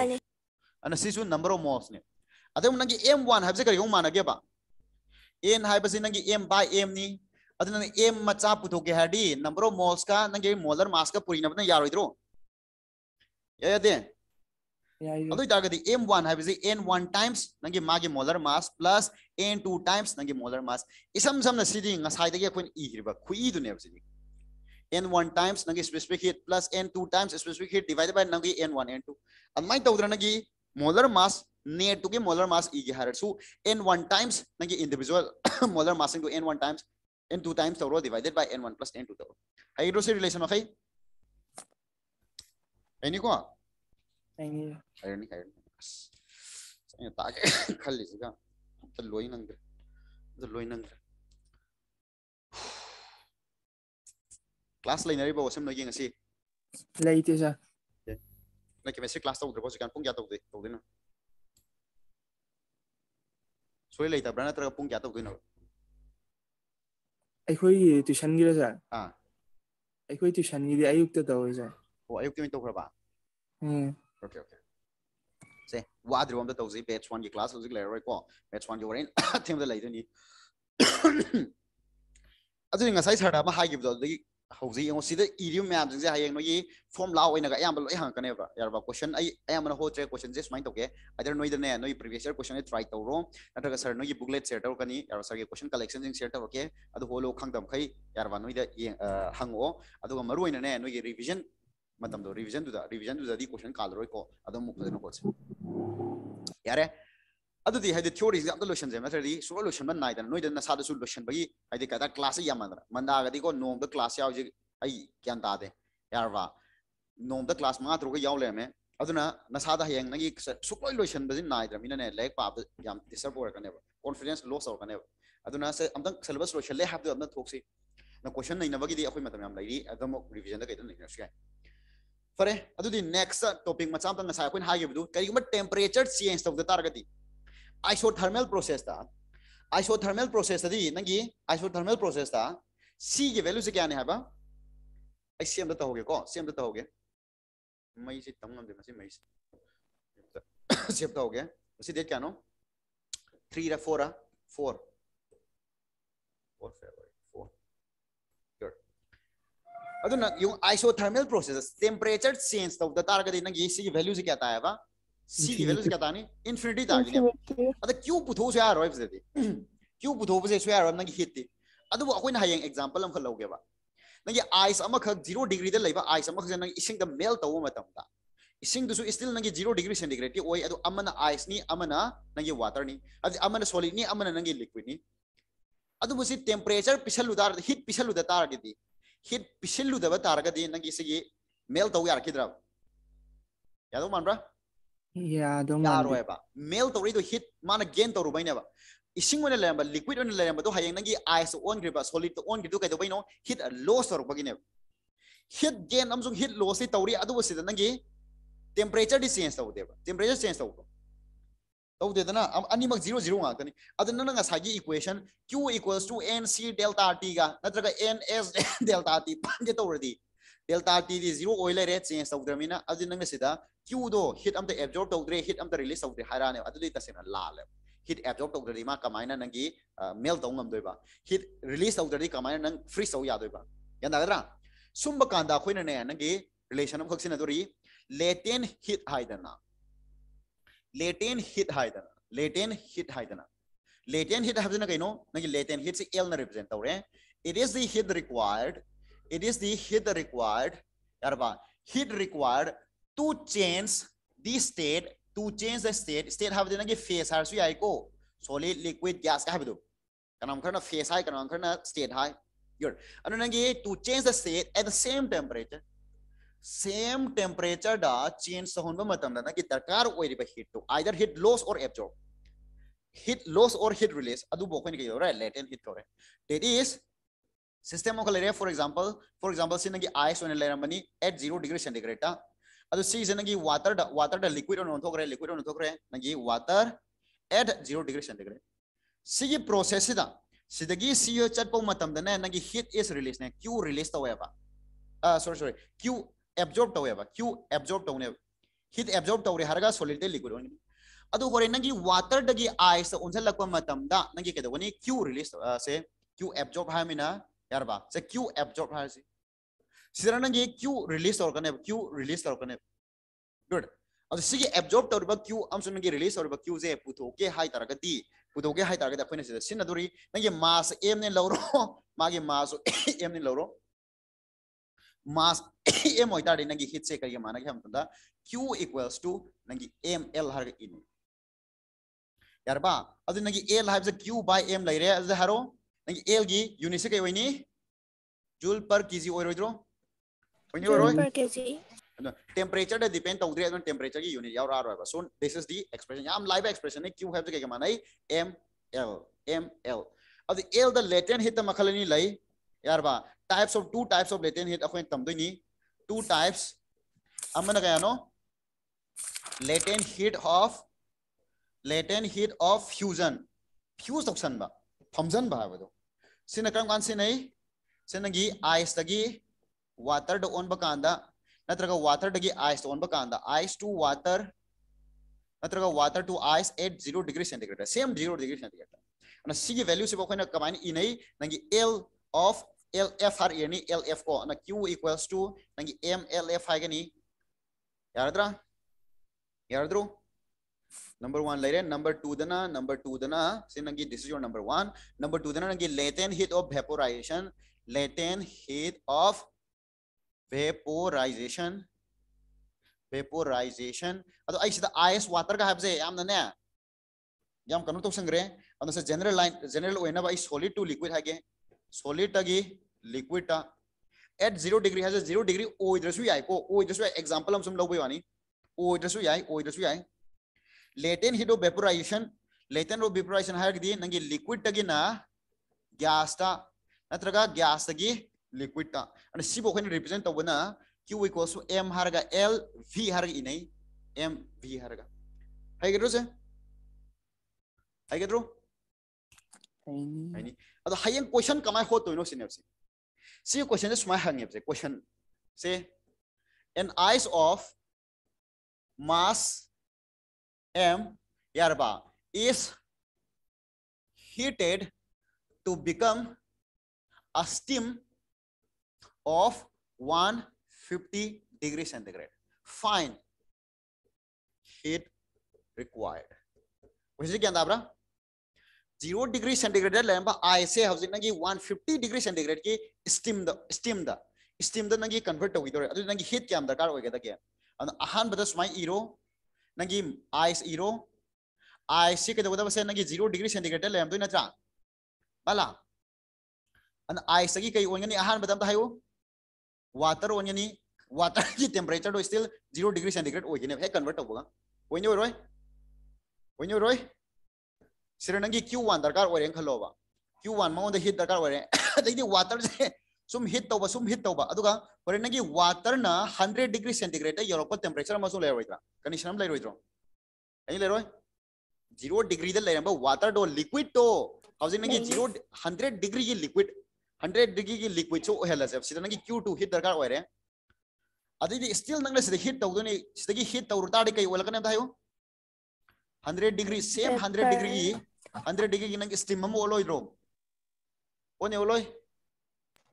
[SPEAKER 1] ana si su number mo sne m1 habse kari u mana ge ba n hai basi nanggi m by m ni. अदुना M मचा पुथोके हाडी number of moles का नंगे molar मास का पुरी
[SPEAKER 2] नबना
[SPEAKER 1] यार इधरो या या दे अदु इतागदि m1 हाबिजे एन1 टाइम्स नंगे मागे molar mass plus N two times नंगे मोलर मास इसम सम नसिदि ngasai दगे अखोन e हिरबा खुई दुने बसिदि n1 times नंगे specific heat plus n2 times specific heat divided by नंगे n1 n2 अदमाइ तौद्र नंगे मोलर मास नेट टू के मोलर मास e गे हारसु एन1 टाइम्स नंगे individual molar mass into N one times n2 times tau rho divided by n1 plus n2 tau hai ro se relation of hai?
[SPEAKER 2] Any
[SPEAKER 1] ko any irony irony sang ta ke khali siga ta loi nang ta loi nang class lai
[SPEAKER 2] nari ba
[SPEAKER 1] wasam no yeng asi lai ti sa na ke mesi class tau dro sikan pung ya tau de tau de na soi lai ta brana tra pung ya tau de na
[SPEAKER 2] ꯑꯩꯈꯣꯏꯒꯤ ꯇꯨꯏꯁꯟꯒꯤꯔꯣ ꯁꯥꯔ
[SPEAKER 1] ꯑꯥ
[SPEAKER 2] ꯑꯩꯈꯣꯏ ꯇꯨꯏꯁꯟꯒꯤꯗꯤ ꯑꯌꯨꯛꯇ ꯇꯧꯋꯦ ꯁꯥꯔ
[SPEAKER 1] ꯑꯣ ꯑꯌꯨꯛꯇꯤ ꯑꯣꯏꯅ ꯇꯧꯈ꯭ꯔꯕ
[SPEAKER 2] ꯎꯝ
[SPEAKER 1] okay okay ꯁꯦ ꯋꯥꯗ꯭ꯔꯤꯕ ꯑꯝꯇ ꯇꯧꯁꯤ ꯕꯦꯠꯁ ꯋꯥꯟꯒꯤ ꯀ꯭ꯂꯥꯁ ꯍꯧꯖꯤꯛ ꯂꯩꯔꯔꯣꯏꯀꯣ ꯕꯦꯠꯁ ꯋꯥꯟꯒꯤ ꯍꯣꯔꯦꯟ ꯊꯦꯡꯕꯗ ꯂꯩꯗꯣꯏꯅꯤ ꯑꯗꯨꯗꯤ ꯉꯁꯥꯏ ꯁꯔꯗ ꯑꯃ ꯍꯥꯏꯈꯤꯕꯗꯣ ꯑꯗꯨꯗꯒꯤ ꯍꯧꯖꯤꯛ ꯌꯦꯡꯉꯣ ꯁꯤꯗ ꯏꯔꯤꯕ ꯃꯌꯥꯝꯁꯤꯡꯁꯦ ꯍꯌꯦꯡ ꯅꯣꯏꯒꯤ ꯐꯣꯔꯝ ꯂꯥ ꯑꯣꯏꯅꯒ ꯑꯌꯥꯝꯕ ꯂꯣꯏ ꯍꯪꯉꯛꯀꯅꯦꯕ ꯌꯥꯔꯕ ꯀꯣꯏꯁꯟ ꯑꯩ ꯑꯌꯥꯝꯕꯅ ꯍꯣꯠꯇ꯭ꯔꯦ ꯀꯣꯏꯁꯟꯁꯦ ꯁꯨꯃꯥꯏꯅ ꯇꯧꯒꯦ ꯑꯗꯔ ꯅꯣꯏꯗꯅꯦ ꯅꯣꯏ ꯄ꯭ꯔꯤꯚꯤꯌꯁ ꯌꯔ ꯀꯣꯏꯁꯟꯁꯦ ꯇ꯭ꯔꯥꯏ ꯇꯧꯔꯣ ꯅꯠꯇ꯭ꯔꯒ ꯁꯔ ꯅꯣꯏꯒꯤ ꯕꯨꯛꯂꯦꯠ ꯁꯦꯌꯔ ꯇꯧꯔꯛꯀꯅꯤ ꯌꯥꯔꯕ ꯁꯔꯒꯤ ꯀꯣꯏꯁꯟ ꯀꯂꯦꯛꯁꯟꯁꯤꯡ ꯁꯦꯌꯔ ꯇꯧꯔꯛꯀꯦ ꯑꯗꯨ ꯍꯣꯜꯂꯣ ꯈꯪꯗꯕ ꯃꯈꯩ ꯌꯥꯔꯕ ꯅꯣꯏꯗ ꯌꯦꯡ- ꯑ, ꯍꯪꯉꯛꯑꯣ ꯑꯗꯨꯒ ꯃꯔꯨ ꯑꯣꯏꯅꯅꯦ ꯅꯣꯏꯒꯤ ꯔꯤꯚꯤꯖꯟ ꯃꯇꯝꯗꯣ ꯔꯤꯚꯤꯖꯟꯗꯨꯗ ꯔꯤꯚꯤꯖꯟꯗꯨꯗꯗꯤ ꯀꯣꯏꯁꯟ ꯀꯥꯜꯂꯔꯣꯏꯀꯣ ꯑꯗꯨꯝ ꯑꯃꯨꯛ ꯐꯖꯅ ꯍꯣꯠꯁꯤ ꯌꯥꯔꯦ ꯑꯗꯨꯗꯤ ꯍꯥꯏꯗꯤ ꯊꯤꯑꯣꯔꯤꯁꯤꯒ ꯑꯝꯇ ꯂꯣꯏꯁꯟꯖꯦ ꯅꯠꯇ꯭ꯔꯗꯤ ꯁꯨꯡꯂꯣꯏ ꯂꯣꯏꯁꯟꯕ ꯅꯥꯏꯗꯅ ꯅꯣꯏꯗ ꯅꯁꯥꯗꯁꯨ ꯂꯣꯏꯁꯟꯕꯒꯤ ꯍꯥꯏꯗꯤ ꯀꯗꯥ ꯀ꯭ꯂꯥꯁꯁꯦ ꯌꯥꯝꯃꯟꯗꯅ ꯃꯟꯗꯥꯒꯗꯤꯀꯣ ꯅꯣꯡꯃꯗ ꯀ꯭ꯂꯥꯁ ꯌꯥꯎꯁꯦ ꯑꯩ ꯒ꯭ꯌꯥꯟ ꯇꯥꯗꯦ ꯌꯥꯔꯕ ꯅꯣꯡꯃꯗ ꯀ꯭ꯂꯥꯁ ꯃꯉꯥ ꯇꯔꯨꯛꯀ ꯌꯥꯎ ꯂꯩꯔꯝꯃꯦ ꯑꯗꯨꯅ ꯅꯁꯥꯗ ꯍꯌꯦꯡ ꯅꯪꯒꯤ ꯁ- ꯁꯨꯡꯂꯣꯏ ꯂꯣꯏꯁꯟꯕꯁꯤ ꯅꯥꯏꯗ꯭ꯔꯕꯅꯤꯅꯅꯦ ꯂꯥꯏꯔꯤꯛ ꯄꯥꯕꯗ ꯌꯥꯝ ꯗꯤꯁꯇꯔꯕ ꯑꯣꯏꯔꯛꯀꯅꯦꯕ ꯀꯣꯟꯐꯤꯗꯦꯟꯁ ꯂꯣꯁ ꯇꯧꯔꯛꯀꯅꯦꯕ ꯑꯗꯨꯅ ꯁꯦ ꯑꯝꯇꯪ ꯁꯤꯂꯦꯕꯁ ꯂꯣꯏꯁꯜꯂꯦ ꯍꯥꯏꯕꯗꯣ ꯑꯝꯇ ꯊꯣꯛꯁꯤ ꯅ ꯀꯣꯏꯁꯟ ꯅꯩꯅꯕꯒꯤꯗꯤ ꯑꯩꯈꯣꯏ ꯃꯇꯝ ꯌꯥꯝ ꯂꯩꯔꯤ ꯑꯗꯨꯃꯛ ꯔꯤꯚꯤꯖꯟꯗ ꯀꯩꯗ ꯅꯩꯅꯔꯁꯨ ꯌꯥꯏ ꯐꯔꯦ ꯑꯗꯨꯗꯤ ꯅꯦꯛꯁꯇ ꯇꯣꯄꯤꯛ ꯃꯆꯥ ꯑꯃꯇ ꯉꯁꯥꯏ ꯑꯩꯈꯣꯏꯅ ꯍꯥꯏꯈꯤꯕꯗꯨ ꯀꯔꯤꯒꯨꯝꯕ ꯇꯦꯝꯄꯔꯦꯆꯔ ꯆꯦꯟꯖ ꯇꯧꯗ ꯇꯥꯔꯒꯗꯤ isothermal process ta isothermal process adi nangi isothermal process ta c ge value se kya ne ha ba ai same da hoge ko same da hoge mai se tam nam de masi mai se same da hoge masi de kya no 3 ra 4 ra 4 4 February 4 sure aduna yung isothermal process temperature change ta da tar ga de nangi c ge value se kya ta ha ba ꯁꯤꯒꯤꯗ ꯀꯥꯇꯥꯅꯤ
[SPEAKER 3] infinity ꯇꯥꯒꯅꯤ
[SPEAKER 1] ꯑꯗ q ꯄꯨꯊꯣꯛꯁꯨ ꯌꯥꯔꯣꯏ ꯐꯖꯗꯤ q ꯄꯨꯊꯣꯛꯄꯁꯦ ꯁꯨ ꯌꯥꯔꯣꯏ ꯅꯪꯒꯤ ꯍꯤꯠꯇꯤ ꯑꯗꯨꯕꯨ ꯑꯩꯈꯣꯏꯅ ꯍꯌꯦꯡ example ꯑꯃꯈꯛ ꯂꯧꯒꯦꯕ ꯅꯪꯒꯤ ꯑꯥꯏꯁ ꯑꯃꯈꯛ ꯖꯤꯔꯣ ꯗꯤꯒ꯭ꯔꯤꯗ ꯂꯩꯕ ꯑꯥꯏꯁ ꯑꯃꯈꯛꯁꯦ ꯅꯪ ꯏꯁꯤꯡꯗ ꯃꯦꯜ ꯇꯧꯕ ꯃꯇꯝꯗ ꯏꯁꯤꯡꯗꯨꯁꯨ ꯏꯁꯇꯤꯜ ꯅꯪꯒꯤ ꯖꯤꯔꯣ ꯗꯤꯒ꯭ꯔꯤ ꯁꯦꯟꯇꯤꯒ꯭ꯔꯦꯗꯇꯤ ꯑꯣꯏ ꯑꯗꯨ ꯑꯃꯅ ꯑꯥꯏꯁꯅꯤ ꯑꯃꯅ ꯅꯪꯒꯤ ꯋꯥꯇꯔꯅꯤ ꯑꯗꯨ ꯑꯃꯅ ꯁꯣꯂꯤꯗꯅꯤ ꯑꯃꯅ ꯅꯪꯒꯤ ꯂꯤꯀ꯭ꯋꯤꯗꯅꯤ ꯑꯗꯨꯕꯨ ꯁꯤ ꯇꯦꯝꯄꯔꯦꯆꯔ ꯄꯤꯁꯜꯂꯨ ꯇꯥꯔꯗꯤ ꯍꯤꯠ ꯄꯤꯁꯜꯂꯨꯗ ꯇꯥꯔꯒꯗꯤ ꯍꯤꯠ ꯄꯤꯁꯜꯂꯨꯗꯕ ꯇꯥꯔꯒꯗꯤ ꯅꯪꯒꯤ ꯁꯤꯒꯤ ꯃꯦꯜ ꯇꯧ ꯌꯥꯔꯛꯈꯤꯗ꯭ꯔꯕ ꯌꯥꯗꯧ ꯃꯥꯟꯕ꯭ꯔꯥ ꯌꯥꯔꯣꯏꯕ ꯃꯦꯜ ꯇꯧꯔꯤꯗꯣ ꯍꯤꯠ ꯃꯥꯅ ꯒꯦꯟ ꯇꯧꯔꯨꯕꯩꯅꯦꯕ ꯏꯁꯤꯡ ꯑꯣꯏꯅ ꯂꯩꯔꯝꯕ ꯂꯤꯀ꯭ꯋꯤꯠ ꯑꯣꯏꯅ ꯂꯩꯔꯝꯕꯗꯣ ꯍꯌꯦꯡ ꯅꯪꯒꯤ ꯑꯥꯏꯁꯇ ꯑꯣꯟꯈ꯭ꯔꯤꯕ ꯁꯣꯂꯤꯗꯇ ꯑꯣꯟꯈ꯭ꯔꯤꯗꯣ ꯀꯩꯗꯧꯕꯩꯅꯣ ꯍꯤꯠ ꯂꯣꯁ ꯇꯧꯔꯛꯄꯒꯤꯅꯦꯕ ꯍꯤꯠ ꯒꯦꯟ ꯑꯃꯁꯨꯡ ꯍꯤꯠ ꯂꯣꯁꯁꯤ ꯇꯧꯔꯤ ꯑꯗꯨꯕꯨ ꯁꯤꯗ ꯅꯪꯒꯤ ꯇꯦꯝꯄꯔꯦꯆꯔꯗꯤ ꯆꯦꯟꯖ ꯇꯧꯗꯦꯕ ꯇꯦꯝꯄꯔꯦꯆꯔ ꯆꯦꯟꯖ ꯇꯧꯕ꯭ꯔꯣ ꯇꯧꯗꯦꯗꯅ ꯑꯝ- ꯑꯅꯤꯃꯛ ꯖꯤꯔꯣ ꯖꯤꯔꯣ ꯉꯥꯛꯇꯅꯤ ꯑꯗꯨ ꯅꯪꯅ ꯉꯁꯥꯏꯒꯤ equation q equals to n c delta t ꯒ ꯅꯠꯇ꯭ꯔꯒ n s delta t ꯄꯥꯟꯒꯦ ꯇꯧꯔꯗꯤ delta t di zero oil re change tau dramina adi nang se da q do hit am ta absorb tau dre hit am ta release tau dre hara ne adu ta sena la le hit absorb tau dre ma kamaina nang gi melt tau ngam doi ba hit release tau dre kamaina nang freeze tau ya doi ba yan da gadra sumba kan da khoina ne nang gi relation am khaksina dori latent hit haidana latent hit haidana latent hit haidana latent hit haidana kaino nang latent hit se l na represent tau re it is the hit required it is the heat required heat required to change the state to change the state. State habdi nangi phase har su ko. Solid liquid gas ka habdu kanam kharna phase hai kanam kharna state hai. Good. Anu nangi to change the state at the same temperature same temperature da change sa honba matam da nangi darkar oiriba heat to either heat loss or absorb. Heat loss or heat release adu bo khoni ke yore latent heat kore. That is सिसम for example for example से ice होने लगे at zero degree centigrade अच्छे water water लिक्विडे liquid water at zero degree centigrade C process चटने heat is release ने Q release तौब sorry sorry Q absorb तौब Q absorb तौने हिट एब्जॉर्ब तौरे हर सोलिडे लिक्विड अब हो वाटर की आयस उजल्प नगे कहनी क्यू रिलीज़ से क्यू एब्जॉर्ब हाई yarba se q absorb ha si sidarana ge q release or kane q release or kane good. अब सिगे एब्जॉर्ब तौरब क्यू, हम सुन के रिलीज़ तौरब क्यू जे पुथोके हाय तरगति पुथोके हाय तरगति, अपन से सिन दुरी नगे मास एम ने लौरो, मागे मास एम ने लौरो, मास एम होय तारे नगे हिट से करिए माना के हम तंदा क्यू इक्वल्स टू नगे एम एल हर इन। यारबा अब नगे एल हाइब से क्यू बाय एम लइरे अज हरो नंगी एल गी यूनिट से कई जूल पर केजी ओइरोइद्रो ओइनी ओइरोइ
[SPEAKER 3] per kg.
[SPEAKER 1] टेम्परेचर दे डिपेंड तौद्रे अदु टेम्परेचर गी यूनिट याव रा so this is the expression याम लाइव एक्सप्रेशन ने क्यू हाइब्स के मानै एम एल एम एल अदु एल द लेटेंट हिट द मखलनी लै यारबा types of two types of latent heat अखोइन तमदोइनी टू टाइप्स अमना कयानो latent heat of latent heat of fusion. Fuse toksanba phomjan ba haibo sina kam kan sinai sinagi ice tagi water da on ba kanda natraga water dagi ice on ba kanda ice to water natraga water to ice at 0 degree centigrade same 0 degree centigrade ana sigi value se ba khoina kamani inai nangi l of lf har yani lf ko ana q equals to nangi m lf haigani yaradra number one later number two dana number two dana say nagi this is your number one number two dana nagi latent heat of vaporization latent heat of vaporization vaporization ado ai sida ice water ka habse yamna ne yam kanu to sangre ando sa general line general oina ba solid to liquid hage solid tagi liquid ta at 0 degree has a 0 degree o idra su yai ko o idra su example hum sum lo bai wani o idra su yai o idra su yai latent heat of vaporization latent of vaporization हारगदी नंगी liquid तगिना gas ता नत्रगा तगी ता अन सिबो represent q equals to m हारगा l v हारगा इनै m v हारगा। हाइगद्रो से? हाइगद्रो हाइनी अदो हायें क्वेश्चन कमाय हो तोइनो सिनेप्से सी। क्वेश्चन से सुमाय हंगेबसे क्वेश्चन से। An ice of mass m yarba is heated to become a steam of 150 degree centigrade. Fine. Heat required. Which is क्या ज़ीरो डिग्री सेंटीग्रेड लेंबा आई से हौजिक नगी 150 डिग्री सेंटीग्रेड की steam the steam the steam the Negi convert तौगिदोरे अदु नगी हीट क्या दरकार होगेदगे अहानबद सुमाई इरो नगी आइस इरो आइस से कदबदब से नगी 0 डिग्री सेंटीग्रेड लेम दोइ नत्रा बाला अन आइस की कई ओंगनी अहानबद हम हायो वाटर ओंगनी वाटर की टेंपरेचर दो स्टिल 0 डिग्री सेंटीग्रेड ओगिने हे कन्वर्ट तबगा ओइने ओरोय ओइने ओरोय सिर नगी Q1 दरकार ओरेन खलोबा Q1 मौंद हीट दरकार ओरे अदगी वाटर से सुम हिट तौबा सुम हिट तौबा होरे नगी वाटर 100 डिग्री सेंटीग्रेड यूरोप लेरोइद्रा कंडीशन हम लेरोइद्रो एनी लेरोय 0 डिग्री लेरंबा वाटर दो लिक्विड तो नगी 0 100 डिग्री की लिक्विड 100 डिग्री की लिक्विड सो हेला से सिदा नगी Q2 हिट दरकार ओरे अदगी स्टिल नंगले सिदा हिट सिदगी हिट तौर ताडे कई ओलकने थायो 100 डिग्री सेम 100 डिग्री 100 डिग्री की नंगी स्टीम हम ओलोइद्रो ओने steam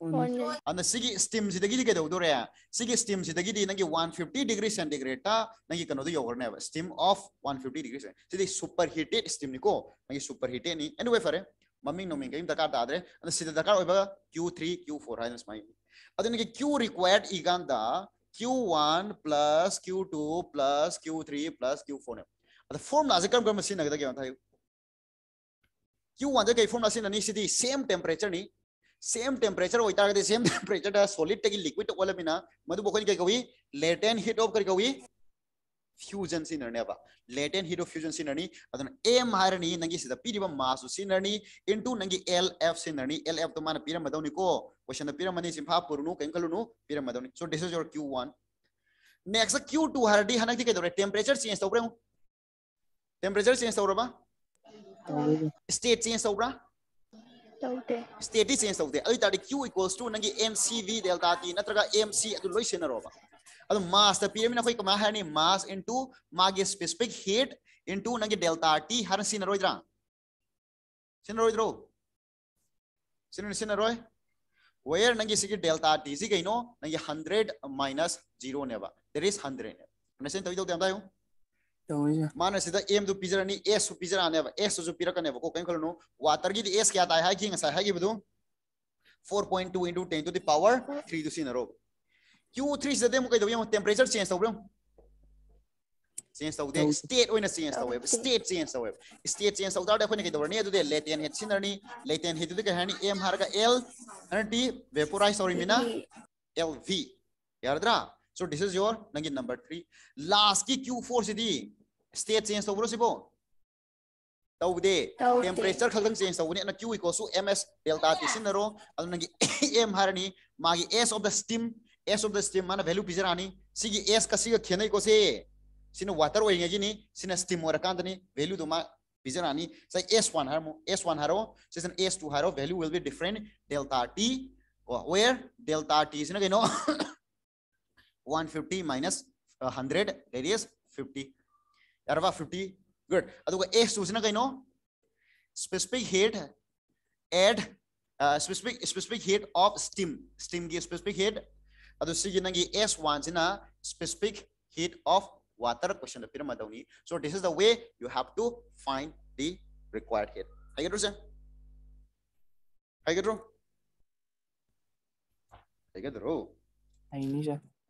[SPEAKER 1] अंद सिगि स्टीम सिदगिदि गेदो दोरे सिगि स्टीम सिदगिदि नंगि 150 डिग्री सेंटीग्रेड ता नंगि कनो दो योरने स्टीम ऑफ़ 150 डिग्री सिदि सुपर हीटेड स्टीम निको नंगि सुपर हीटे नि एनीवे फॉर मम्मी नोमिंग गेम दकार ता आद्रे अंद सिद दकार ओबा Q3 Q4 हाइनस माई अद नंगि Q रिक्वायर्ड इगांदा Q1 plus Q2 plus Q3 plus Q4 ने अद कम कम सिन नगे दगे वंथाय Q1 दगे फार्मूला सिन सेम टेम्परेचर होता है सेम टेम्परेचर सॉलिड तक लिक्विड ओलमिना मधु बखोनी कई कवी लेटेंट हीट ऑफ़ करी कवी फ्यूजन सिनरनेबा लेटेंट हीट ऑफ़ फ्यूजन सिनरनी अदन एम हारनी नंगी सिदा पीरिबा मासु सिनरनी इनटू नंगी एल एफ़ सिनरनी एल एफ़ तो माना पीरम मदौनी को क्वेश्चन पीरम मनी सिंफा पुरनु कें कलुनु पीरम मदौनी so this is your q1 next q2 हारडी हनक के दरे। टेम्परेचर चेंज तौब्रे टेम्परेचर चेंज तौरबा स्टेट चेंज तौब्रा
[SPEAKER 3] तौते
[SPEAKER 1] state di change tawde adi tadi q equals to nangi mcv delta t natraga mc adu loi senaroba adu mass ta pm na khoi kama hani mass into magi specific heat into nangi delta t har senaroidra senaroidro senar senaroi where nangi sigi delta t si gaino nangi 100 minus 0 neba there is 100 understand मानो सिदा M
[SPEAKER 2] दु पिजरनी
[SPEAKER 1] S सु पिजराने अब S जो पिरकने अब को कहीं खलनो water की एस क्या आता है कि ngसा है कि बदु 4.2 into 10 to the power 3 to sin rob q3 सिदा देम कई दो
[SPEAKER 2] यम
[SPEAKER 1] टेंपरेचर चेंज तो ब्रम
[SPEAKER 3] चेंज
[SPEAKER 1] तो दे स्टेट ओइन चेंज तो वेब स्टेट चेंज तो वेब स्टेट चेंज तो उतार देखो कई दो ने दो दे L n t vaporize So this is your nangi number three. Last ki Q4 sidi state change tawbro sibo. Tawde temperature
[SPEAKER 3] khaldang
[SPEAKER 1] change tawne na Q equals to ms delta T sin naro. Adu nangi M harani magi S of the steam S of the steam mana value pizarani. Sigi S kasi ka khena equals se. sin water oinga jini sin steam ora kandani value do ma pizarani. Sa S1 haro S1 haro. Sa S2 haro value will be different delta T. Where delta T sina kino. 150 minus uh, 100 that is 50 yaraba 50 good aduga tu sina kino specific heat add uh, specific specific heat of steam steam gi specific heat adu sigi nangi s1 sina specific heat of water question da pirma dawni so this is the way you have to find the required heat it sir i get it 되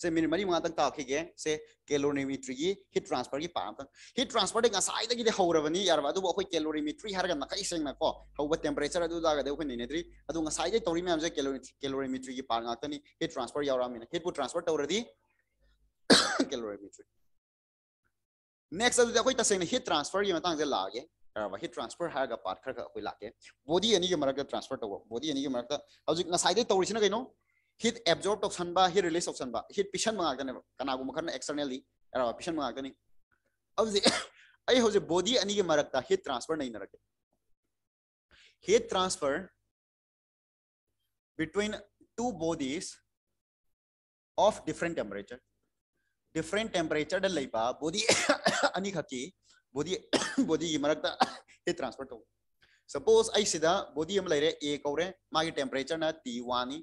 [SPEAKER 1] से minute मरी माँ तक ताखेगे से calorimetry की heat transfer की पाम तक heat transfer दे गसाई दगी दे हौरबनी यारबा दु अखोय कैलोरीमेट्री हरगन नखै सेंग नखो हौब टेम्परेचर अदु दागा दे अखोय नेनेद्री अदु गसाई दे तौरी मैम से कैलोरीमेट्री की पार गातनी हीट ट्रांसफ़र यावरा मिन हीट बु ट्रांसफ़र तौरदी कैलोरीमेट्री नेक्स्ट हीट ट्रांसफ़र की मतंग लागे हीट ट्रांसफ़र हारगा पार्ट खरगा अखोय लागे बॉडी अनि मरक ट्रांसफ़र तौ बॉडी अनि मरक हौजिक तौरिसिना कइनो हीट एब्जॉर्ब तौसनबा हीट रिलीज़ तौसनबा हीट पिशन मंगागने कनागु मखन एक्सटर्नली यारबा पिशन मंगागने अब जे आई होजे बॉडी अनि के मरकता हीट ट्रांसफ़र नहीं नरके heat transfer between two bodies of different temperature. different temperature da leiba body ani khaki body body gi marakta heat transfer to suppose ai sida body am leire a kaure magi temperature na t1 ni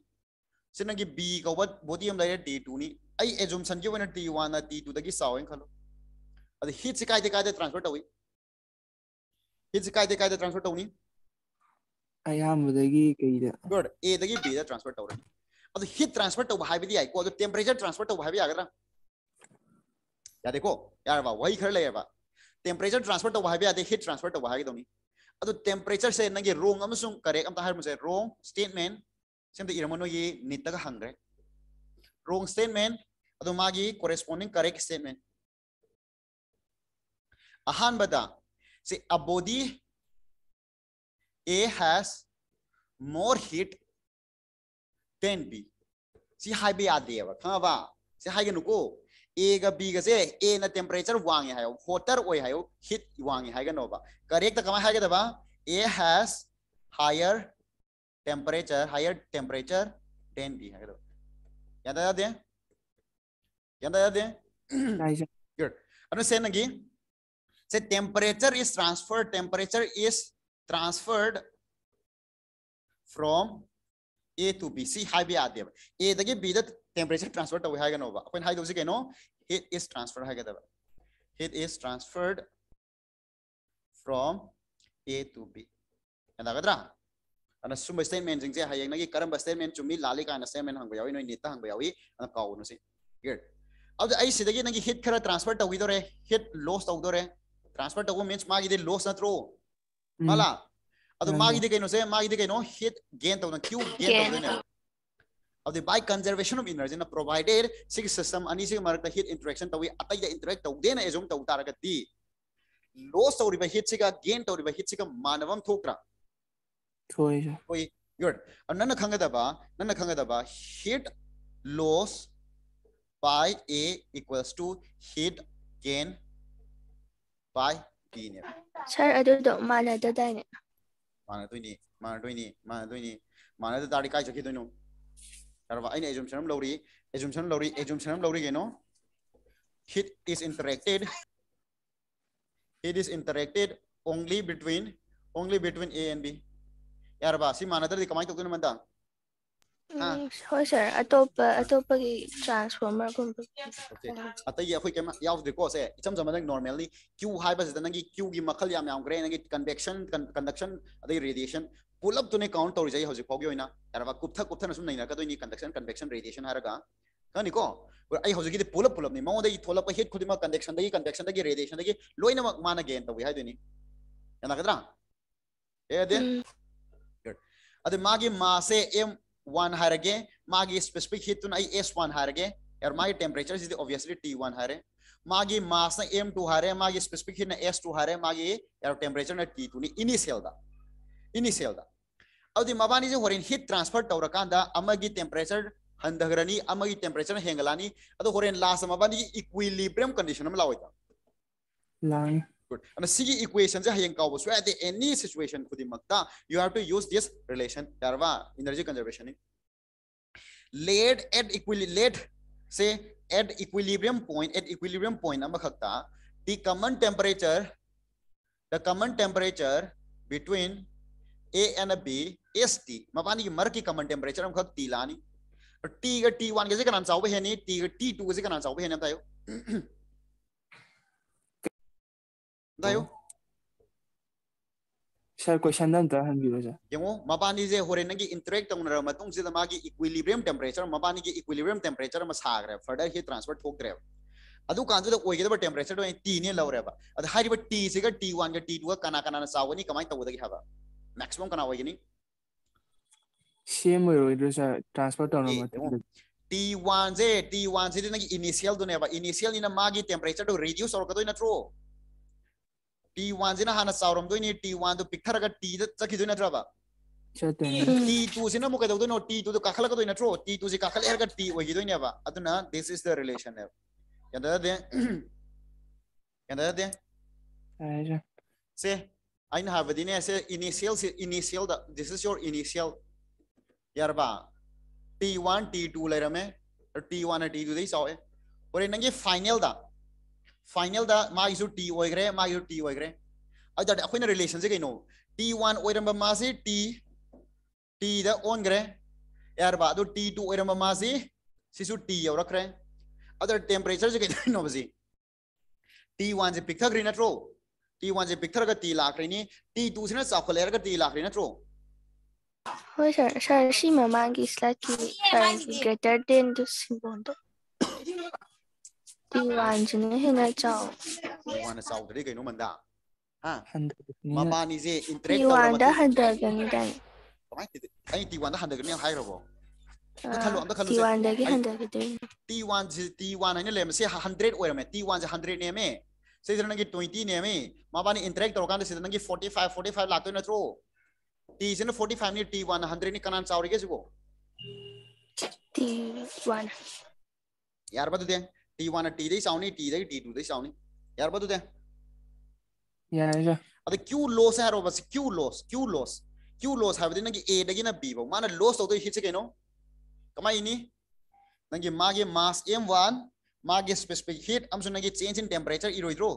[SPEAKER 1] sinagi b kauba body am leire t2 ni ai assumption gi wena t1 na t2 dagi sawen khalo adi heat se kai de kai de transfer tawi heat se kai de kai de transfer tawni
[SPEAKER 2] ꯑꯌꯥꯝꯕꯗꯒꯤ ꯀꯩꯗ
[SPEAKER 1] good a dagi b da transfer tawrani adu heat transfer tawba haibidi ai याद को यार वा वही खड़े लेवा temperature transfer तो वहाँ भी हीट ट्रांसफ़र तो वहाँ की दोनी तो अब तो टेम्परेचर से नगे रोंग अम्म सुन करे अम्म ताहर तो मुझे रोंग स्टेटमेंट सेम तो इरमोनो ये नित्ता का हंग्रे रोंग स्टेटमेंट अब तो मागी कोरेस्पोंडिंग करे स्टेटमेंट अहान बता, से अबोधी A has more heat then B सी हाई भी आदि है वा कहाँ वा से हाई के नुको। एग ए एन टेम्परेचर वांगे है हॉटर ओय है हीट वांगे हायगनोबा करेक्ट कमाय हायगदबा A has higher temperature higher temperature then B हायगदो याद आ
[SPEAKER 2] याद गुड
[SPEAKER 1] अनु से नगी से temperature is transferred temperature is transferred from A to B सी हाई बी आदे A दगे B the temperature transfer to high ganova when high dosi keno heat is transferred high gadaba heat is transferred from A to B and agadra ana sumba statement jing je hayeng nagi karamba statement chumi lali kana statement hangba yawi noi nita hangba yawi ana kaw no si good अब आई सिदगी नगी heat खरा transfer तविदोरे hit loss तवदोरे transfer तव means मागी दे loss नत्रो हाला ಅದು
[SPEAKER 2] ಹ್ಮ್.
[SPEAKER 1] ಮಾಗಿದೆ ಕೈನೋ ಸೇ ಮಾಗಿದೆ ಕೈನೋ heat gain ತವನ Q gain
[SPEAKER 3] Gain.
[SPEAKER 1] अब the by conservation of energy ना प्रोवाइडेड सिग सिस्टम अनि सिग मरक हीट इंटरेक्शन तवे अतै द इंटरेक्ट तौदे ना एजम तौ तारगति लॉस तौरिबा हीट सिग गेन तौरिबा
[SPEAKER 2] हीट सिग
[SPEAKER 1] मानवम थोकरा थोई थोई गुड अब नन खंगदबा नन खंगदबा heat loss by A equals to heat gain by B ne.
[SPEAKER 3] Sir, adu do
[SPEAKER 1] mana do dai ne. Mana do ni, mana do ni, mana do ni, mana do dari kai chakhi do no. tarwa aina assumption am lori assumption lori assumption am lori geno heat is interacted it is interacted only between only between a and b यार बा
[SPEAKER 3] si माना तरदी कमाई तो क्यों
[SPEAKER 1] मंदा normally q हाई बस q की मखल याम कंडक्शन अदई रेडिएशन पुल अप तुने काउंट तौर जाए हजि फागे होइना तरवा कुपथा कुपथा नसुम नैना कदोइनी कंडक्शन कन्वेक्शन रेडिएशन हारगा कनिको आई हजि पुल अप पुल अप नि मोदे थोलप हेड खुदिमा कंडक्शन दगी कंडक्शन दगी रेडिएशन दगी लोइना माना गेन तवे हाइदोइनी याना कदरा ए दे
[SPEAKER 3] गुड
[SPEAKER 1] अदे मागी मासे एम 1 हारगे मागी स्पेसिफिक हीट तुन आई एस 1 हारगे और मागी टेम्परेचर इज़ ऑब्वियसली टी 1 हारे मागी मास ना एम 2 हारे मागी स्पेसिफिक हीट ना एस 2 हारे मागी और टेम्परेचर ना टी 2 नि इनी दा इनिशियल दा अभी मबानी हर हिट ट्रांसफ़र तौर कानी टेम्परेचर हंधग्रनी टेम्परेचर हेंगलानी हर लास्ट मबानी इक्वीलीब्रम कंडीशन लाइद इक्वेशन से हम कौब सू एट एनी सिचुएशन खुद you have to use this relation यारवा इनर्जी कंजर्वेशन लेट एट इक्वी लेट से at equilibrium point at equilibrium point the common temperature the common temperature between A and B is T मानी मर की कमन temperature हम T लानी T का टी वन के नाम चाहे हेनी
[SPEAKER 2] टी का टी टू के
[SPEAKER 1] नाम चाहे हेनी सर क्वेश्चन देंगो मानी से हर इंटरेक्ट तौर से इक्विलिब्रियम टेम्परेचर की इक्विलिब्रियम टेम्परेचर सागरे फर्दर ही ट्रांसफ़र थोड़े अदानदब टेम्परेचर तो टी ने लौरेब अब टी से टी वन का टी टू का कना कना चावनी कमाय तौदगी हाँ sawani kamai tawdagi haba maximum kana oigini
[SPEAKER 2] same oiro transfer
[SPEAKER 1] Eh,
[SPEAKER 2] tawna.
[SPEAKER 1] T1 je T1 je nagi initial do ne ba initial ina magi temperature do reduce or kadoi na tro T1 je na hana sawram do ni T1 do picture ga T do na tra ba
[SPEAKER 2] chatting
[SPEAKER 1] T2 sina mo kadau do no T2 do kakhala kadoi na tro T2 je kakhala erga T ogi do ni ba aduna this is the relation ne yanda de yanda de
[SPEAKER 2] ai sir
[SPEAKER 1] se aina habadi initial initial this is your initial yarba T1 T2 leirame T1 T2 dei saw e ore nange final da final da ma isu T oigre ma isu T oigre ada da relation se kaino T1 oiramba ma se T T da on gre yarba do T2 oiramba ma se sisu T yaurakre ada temperature se kaino basi T1 se picture green atro T1 se picture ga T lakre ni T2 sina chakhole ga T lakre na tro
[SPEAKER 3] ꯍꯣꯏ ꯁꯥꯔ ꯁꯥꯔ ꯁꯤ ꯃꯃꯥꯡꯒꯤ ꯁ꯭ꯂꯥꯏꯠꯀꯤ ꯁꯥꯔꯒꯤ greater ꯗꯦꯟꯗꯨ ꯁꯤꯝꯕꯣꯜꯗꯣ T ꯋꯥꯟꯁꯤꯅ ꯍꯦꯟꯅ ꯆꯥꯎ
[SPEAKER 1] ꯋꯥꯅ ꯆꯥꯎꯗ꯭ꯔꯗꯤ ꯀꯩꯅꯣ ꯃꯟꯗ ꯍꯥ
[SPEAKER 2] hundred
[SPEAKER 1] ꯃꯕꯥꯅꯤꯁꯦ
[SPEAKER 3] T
[SPEAKER 1] interact ꯇꯧꯔ
[SPEAKER 3] ꯋꯥꯟꯗ
[SPEAKER 1] ꯃꯇꯨꯡ
[SPEAKER 3] ꯍꯟꯊꯒꯅꯤꯗꯥꯏ
[SPEAKER 1] ꯀꯃꯥꯏꯅ ꯇꯧꯗꯣꯏ? ꯑꯩ ꯇꯤ ꯋꯥꯟꯗ ꯍꯟꯊꯒꯅꯤ ꯍꯥꯏꯔꯕꯣ ꯑꯝꯇ ꯈꯜꯂꯨ ꯑꯝꯇ
[SPEAKER 3] ꯇꯤ
[SPEAKER 1] ꯈꯜꯂꯨꯁꯦ
[SPEAKER 3] ꯋꯥꯟꯗꯒꯤ
[SPEAKER 1] ꯑꯩ-
[SPEAKER 3] ꯍꯟꯊꯈꯤꯗꯣꯏꯅꯤ
[SPEAKER 1] T one T one है लेम से हंड्रेड ओरमे टी वन से हंड्रेड नेमे से जरा नगी ट्वेंटी नेमे माबानी इंटरेक्ट तौरकान से नगी फोर्टी फाइव फोर्टी फाइव लातो नत्रो टी से न फोर्टी फाइव नि टी वन हंड्रेड नि कनान चावरिगे जुगो।
[SPEAKER 3] टी वन
[SPEAKER 1] यार बदु दे टी वन टी दे चावनी टी दे टी टू दे चावनी। यार बदु दे।
[SPEAKER 2] yeah sir
[SPEAKER 1] अद क्यू लॉस है रो बस? Q loss Q loss Q loss है? बदि नगी ए दगी ना बी बो माना लॉस तो कमाई नि नगी मागे मास m1 Hmm. मागे स्पेसिफिक हिट अम्स नगे चेंज इन टेम्परेचर इरोय द्रो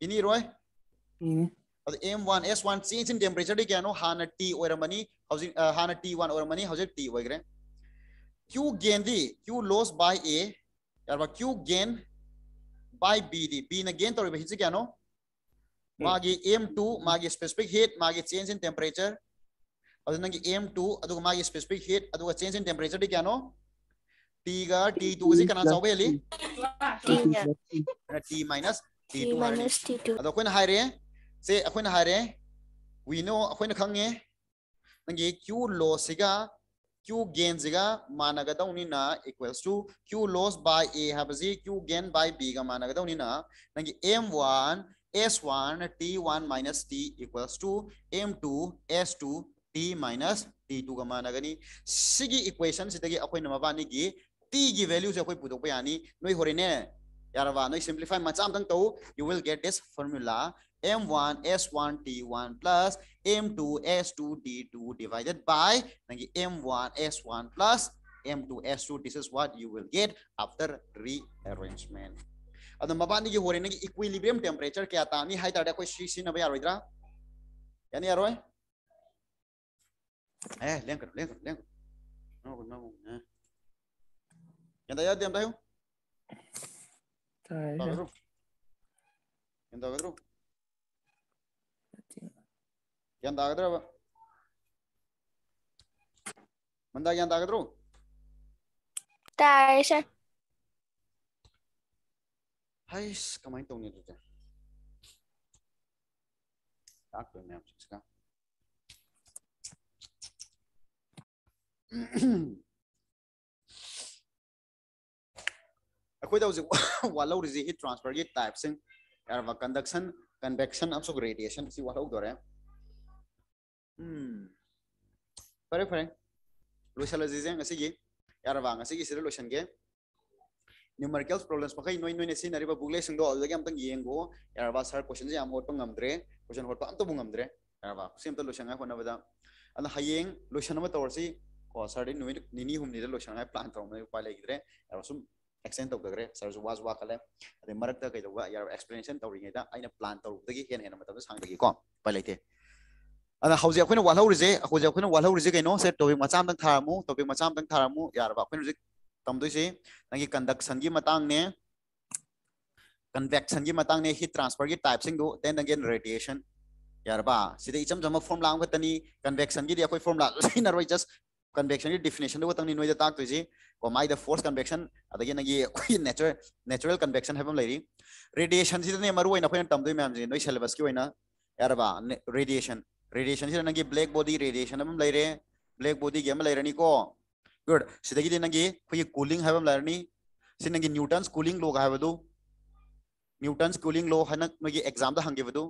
[SPEAKER 1] इनि रोय one M one S one change in temperature दे केनो हान टी ओरमनी हाउजिंग हान टी1 ओरमनी हाउजिंग टी ओयग्रे क्यू गेन दी क्यू लॉस बाय ए यार बा क्यू गेन बाय बी दी बी न गेन तोरबे हिजे केनो मागे एम2 मागे स्पेसिफिक हिट मागे चेंज इन टेम्परेचर अ एम एम2 अदुग मागे स्पेसिफिक हिट अदुग चेंज इन टेम्परेचर दे केनो टीगा टी टू से
[SPEAKER 3] करना
[SPEAKER 1] चाहोगे Ali? T
[SPEAKER 3] minus
[SPEAKER 1] T two
[SPEAKER 3] minus T two
[SPEAKER 1] अदो कोइन हायरे से अखोइन हायरे वी नो अखोइन खंगे नंगे क्यू लॉस सिगा क्यू गेन सिगा मानगदौनि ना equals to Q loss by A हबजी Q gain by B गा मानगदौनि ना। नंगे s1 t1 minus t equals to m2 s2 t minus t2 ga managani sigi equation sidagi akoina mabani gi T गी value से अखोइ पुदोक यानी नोइ होरेने यारवा नोइ simplify मचा तौ you will get this formula m1 s1 t1 plus m2 s2 t2 divided by nangi m1 s1 plus m2 s2 this is what you will get after rearrangement mabani gi hore nangi equilibrium temperature kya ta ni hai ta da koi shi shi na ba yaroidra yani yaroi Eh, lengkar, lengkar, lengkar. No, no, no. Yang tayar diam tayo. Tayo. Yang aí Yang tagadro aí Manda yang tagadro.
[SPEAKER 3] Tayo sir.
[SPEAKER 1] Hais, kamay tong nito. Tak ko na 嗯。अखोय दउजे वालो transfer गे type सिंग एरवा conduction convection अपसो radiation सि फरें दोरे हम्म परे परे लुसाल जिजें असे गे एरवा अंगसे गे सिर लोशन गे न्यूमेरिकल्स प्रॉब्लम्स पखै नोय नोय नेसि नरिबा बुगले सर क्वेश्चन जे हम क्वेश्चन होत पंग तो बुंगमद्रे एरवा सेम तो हयें लोशन म तोरसि कोसाडी नोय निनी हुम निर प्लान तोम पाले उपाय एरवा सुम एक्सटेंड तौर सरसु वाज वाखले अरे मरक कई तब यार एक्सप्लेनेशन तौरी अगर प्लान तौर हेन हेन मतलब सांगीको पै लेते हजे अखोन वालौरीजे हजे अखोन वालौरीजे कहीं सर टॉपिक मचाम थारमु टॉपिक मचाम थारमु यारब अखोन तमदे नंगी कंडक्शन की मांगने convection की मांगने हिट ट्रांसफ़र की टाइप सिंग then again radiation यारबा सीधे इचम जमा फॉर्म लाऊं खतनी convection की दिया form La just convection definition do tang ni noi tak tu ji ko mai the force convection adagi na gi natural natural convection habam lai ri radiation ji ne maru na khoin tam du mam ji noi syllabus ki oina erba radiation radiation ji na gi black body radiation habam lai re black body gi am lai rani ko good sidagi de na gi khoi cooling habam lai rani sin na gi newtons cooling log habadu newtons cooling law hanak na gi exam da hangi badu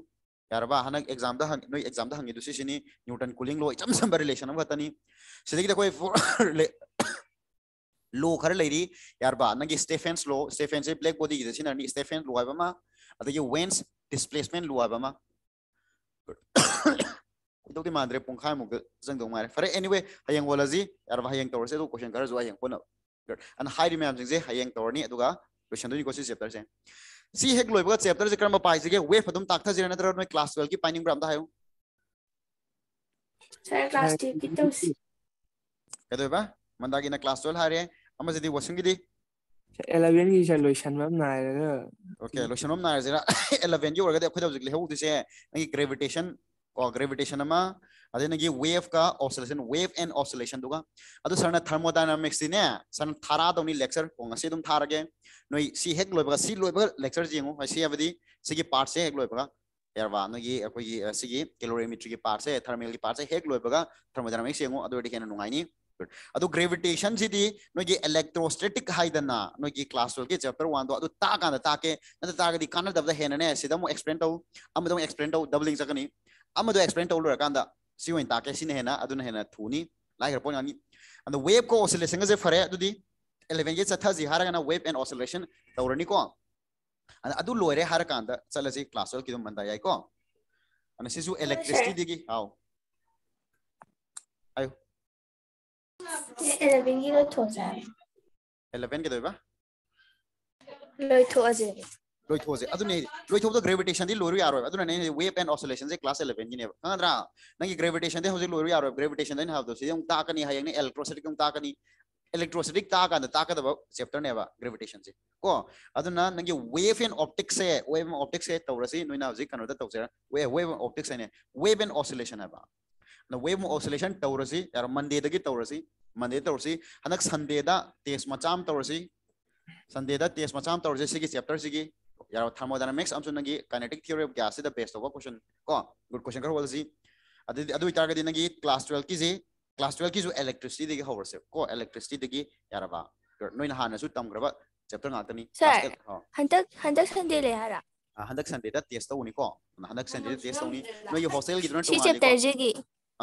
[SPEAKER 1] यारबा हनक exam द हंग नोय exam द हंग दुसी सिनी Newton cooling लो चम सम रिलेशन बतानी सिदिगि दखै लो खर लेरी यारबा नगे Stefan's law Stefan's a black body गिदे सिना नि स्टेफेंस लॉ आइबामा अदगे वेंस डिस्प्लेसमेंट लॉ आइबामा दोगे मादरे पोंखाय मुग जंग दोंग मारे फर एनीवे हयंग वलाजी यारबा हयंग तोरसे दो क्वेश्चन कर जो हयंग पोन अन हाई रिमेम्बरिंग जे हयंग तोरनी अदुगा क्वेश्चन दोनी क्वेश्चन चैप्टर से सी हेक लोबग चैप्टर जे क्रम पाइसिगे वे फदम ताकथा जिरे क्लास 12 की पाइनिंग ब्राम दा हायु
[SPEAKER 3] क्लास 10 की तोसी
[SPEAKER 1] कदेबा मन दागिना क्लास 12 हारे ओके लोशन मम नायरे 11 gravitation gravitation adu edi kena nungai ni adu gravitation sidi nogi electrostatic haidana nogi class 12 ki chapter 1 do adu ta kana ta ke nata ta ga di kana dabda hena ne sida mo explain tau amado explain tau doubling sakani amado explain tau lura kanda si oin ta ke sin hena adu hena thuni lai gar point ani and the wave ko oscillation ge fare adu di 11 ge chatha ji haragana wave and oscillation tawrani ko and adu loire har kanda chalasi class 12 ki dum manda yai ko and sisu electricity digi how ayo
[SPEAKER 3] ꯑꯦꯂꯚꯦꯟꯒꯤ ꯂꯣꯏꯊꯣꯛꯑꯁꯦ ꯍꯥꯏꯕ
[SPEAKER 1] 11 ke doiba
[SPEAKER 3] ꯂꯣꯏꯊꯣꯛꯑꯁꯦ
[SPEAKER 1] loithose adune loithobda gravitation di loru yaro aduna ne wave and oscillation je class 11 gine kangadra nangi gravitation de hoje loru yaro gravitation den have do sidum ta kani hayang ne electrostatic um ta kani electrostatic ta kan ta ka da chapter ne ba gravitation je ko aduna nangi wave and optics se wave and optics se tawrasi noina hoje kanu da tawsera wave wave and optics ne wave and oscillation ba na wave and oscillation tawrasi yar monday da gi tawrasi monday tawrasi hanak sunday da test macham tawrasi sunday da test macham tawrasi sigi chapter sigi यार thermodynamics am sunagi kinetic theory of gas the best of question ko good question kar walsi adu adu itar ga dinagi class 12 ki je class 12 ki ju electricity de hower se ko electricity de gi yaraba noin hana su tam graba chapter nga tani
[SPEAKER 3] sir hantak hantak sunday le hara
[SPEAKER 1] handak sunday da test tawni ko handak sunday da test tawni no ye hostel gi dun
[SPEAKER 3] to chapter je gi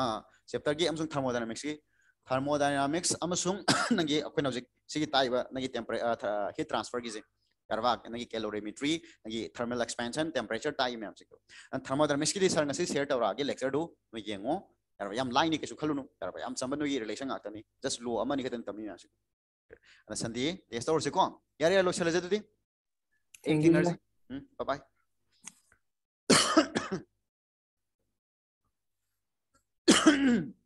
[SPEAKER 1] ah chapter gi am sung thermodynamics gi thermodynamics am sung nagi akwen object sigi taiba nagi temperature heat transfer gi je करवा calorimetry नगे thermal expansion temperature time से थर्मोथर्मिक्स की sir share तौर के lecture येंगो यहाँ लाइने के खलुनु कम चम नुगे रिलेशन आगे जस्ट लो अम खत तमी मैं सन्दे टेस्ट तौर से कौन यार यार
[SPEAKER 2] लोसल थैंक यू
[SPEAKER 1] बाय Mm-hmm.